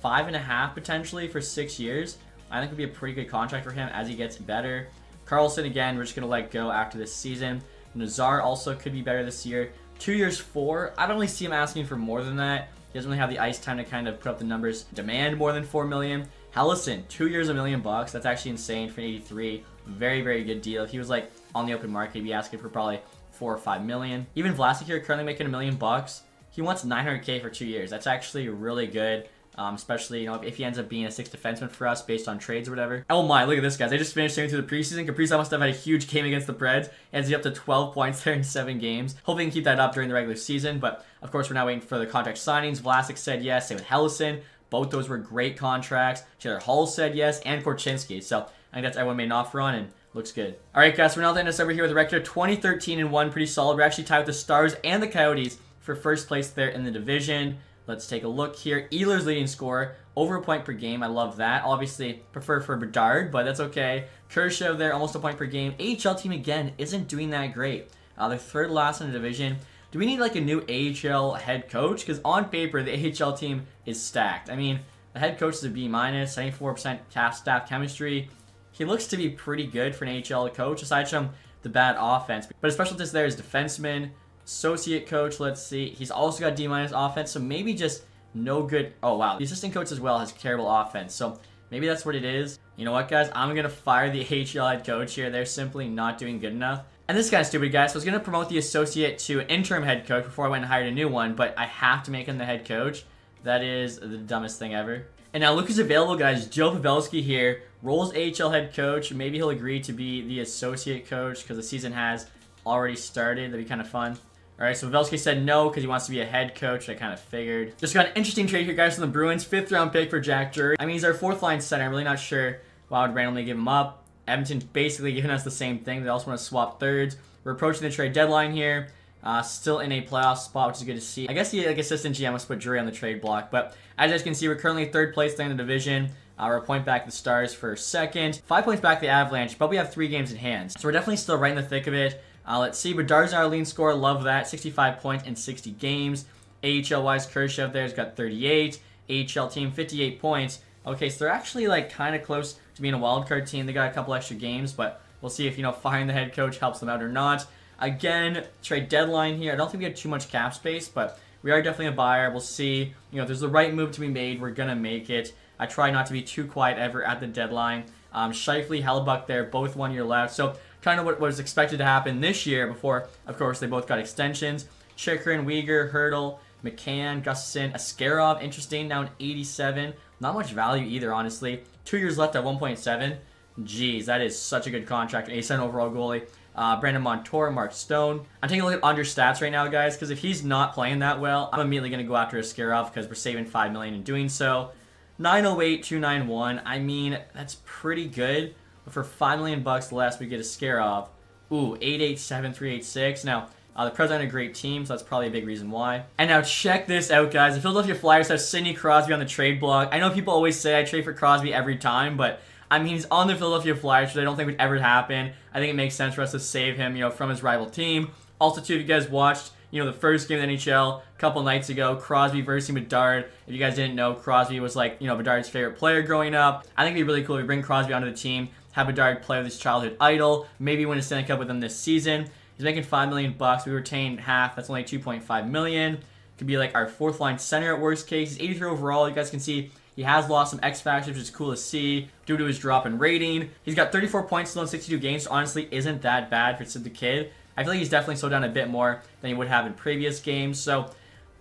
Five and a half potentially for six years. I think would be a pretty good contract for him as he gets better. Karlsson again, we're just going to let go after this season. Nazar also could be better this year. Two years, four. I don't really see him asking for more than that. He doesn't really have the ice time to kind of put up the numbers. Demand more than four million. Helleson, two years, a million bucks. That's actually insane for 83. Very, very good deal. If he was like on the open market, he'd be asking for probably four or five million. Even Vlasic here currently making a million bucks. He wants 900k for two years. That's actually really good. Um, especially, you know, if, he ends up being a sixth defenseman for us based on trades or whatever. Oh my, look at this, guys. I just finished saying through the preseason. Kaprizov must have had a huge game against the Preds. Ends up to 12 points there in seven games. Hoping he can keep that up during the regular season, but of course, we're now waiting for the contract signings. Vlasic said yes. Same with Helleson. Both those were great contracts. Taylor Hall said yes, and Korchinski. So I think that's everyone made an offer on, and looks good. All right, guys, we're now at the end of December here with a record 2013 and 1. Pretty solid. We're actually tied with the Stars and the Coyotes for first place there in the division. Let's take a look here. Ehlers leading score, over a point per game. I love that. Obviously, prefer for Bedard, but that's okay. Kershaw there, almost a point per game. AHL team, again, isn't doing that great. Uh, they're third last in the division. Do we need like a new AHL head coach? Because on paper, the AHL team is stacked. I mean, the head coach is a B minus, 74% staff chemistry. He looks to be pretty good for an AHL coach, aside from the bad offense. But his specialty there is defenseman, associate coach. Let's see. He's also got D minus offense, so maybe just no good. Oh wow, the assistant coach as well has terrible offense. So Maybe that's what it is. You know what, guys? I'm gonna fire the [LAUGHS] HL head coach here. They're simply not doing good enough. And this of stupid, guys. So I was gonna promote the associate to interim head coach before I went and hired a new one, but I have to make him the head coach. That is the dumbest thing ever. And now look who's available, guys. Joe Pavelski here, Rolls AHL head coach. Maybe he'll agree to be the associate coach because the season has already started. That'd be kind of fun. All right, so Pavelski said no because he wants to be a head coach. I kind of figured. Just got an interesting trade here, guys, from the Bruins. Fifth round pick for Jack Drury. I mean, he's our fourth line center. I'm really not sure why I would randomly give him up. Edmonton basically [LAUGHS] giving us the same thing. They also want to swap thirds. We're approaching the trade deadline here. Uh, still in a playoff spot, which is good to see. I guess the like assistant GM must put Drury on the trade block, but as you guys can see, we're currently third place in the division. Uh, we're a point back the Stars for second, five points back the Avalanche, but we have three games in hand, so we're definitely still right in the thick of it. Uh, let's see, Bedard's our lead score, love that, 65 points in 60 games. AHL-wise, Kurashev there's got 38. AHL team, 58 points. Okay, so they're actually like kind of close to being a wild card team. They got a couple extra games, but we'll see if you know firing the head coach helps them out or not. Again, trade deadline here. I don't think we have too much cap space, but we are definitely a buyer. We'll see. You know, if there's the right move to be made, we're going to make it. I try not to be too quiet ever at the deadline. Um, Scheifele, Hellebuyck there, both one year left. So kind of what was expected to happen this year before, of course, they both got extensions. Chychrun, Weegar, Hertl, McCann, Gustafsson, Askarov, interesting, now 87. Not much value either, honestly. Two years left at 1.7. Jeez, that is such a good contract. A 7 overall goalie uh, Brandon Montour, Mark Stone. I'm taking a look at under stats right now, guys, because if he's not playing that well, I'm immediately going to go after a scare Askarov because we're saving 5 million in doing so. 908, 291. I mean, that's pretty good. But for 5 million bucks less, we get a scare Askarov. Ooh, 887386. Now, uh, the Preds aren't a great team, so that's probably a big reason why. And now check this out, guys. The Philadelphia Flyers have Sidney Crosby on the trade block. I know people always say I trade for Crosby every time, but I mean, he's on the Philadelphia Flyers, which I don't think would ever happen. I think it makes sense for us to save him, you know, from his rival team. Also, too, if you guys watched, you know, the first game of the NHL a couple nights ago, Crosby versus Bedard. If you guys didn't know, Crosby was like, you know, Bedard's favorite player growing up. I think it'd be really cool if we bring Crosby onto the team, have Bedard play with his childhood idol, maybe win a Stanley Cup with him this season. He's making five million bucks. We retain half. That's only 2.5 million. Could be like our fourth line center at worst case. He's 83 overall. You guys can see he has lost some X factors, which is cool to see due to his drop in rating. He's got 34 points still in 62 games, so honestly isn't that bad for Sid the Kid. I feel like he's definitely slowed down a bit more than he would have in previous games. So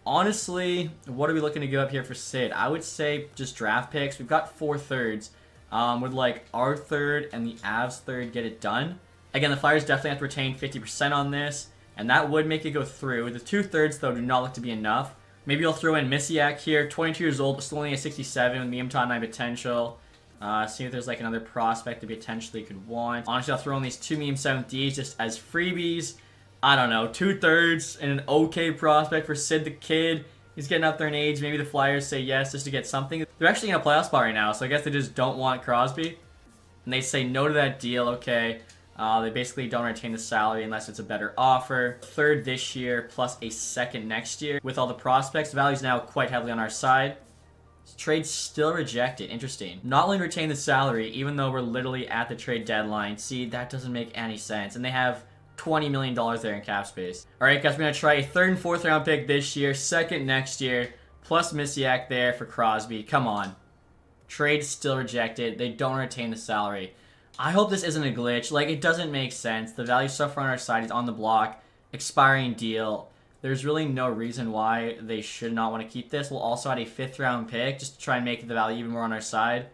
honestly, what are we looking to give up here for Sid? I would say just draft picks. We've got four thirds. Um, would like our third and the Avs third get it done? Again, the Flyers definitely have to retain 50% on this, and that would make it go through. The two thirds, though, do not look to be enough. Maybe I'll throw in Misiak here, 22 years old, still only a 67 with medium top 9 potential. Uh, see if there's like another prospect that potentially could want. Honestly, I'll throw in these two medium 7Ds just as freebies. I don't know, two thirds and an okay prospect for Sid the Kid. He's getting up there in age. Maybe the Flyers say yes just to get something. They're actually in a playoff spot right now, so I guess they just don't want Crosby. And they say no to that deal, okay. Uh, they basically don't retain the salary unless it's a better offer. Third this year, plus a second next year. With all the prospects, value's now quite heavily on our side. Trade still rejected. Interesting. Not only retain the salary, even though we're literally at the trade deadline. See, that doesn't make any sense. And they have $20 million there in cap space. All right, guys, we're going to try a third and fourth round pick this year, second next year, plus Misiak there for Crosby. Come on. Trade still rejected. They don't retain the salary. I hope this isn't a glitch. Like, it doesn't make sense. The value stuff on our side is on the block. Expiring deal. There's really no reason why they should not want to keep this. We'll also add a fifth round pick just to try and make the value even more on our side.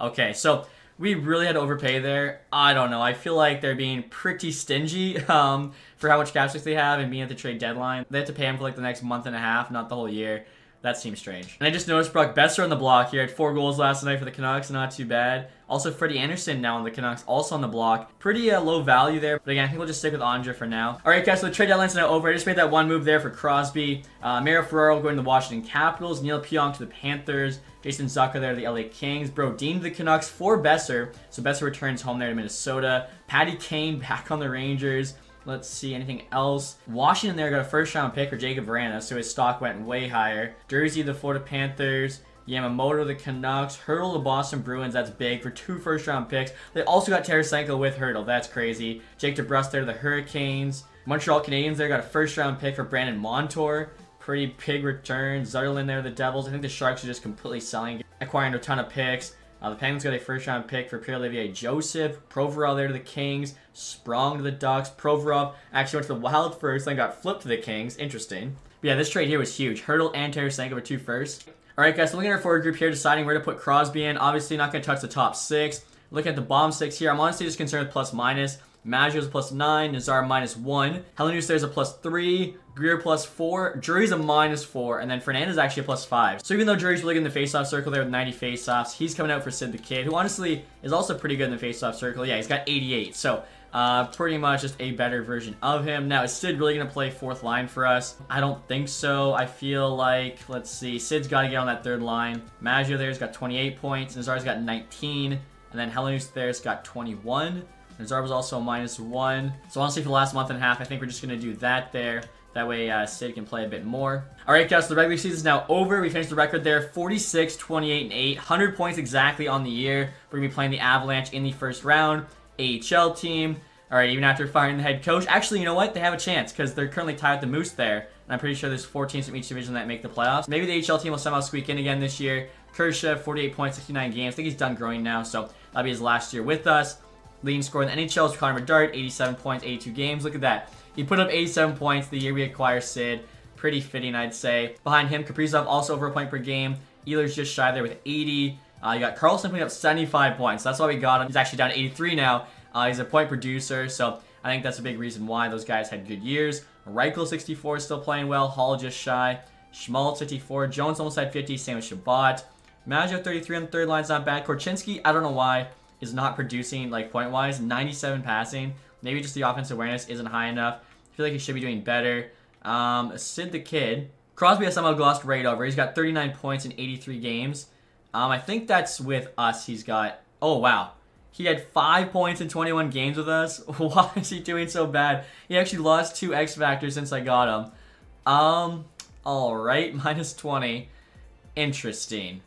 Okay, so we really had to overpay there. I don't know. I feel like they're being pretty stingy [LAUGHS] um, for how much cap space they have and being at the trade deadline. They have to pay him for like the next month and a half, not the whole year. That seems strange. And I just noticed Brock Boeser on the block here. Had four goals last night for the Canucks, not too bad. Also, Freddie Andersen now on the Canucks, also on the block. Pretty uh, low value there, but again, I think we'll just stick with Andre for now. All right, guys, so the trade deadline's now over. I just made that one move there for Crosby. Uh, Mario Ferraro going to the Washington Capitals. Neal Pionk to the Panthers. Jason Zucker there to the LA Kings. Brodin to the Canucks for Boeser. So Besser returns home there to Minnesota. Patty Kane [LAUGHS] back on the Rangers. Let's see, anything else? Washington there got a first round pick for Jakub Vrana, so his stock went way higher. Jersey, the Florida Panthers. Yamamoto, the Canucks. Hertl, the Boston Bruins. That's big for two first round picks. They also got Tarasenko with Hertl. That's crazy. Jake DeBrusk there, the Hurricanes. Montreal Canadiens there got a first round pick for Brandon Montour. Pretty big return. Zetterlund there, the Devils. I think the Sharks are just completely selling, acquiring a ton of picks. Uh, the Penguins got a first round pick for Pierre Olivier Joseph. Provorov there to the Kings. Sprong to the Ducks. Provorov actually went to the Wild first, then got flipped to the Kings. Interesting. But yeah, this trade here was huge. Hertl and Tarasenko were two first. All right, guys, so looking at our forward group here, deciding where to put Crosby in. Obviously, not going to touch the top six. Looking at the bottom six here, I'm honestly just concerned with plus minus. Maggio's a plus 9, Nazar minus 1, Helenius there's a plus 3, Greer plus 4, Drury's a minus 4, and then Fernandez actually a plus 5. So even though Drury's really good in the faceoff circle there with 90 faceoffs, he's coming out for Sid the Kid, who honestly is also pretty good in the faceoff circle. Yeah, he's got 88, so uh, pretty much just a better version of him. Now, is Sid really going to play fourth line for us? I don't think so. I feel like, let's see, Sid's got to get on that third line. Maggio there's got 28 points, Nazar's got 19, and then Helenius there's got 21. Nazar was also a minus one. So honestly, for the last month and a half, I think we're just going to do that there. That way, uh, Sid can play a bit more. All right, guys, so the regular season is now over. We finished the record there, 46, 28, and 8. 100 points exactly on the year. We're going to be playing the Avalanche in the first round. AHL team. All right, even after firing the head coach. Actually, you know what? They have a chance because they're currently tied with the Moose there. And I'm pretty sure there's four teams from each division that make the playoffs. Maybe the AHL team will somehow squeak in again this year. Kurashev, 48 points, 69 games. I think he's done growing now, so that'll be his last year with us. Leading scorer in the NHL is Connor Bedard, 87 points, 82 games. Look at that. He put up 87 points the year we acquired Sid. Pretty fitting, I'd say. Behind him, Kaprizov also over a point per game. Ehlers just shy there with 80. Uh, you got Karlsson putting up 75 points. That's why we got him. He's actually down to 83 now. Uh, he's a point producer, so I think that's a big reason why those guys had good years. Reichel 64 is still playing well. Hall just shy. Schmaltz 54. Jones almost had 50. Same with Chabot. Maggio 33 on the third line is not bad. Korchinski, I don't know why is not producing like point wise. 97 passing. Maybe just the offensive awareness isn't high enough. I feel like he should be doing better. Um, Sid the Kid. Crosby has somehow glossed right over. He's got 39 points in 83 games. Um, I think that's with us. He's got. Oh wow, he had five points in 21 games with us. [LAUGHS] Why is he doing so bad? He actually lost two X factors since I got him. Um, all right, [LAUGHS] minus 20. Interesting.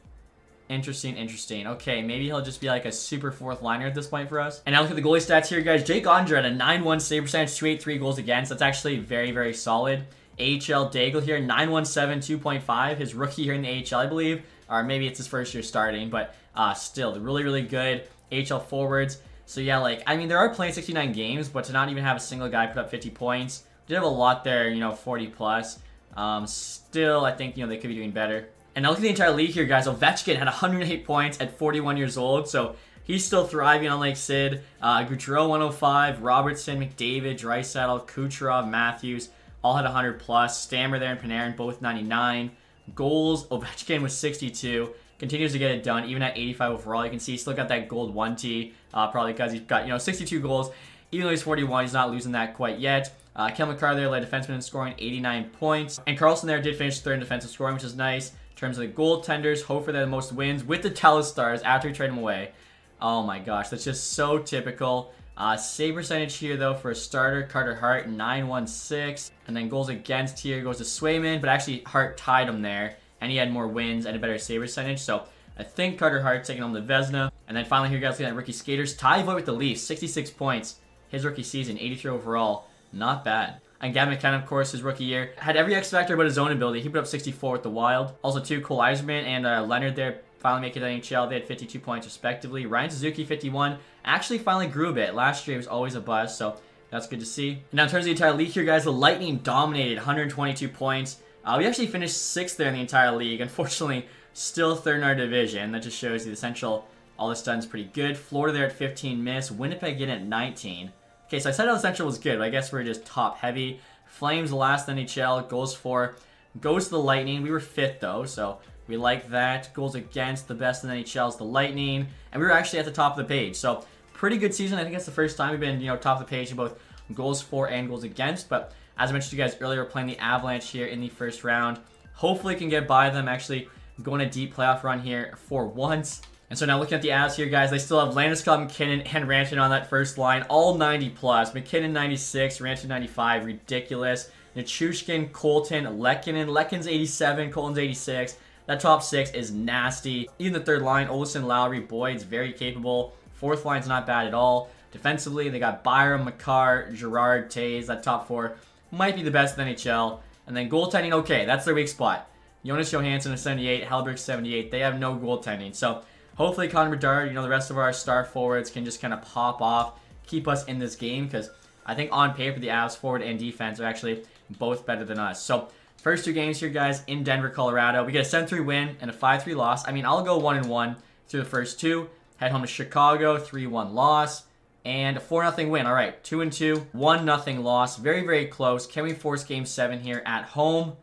Interesting, interesting. Okay, maybe he'll just be like a super fourth liner at this point for us. And now look at the goalie stats here, guys. Jake Oettinger at a 9-1 save percentage, 283 goals against. That's actually very, very solid. AHL Daigle here, 917, 2.5. His rookie here in the AHL, I believe. Or maybe it's his first year starting, but uh, still, really, really good. AHL forwards. So yeah, like, I mean, there are playing 69 games, but to not even have a single guy put up 50 points, did have a lot there, you know, 40 plus. Um, still, I think, you know, they could be doing better. And look at the entire league here, guys. Ovechkin had 108 points at 41 years old, so he's still thriving on Lake Sid. Uh, Gaudreau 105, Robertson, McDavid, Draisaitl, Kucherov, Matthews, all had 100 plus. Stammer there and Panarin, both 99. Goals, Ovechkin was 62. Continues to get it done, even at 85 overall. You can see he still got that gold 1T, uh, probably because he's got, you know, 62 goals. Even though he's 41, he's not losing that quite yet. Uh, Cale Makar there led defenseman in scoring 89 points. And Karlsson there did finish third in defensive scoring, which is nice terms of the goaltenders, hope for the most wins with the Telus Stars after we trade them away. Oh my gosh, that's just so typical. Uh, save percentage here though for a starter, Carter Hart 916, and then goals against here goes to Swayman, but actually Hart tied him there, and he had more wins and a better save percentage. So I think Carter Hart taking home the Vezina. and then finally here guys looking at rookie skaters, Ty Voigt with the Leafs, 66 points, his rookie season, 83 overall, not bad. And Gavin McKenna, of course, his rookie year, had every X factor but his own ability. He put up 64 with the Wild. Also, two Cole Eiserman and uh, Leonard there finally make it to NHL. They had 52 points respectively. Ryan Suzuki, 51, actually finally grew a bit. Last year was always a buzz, so that's good to see. Now, in terms of the entire league here, guys, the Lightning dominated 122 points. Uh, we actually finished sixth there in the entire league. Unfortunately, still third in our division. That just shows you the essential. All this done is pretty good. Florida there at 15 miss. Winnipeg in at 19. Okay, so I said El Central was good, I guess we're just top heavy. Flames last NHL, goes for, goes to the Lightning. We were fifth though, so we like that. Goals against the best in NHL is the Lightning, and we were actually at the top of the page. So pretty good season. I think that's the first time we've been, you know, top of the page in both goals for and goals against. But as I mentioned to you guys earlier, we're playing the Avalanche here in the first round. Hopefully, can get by them. Actually, going a deep playoff run here for once. And so now looking at the Avs here, guys, they still have Landeskog, MacKinnon, and Rantanen on that first line, all 90 plus. MacKinnon 96, Rantanen 95, ridiculous. Nichushkin, Colton, Lehkonen. Lehkonen's 87, Colton's 86. That top six is nasty. Even the third line, Olsen, Lowry, Boyd's very capable. Fourth line's not bad at all. Defensively, they got Byram, Makar, Girard, Toews. That top four might be the best in NHL. And then goaltending, okay, that's their weak spot. Jonas Johansson is 78, Hellberg 78. They have no goaltending. So Hopefully Connor Bedard, you know, the rest of our star forwards can just kind of pop off, keep us in this game because I think on paper the Avs forward and defense are actually both better than us. So first two games here, guys, in Denver, Colorado. We get a 7-3 win and a 5-3 loss. I mean, I'll go 1-1 through the first two. Head home to Chicago, 3-1 loss. And a 4-0 win. All right, 2 and 2, 1-0 loss. Very, very close. Can we force game 7 here at home?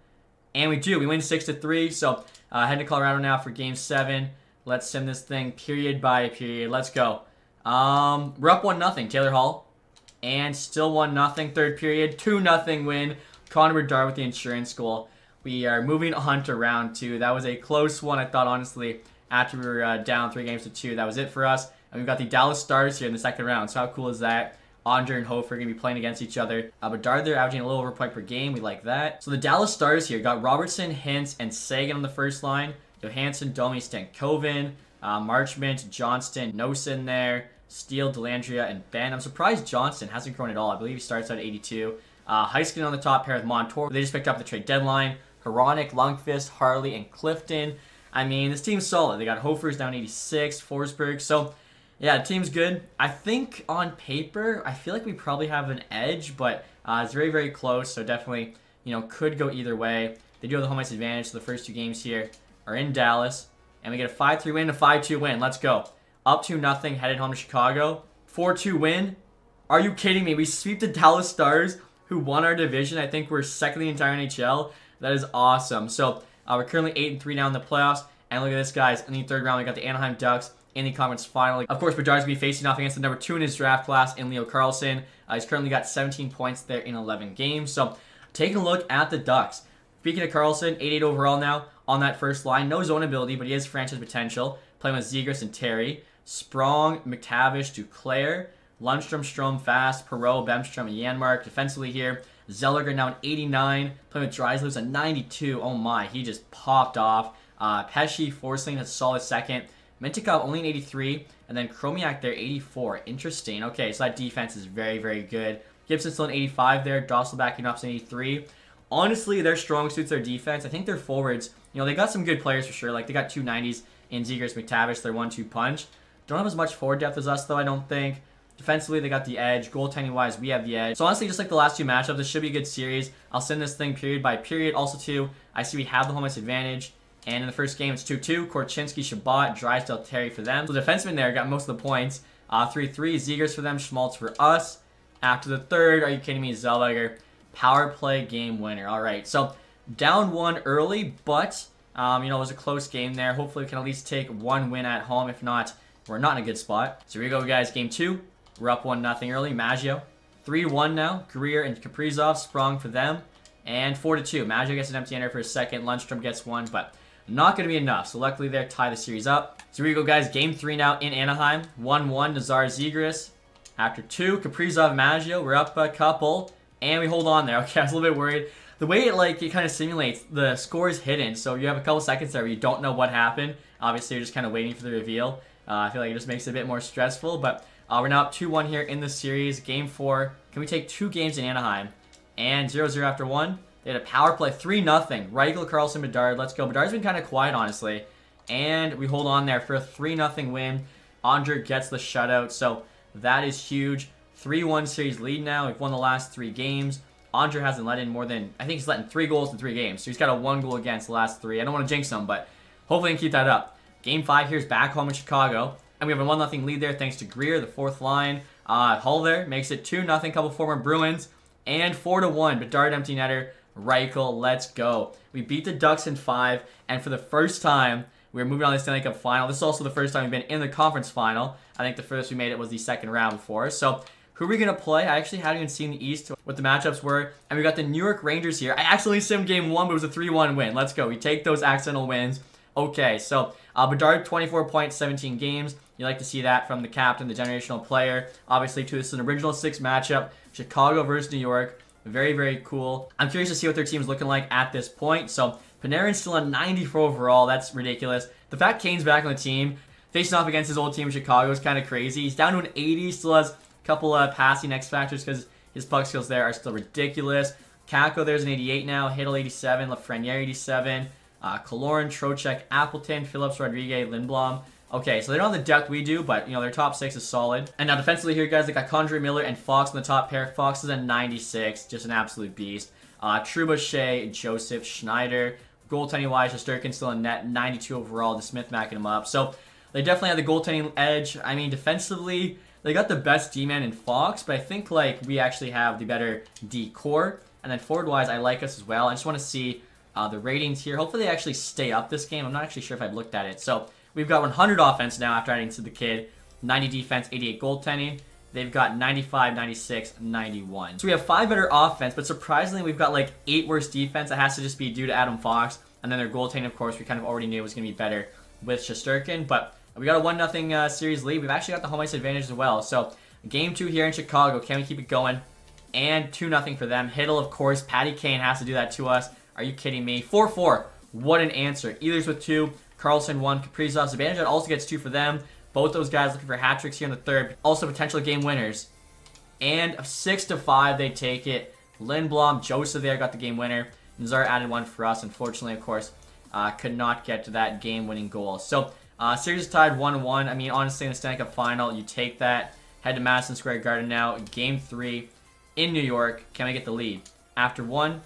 And we do. We win 6 to 3. So uh, heading to Colorado now for game 7. Let's send this thing period by period. Let's go. Um, we're up 1-0. Taylor Hall. And still 1-0. Third period. 2-0 win. Connor Bedard with the insurance goal. We are moving on to round two. That was a close one, I thought, honestly, after we were uh, down three games to two. That was it for us. And we've got the Dallas Stars here in the second round. So how cool is that? Andre and Hofer are going to be playing against each other. Uh, Bedard, they're averaging a little over point per game. We like that. So the Dallas Stars here got Robertson, Hintz, and Sagan on the first line. Johansson, Domi, Stankoven, uh, Marchment, Johnston, Nosen there, Steele, Dellandrea, and Benn. I'm surprised Johnston hasn't grown at all. I believe he starts at 82. Uh, Heiskanen on the top pair with Montour. They just picked up the trade deadline. Hronek, Lundkvist, Harley, and Clifton. I mean, this team's solid. They got Hofer's down 86, Forsberg. So, yeah, the team's good. I think on paper, I feel like we probably have an edge, but uh, it's very, very close. So definitely, you know, could go either way. They do have the home ice advantage. So the first two games here are in Dallas. And we get a 5-3 win, a 5-2 win. Let's go. Up to nothing, headed home to Chicago. 4-2 win. Are you kidding me? We sweep the Dallas Stars, who won our division. I think we're second in the entire NHL. That is awesome. So uh, we're currently 8 and 3 now in the playoffs. And look at this, guys. In the third round, we got the Anaheim Ducks in the conference final. Of course, Bedard's going to be facing off against the number two in his draft class in Leo Carlsson. Uh, he's currently got 17 points there in 11 games. So taking a look at the Ducks. Speaking of Carlsson, 88 overall now on that first line. No zone ability, but he has franchise potential. Playing with Zegras and Terry. Sprong, McTavish, Duclair. Lundstrom, Strome, Fast, Perreault, Bemstrom, and Janmark. Defensively here, Zellweger now an 89. Playing with Drysdale a 92. Oh my, he just popped off. Uh, Pesce, Forsling a solid second. Mintyukov only an 83. And then Chromiak there, 84. Interesting. Okay, so that defense is very, very good. Gibson still an 85 there. Dostal backing up an 83. Honestly, their strong suits their defense. I think their forwards, you know, they got some good players for sure. Like, they got two 90s in Zegras McTavish, their one-two punch. Don't have as much forward depth as us, though, I don't think. Defensively, they got the edge. Goaltending wise, we have the edge. So honestly, just like the last two matchups, this should be a good series. I'll send this thing period by period. Also, too, I see we have the home ice advantage. And in the first game, it's 2-2. Korchinski, Chabot, Drysdale, Terry for them. So the defenseman there got most of the points. 3-3, uh, Zegras for them, Schmaltz for us. After the third, are you kidding me, Zellweger. Power play game winner. All right, so down one early, but, um, you know, it was a close game there. Hopefully we can at least take one win at home. If not, we're not in a good spot. So here we go, guys. Game two. We're up 1 nothing early. Maggio. 3-1 now. Greer and Kaprizov Sprong for them. And 4-2. Maggio gets an empty ender for a second. Lundstrom gets one, but not going to be enough. So luckily they tie the series up. So here we go, guys. Game 3 now in Anaheim. 1-1 Nazar Zegras. After 2, Kaprizov Maggio. We're up a couple. And we hold on there. [LAUGHS] Okay, I was a little bit worried. The way it like it kind of simulates, the score is hidden. So you have a couple seconds there where you don't know what happened. Obviously, you're just kind of waiting for the reveal. Uh, I feel like it just makes it a bit more stressful. But uh, we're now up 2-1 here in the series. Game 4. Can we take two games in Anaheim? And 0-0 after one. They had a power play. 3-0. Reichel, Karlsson, Bedard. Let's go. Bedard's been kind of quiet, honestly. And we hold on there for a 3-0 win. Andre gets the shutout. So that is huge. 3-1 series lead now. We've won the last three games. Andre hasn't let in more than, I think he's let in three goals in three games. So he's got a one goal against the last three. I don't want to jinx him, but hopefully he can keep that up. Game 5 here's back home in Chicago. And we have a one nothing lead there thanks to Greer, the fourth line. Uh, Hull there makes it two nothing. couple former Bruins. And four to one. But Bedard empty netter, Reichel, let's go. We beat the Ducks in 5, and for the first time, we're moving on to the Stanley Cup final. This is also the first time we've been in the conference final. I think the first we made it was the second round before. So who are we going to play? I actually hadn't even seen the East, what the matchups were. And we got the New York Rangers here. I accidentally simmed game one, but it was a 3-1 win. Let's go. We take those accidental wins. Okay, so uh, Bedard, 24 points, 17 games. You like to see that from the captain, the generational player. Obviously, too, this is an original six matchup. Chicago versus New York. Very, very cool. I'm curious to see what their team's looking like at this point. So, Panarin's still on 94 overall. That's ridiculous. The fact Kane's back on the team, facing off against his old team in Chicago is kind of crazy. He's down to an 80. Still has couple of passing X factors because his puck skills there are still ridiculous. Kakko there's an 88 now. Chytil 87. Lafreniere 87. Uh, Kaloran, Trocheck, Appleton, Phillips, Rodriguez, Lindblom. Okay, so they don't have the depth we do, but, you know, their top six is solid. And now defensively here, guys, they got K'Andre Miller and Fox in the top pair. Fox is a 96, just an absolute beast. Uh, Trebuchet, Joseph, Schneider. Goaltending-wise, Shesterkin still in net, 92 overall. The Smith backing him up. So they definitely have the goaltending edge. I mean, defensively, they got the best D-man in Fox, but I think, like, we actually have the better D-core. And then forward-wise, I like us as well. I just want to see uh, the ratings here. Hopefully they actually stay up this game. I'm not actually sure if I've looked at it. So we've got 100 offense now after adding to the kid. 90 defense, 88 goaltending. They've got 95, 96, 91. So we have five better offense, but surprisingly, we've got like eight worse defense. That has to just be due to Adam Fox. And then their goaltending, of course, we kind of already knew was going to be better with Shesterkin. But we got a 1 0 uh, series lead. We've actually got the home ice advantage as well. So game two here in Chicago. Can we keep it going? And 2 0 for them. Hiddle, of course. Patty Kane has to do that to us. Are you kidding me? 4 4. What an answer. Ehlers with two. Karlsson one. Kaprizov. Zibanejad also gets two for them. Both those guys looking for hat tricks here in the third. Also potential game winners. And 6 to 5, they take it. Lindblom, Joseph there got the game winner. Nazar added one for us. Unfortunately, of course, uh, could not get to that game-winning goal. So, uh, series tied 1-1. I mean, honestly, in the Stanley Cup final, you take that. Head to Madison Square Garden now. Game 3 in New York. Can we get the lead? After one,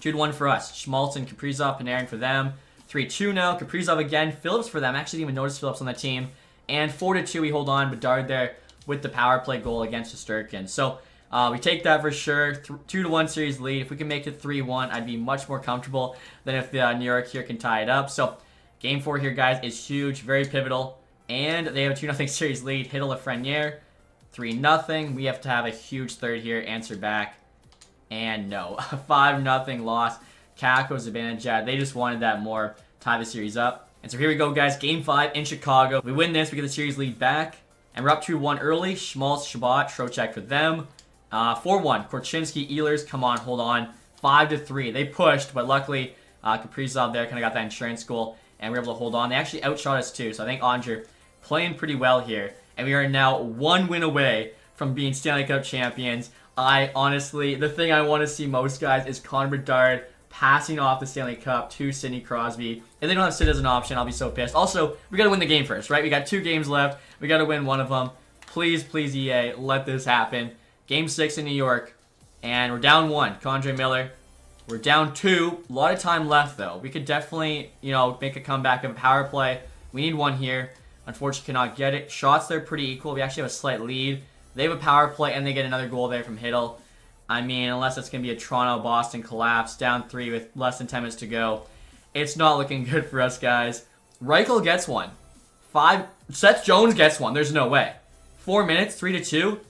2-1 for us. Schmaltz Kaprizov, Panarin for them. 3-2 now. Kaprizov again. Phillips for them. Actually didn't even notice Phillips on that team. And 4-2, we hold on. Bedard there with the power play goal against Shesterkin. So uh, we take that for sure. Th 2-1 series lead. If we can make it 3-1, I'd be much more comfortable than if the uh, New York here can tie it up. So game 4 here, guys, is huge. Very pivotal. And they have a 2-0 [LAUGHS] series lead. Hiddle Lafreniere. 3-0. We have to have a huge third here. Answer back. And no. [LAUGHS] 5-0 loss. Kakko, Zibanejad. They just wanted that more. Tie the series up. And so here we go, guys. Game 5 in Chicago. We win this. We get the series lead back. And we're up 2-1 early. Schmaltz, Chabot, Trocheck for them. 4-1. Uh, Korchinski, Ehlers, come on, hold on. 5-3. They pushed, but luckily uh, Kaprizov there kind of got that insurance goal, and we were able to hold on. They actually outshot us too, so I think Andre playing pretty well here. And we are now one win away from being Stanley Cup champions. I honestly, the thing I want to see most, guys, is Connor Bedard passing off the Stanley Cup to Sidney Crosby. If they don't have Sid as an option, I'll be so pissed. Also, we got to win the game first, right? We got two games left. We got to win one of them. Please, please, EA, let this happen. Game six in New York, and we're down one. K'Andre Miller. We're down two. A lot of time left, though. We could definitely, you know, make a comeback of a power play. We need one here. Unfortunately, cannot get it. Shots, they're pretty equal. We actually have a slight lead. They have a power play, and they get another goal there from Hiddle. I mean, unless it's going to be a Toronto-Boston collapse, down three with less than 10 minutes to go. It's not looking [LAUGHS] good for us, guys. Reichel gets one. Five. Seth Jones gets one. There's no way. Four minutes, three to two.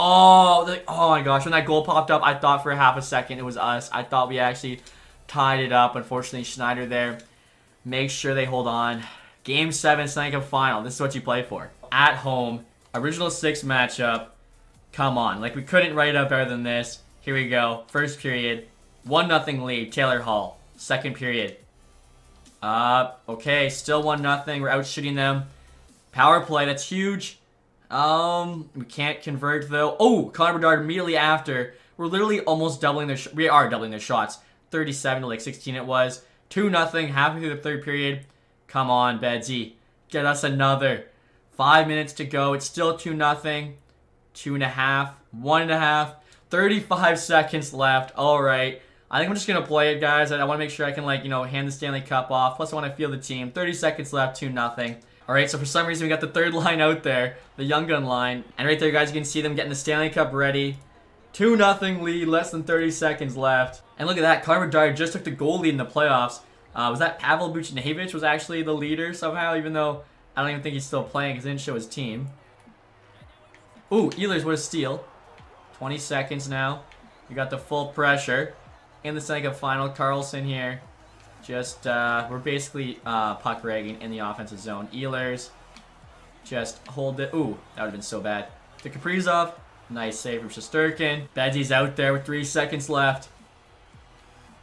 Oh, oh my gosh! When that goal popped up, I thought for half a second it was us. I thought we actually tied it up. Unfortunately, Schneider there. Make sure they hold on. Game seven, Stanley Cup final. This is what you play for. At home, original six matchup. Come on, like we couldn't write it up better than this. Here we go. First period, one nothing lead. Taylor Hall. Second period. Uh, okay, still one nothing. We're out shooting them. Power play. That's huge. Um, we can't convert though. Oh, Connor Bedard immediately after. We're literally almost doubling their. we are doubling their shots. 37 to like 16 it was. Two nothing. Halfway through the third period. Come on, Bedsy. Get us another. Five minutes to go. It's still two nothing. Two and a half. One and a half. 35 [LAUGHS] seconds left. All right. I think I'm just gonna play it, guys. I want to make sure I can like you know hand the Stanley Cup off. Plus, I want to feel the team. 30 seconds left. Two nothing. Alright, so for some reason we got the third [LAUGHS] line out there, the Young Gun line. And right there, guys, you can see them getting the Stanley Cup ready. 2 nothing lead, less than 30 seconds left. And look at that, Connor Bedard just took the goal lead in the playoffs. Uh, was that Pavel Buchnevich was actually the leader somehow, even though I don't even think he's still playing because he didn't show his team. Ooh, Ehlers, what a steal. 20 seconds now. You got the full pressure. In the Cup final, Karlsson here. Just, uh, we're basically uh, puck ragging in the offensive zone. Ehlers, just hold it. Ooh, that would have been so bad. To Kaprizov, nice save from Shesterkin. Bedsy's out there with three seconds left.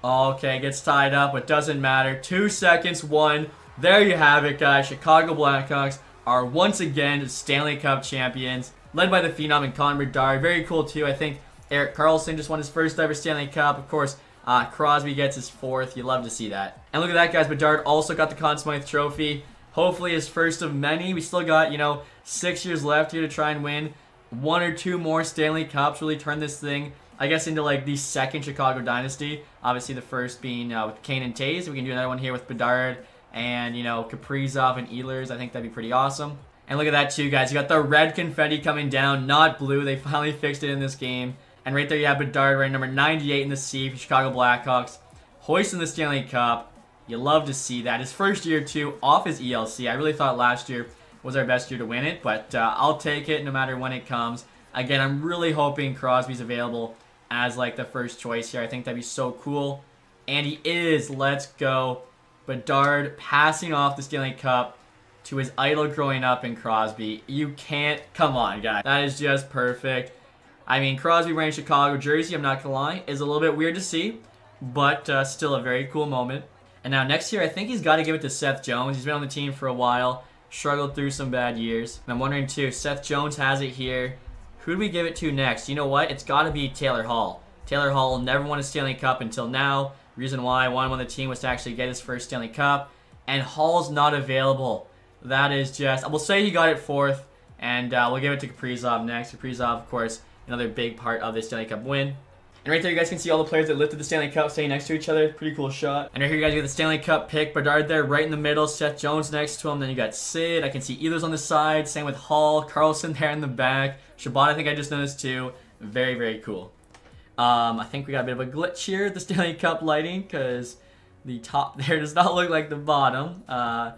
Okay, gets tied up, but doesn't matter. Two seconds, one. There you have it, guys. Chicago Blackhawks are once again Stanley Cup champions, led by the Phenom and Connor Bedard. Very cool, too. I think Erik Karlsson just won his first ever Stanley Cup. Of course, uh, Crosby gets his fourth. You love to see that. And look at that, guys. Bedard also got the Conn Smythe Trophy. Hopefully his first of many. We still got, you know, six years left here to try and win one or two more Stanley Cups. Really turn this thing, I guess, into like the second Chicago dynasty. Obviously the first being uh, with Kane and Toews. We can do another one here with Bedard and, you know, Kaprizov and Ehlers. I think that'd be pretty awesome. And look at that too, guys. You got the red confetti coming down, not blue. They finally fixed it in this game. And right there you have Bedard, right number 98 in the C for Chicago Blackhawks. Hoisting the Stanley Cup. You love to see that. His first year, too, off his ELC. I really thought last year was our best year to win it, but uh, I'll take it no matter when it comes. Again, I'm really hoping Crosby's available as like the first choice here. I think that'd be so cool. And he is. Let's go. Bedard passing off the Stanley Cup to his idol growing up in Crosby. You can't. Come on, guys. That is just perfect. I mean, Crosby wearing Chicago jersey, I'm not going to lie, is a little bit weird to see, but uh, still a very cool moment. And now next year, I think he's got to give it to Seth Jones. He's been on the team for a while, struggled through some bad years. And I'm wondering too, Seth Jones has it here. Who do we give it to next? You know what? It's got to be Taylor Hall. Taylor Hall never won a Stanley Cup until now. Reason why I wanted him on the team was to actually get his first Stanley Cup. And Hall's not available. That is just, we'll say he got it fourth. And uh, we'll give it to Kaprizov next. Kaprizov, of course, another big part of this Stanley Cup win. And right there, you guys can see all the players that lifted the Stanley Cup staying next to each other. Pretty cool shot. And right here, you guys get the Stanley Cup pick. Bedard there, right in the middle. Seth Jones next to him. Then you got Sid. I can see Ehlers on the side. Same with Hall. Carlson there in the back. Chabot, I think I just noticed too. Very, very cool. Um, I think we got a bit of a glitch here the [LAUGHS] Stanley Cup lighting because the top [LAUGHS] there does not look like the bottom. Uh,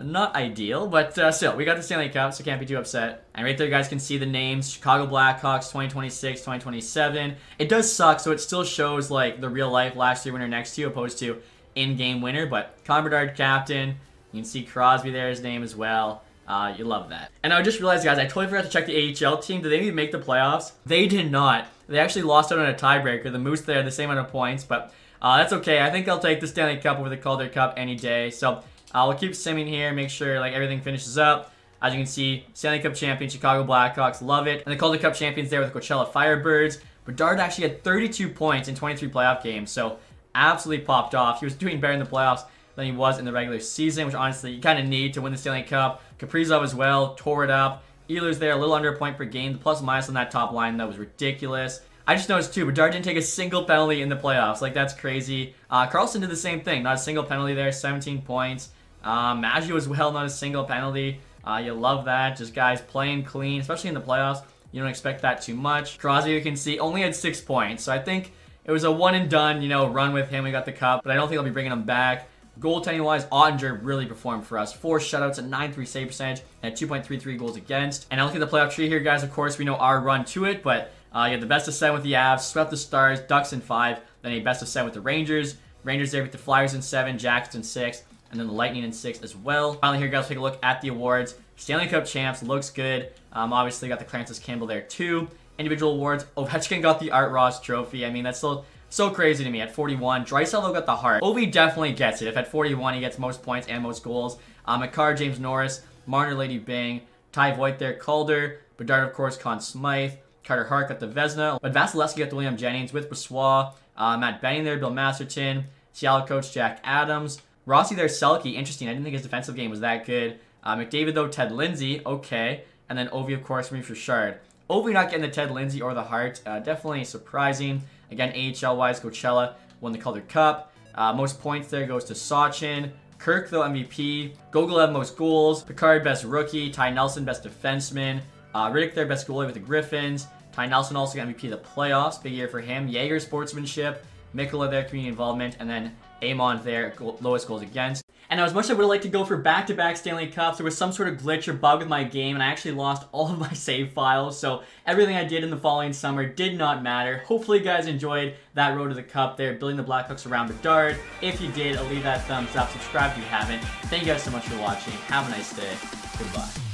not ideal, but uh, still, we got the Stanley Cup, so can't be too upset. And right there, you guys can see the names, Chicago Blackhawks 2026, 2027. It does suck, so it still shows, like, the real life last year winner next to you, opposed to in-game winner, but Connor captain. You can see Crosby there, his name as well. Uh, you love that. And I just realized, guys, I totally forgot to check the AHL team. Did they even make the playoffs? They did not. They actually lost out on a tiebreaker. The Moose there, the same amount of points, but uh, that's okay. I think I'll take the Stanley Cup over the Calder Cup any day. So uh, we'll keep simming here, make sure like everything finishes up. As you can see, Stanley Cup champion Chicago Blackhawks, love it. And the Calder Cup champions there with the Coachella Firebirds. Bedard actually had 32 points in 23 playoff games, so absolutely popped off. He was doing better in the playoffs than he was in the regular season, which honestly you kind of need to win the Stanley Cup. Kaprizov as well, tore it up. Ehlers there, a little under a point per game. The plus minus on that top line, that was ridiculous. I just noticed too, Bedard didn't take a single penalty in the playoffs. Like, that's crazy. Uh, Carlson did the same thing. Not a single penalty there, 17 points. Um, Maggio as well, not a single penalty. Uh, you love that. Just guys playing clean, especially in the playoffs. You don't expect that too much. Crosby, you can see, only had six points. So I think it was a one and done, you know, run with him. We got the cup, but I don't think I'll be bringing him back. Goaltending wise, Oettinger really performed for us. Four shutouts, a 9-3 save percentage, and 2.33 goals against. And I look at the playoff tree here, guys. Of course, we know our run to it, but uh, you had the best of seven with the Avs, swept the Stars, Ducks in five, then a best of seven with the Rangers. Rangers there with the Flyers in seven, Jackson six, and then the Lightning in six as well. Finally, here, guys, take a look at the awards. Stanley Cup champs looks good. Um, obviously, got the Clarence Campbell there too. Individual awards. [LAUGHS] Ovechkin got the Art Ross Trophy. I mean, that's still so crazy to me. At 41, Draisaitl got the Hart. Ovi definitely gets it. If at 41 he gets most points and most goals. Um, Makar, James Norris, Marner, Lady Byng, Ty Voigt there, Calder, Bedard, of course, Conn Smythe, Carter Hart got the Vezina, but Vasilevskiy got the William Jennings with Brossoit, uh, Matt Benning there, Bill Masterton, Seattle coach Jack Adams, Rossi there, Selke, interesting. I didn't think his defensive game was that good. Uh, McDavid though, Ted Lindsay, okay, and then Ovi of course, Maurice Richard. Ovi not getting the Ted Lindsay or the Hart, uh, definitely surprising. Again, AHL-wise, Coachella won the Calder Cup. Uh, most points there goes to Sachin. Kirk, though, MVP. Gogolev, most goals. Picard, best rookie. Ty Nelson, best defenseman. Uh, Rittich there, best goalie with the Griffins. Ty Nelson also got MVP of the playoffs. Big year for him. Jaeger, sportsmanship. Mikkola there, community involvement. And then Amon there, lowest goals against. And as much as I would have liked to go for back-to-back -back Stanley Cups, there was some sort of glitch or bug with my game, and I actually lost [LAUGHS] all of my save files, so everything I did in the following summer did not matter. Hopefully you guys enjoyed that road to the cup there, building the Blackhawks around Bedard. If you did, I'll leave that thumbs up. Subscribe if you haven't. Thank you guys so much for watching. Have a nice day. Goodbye.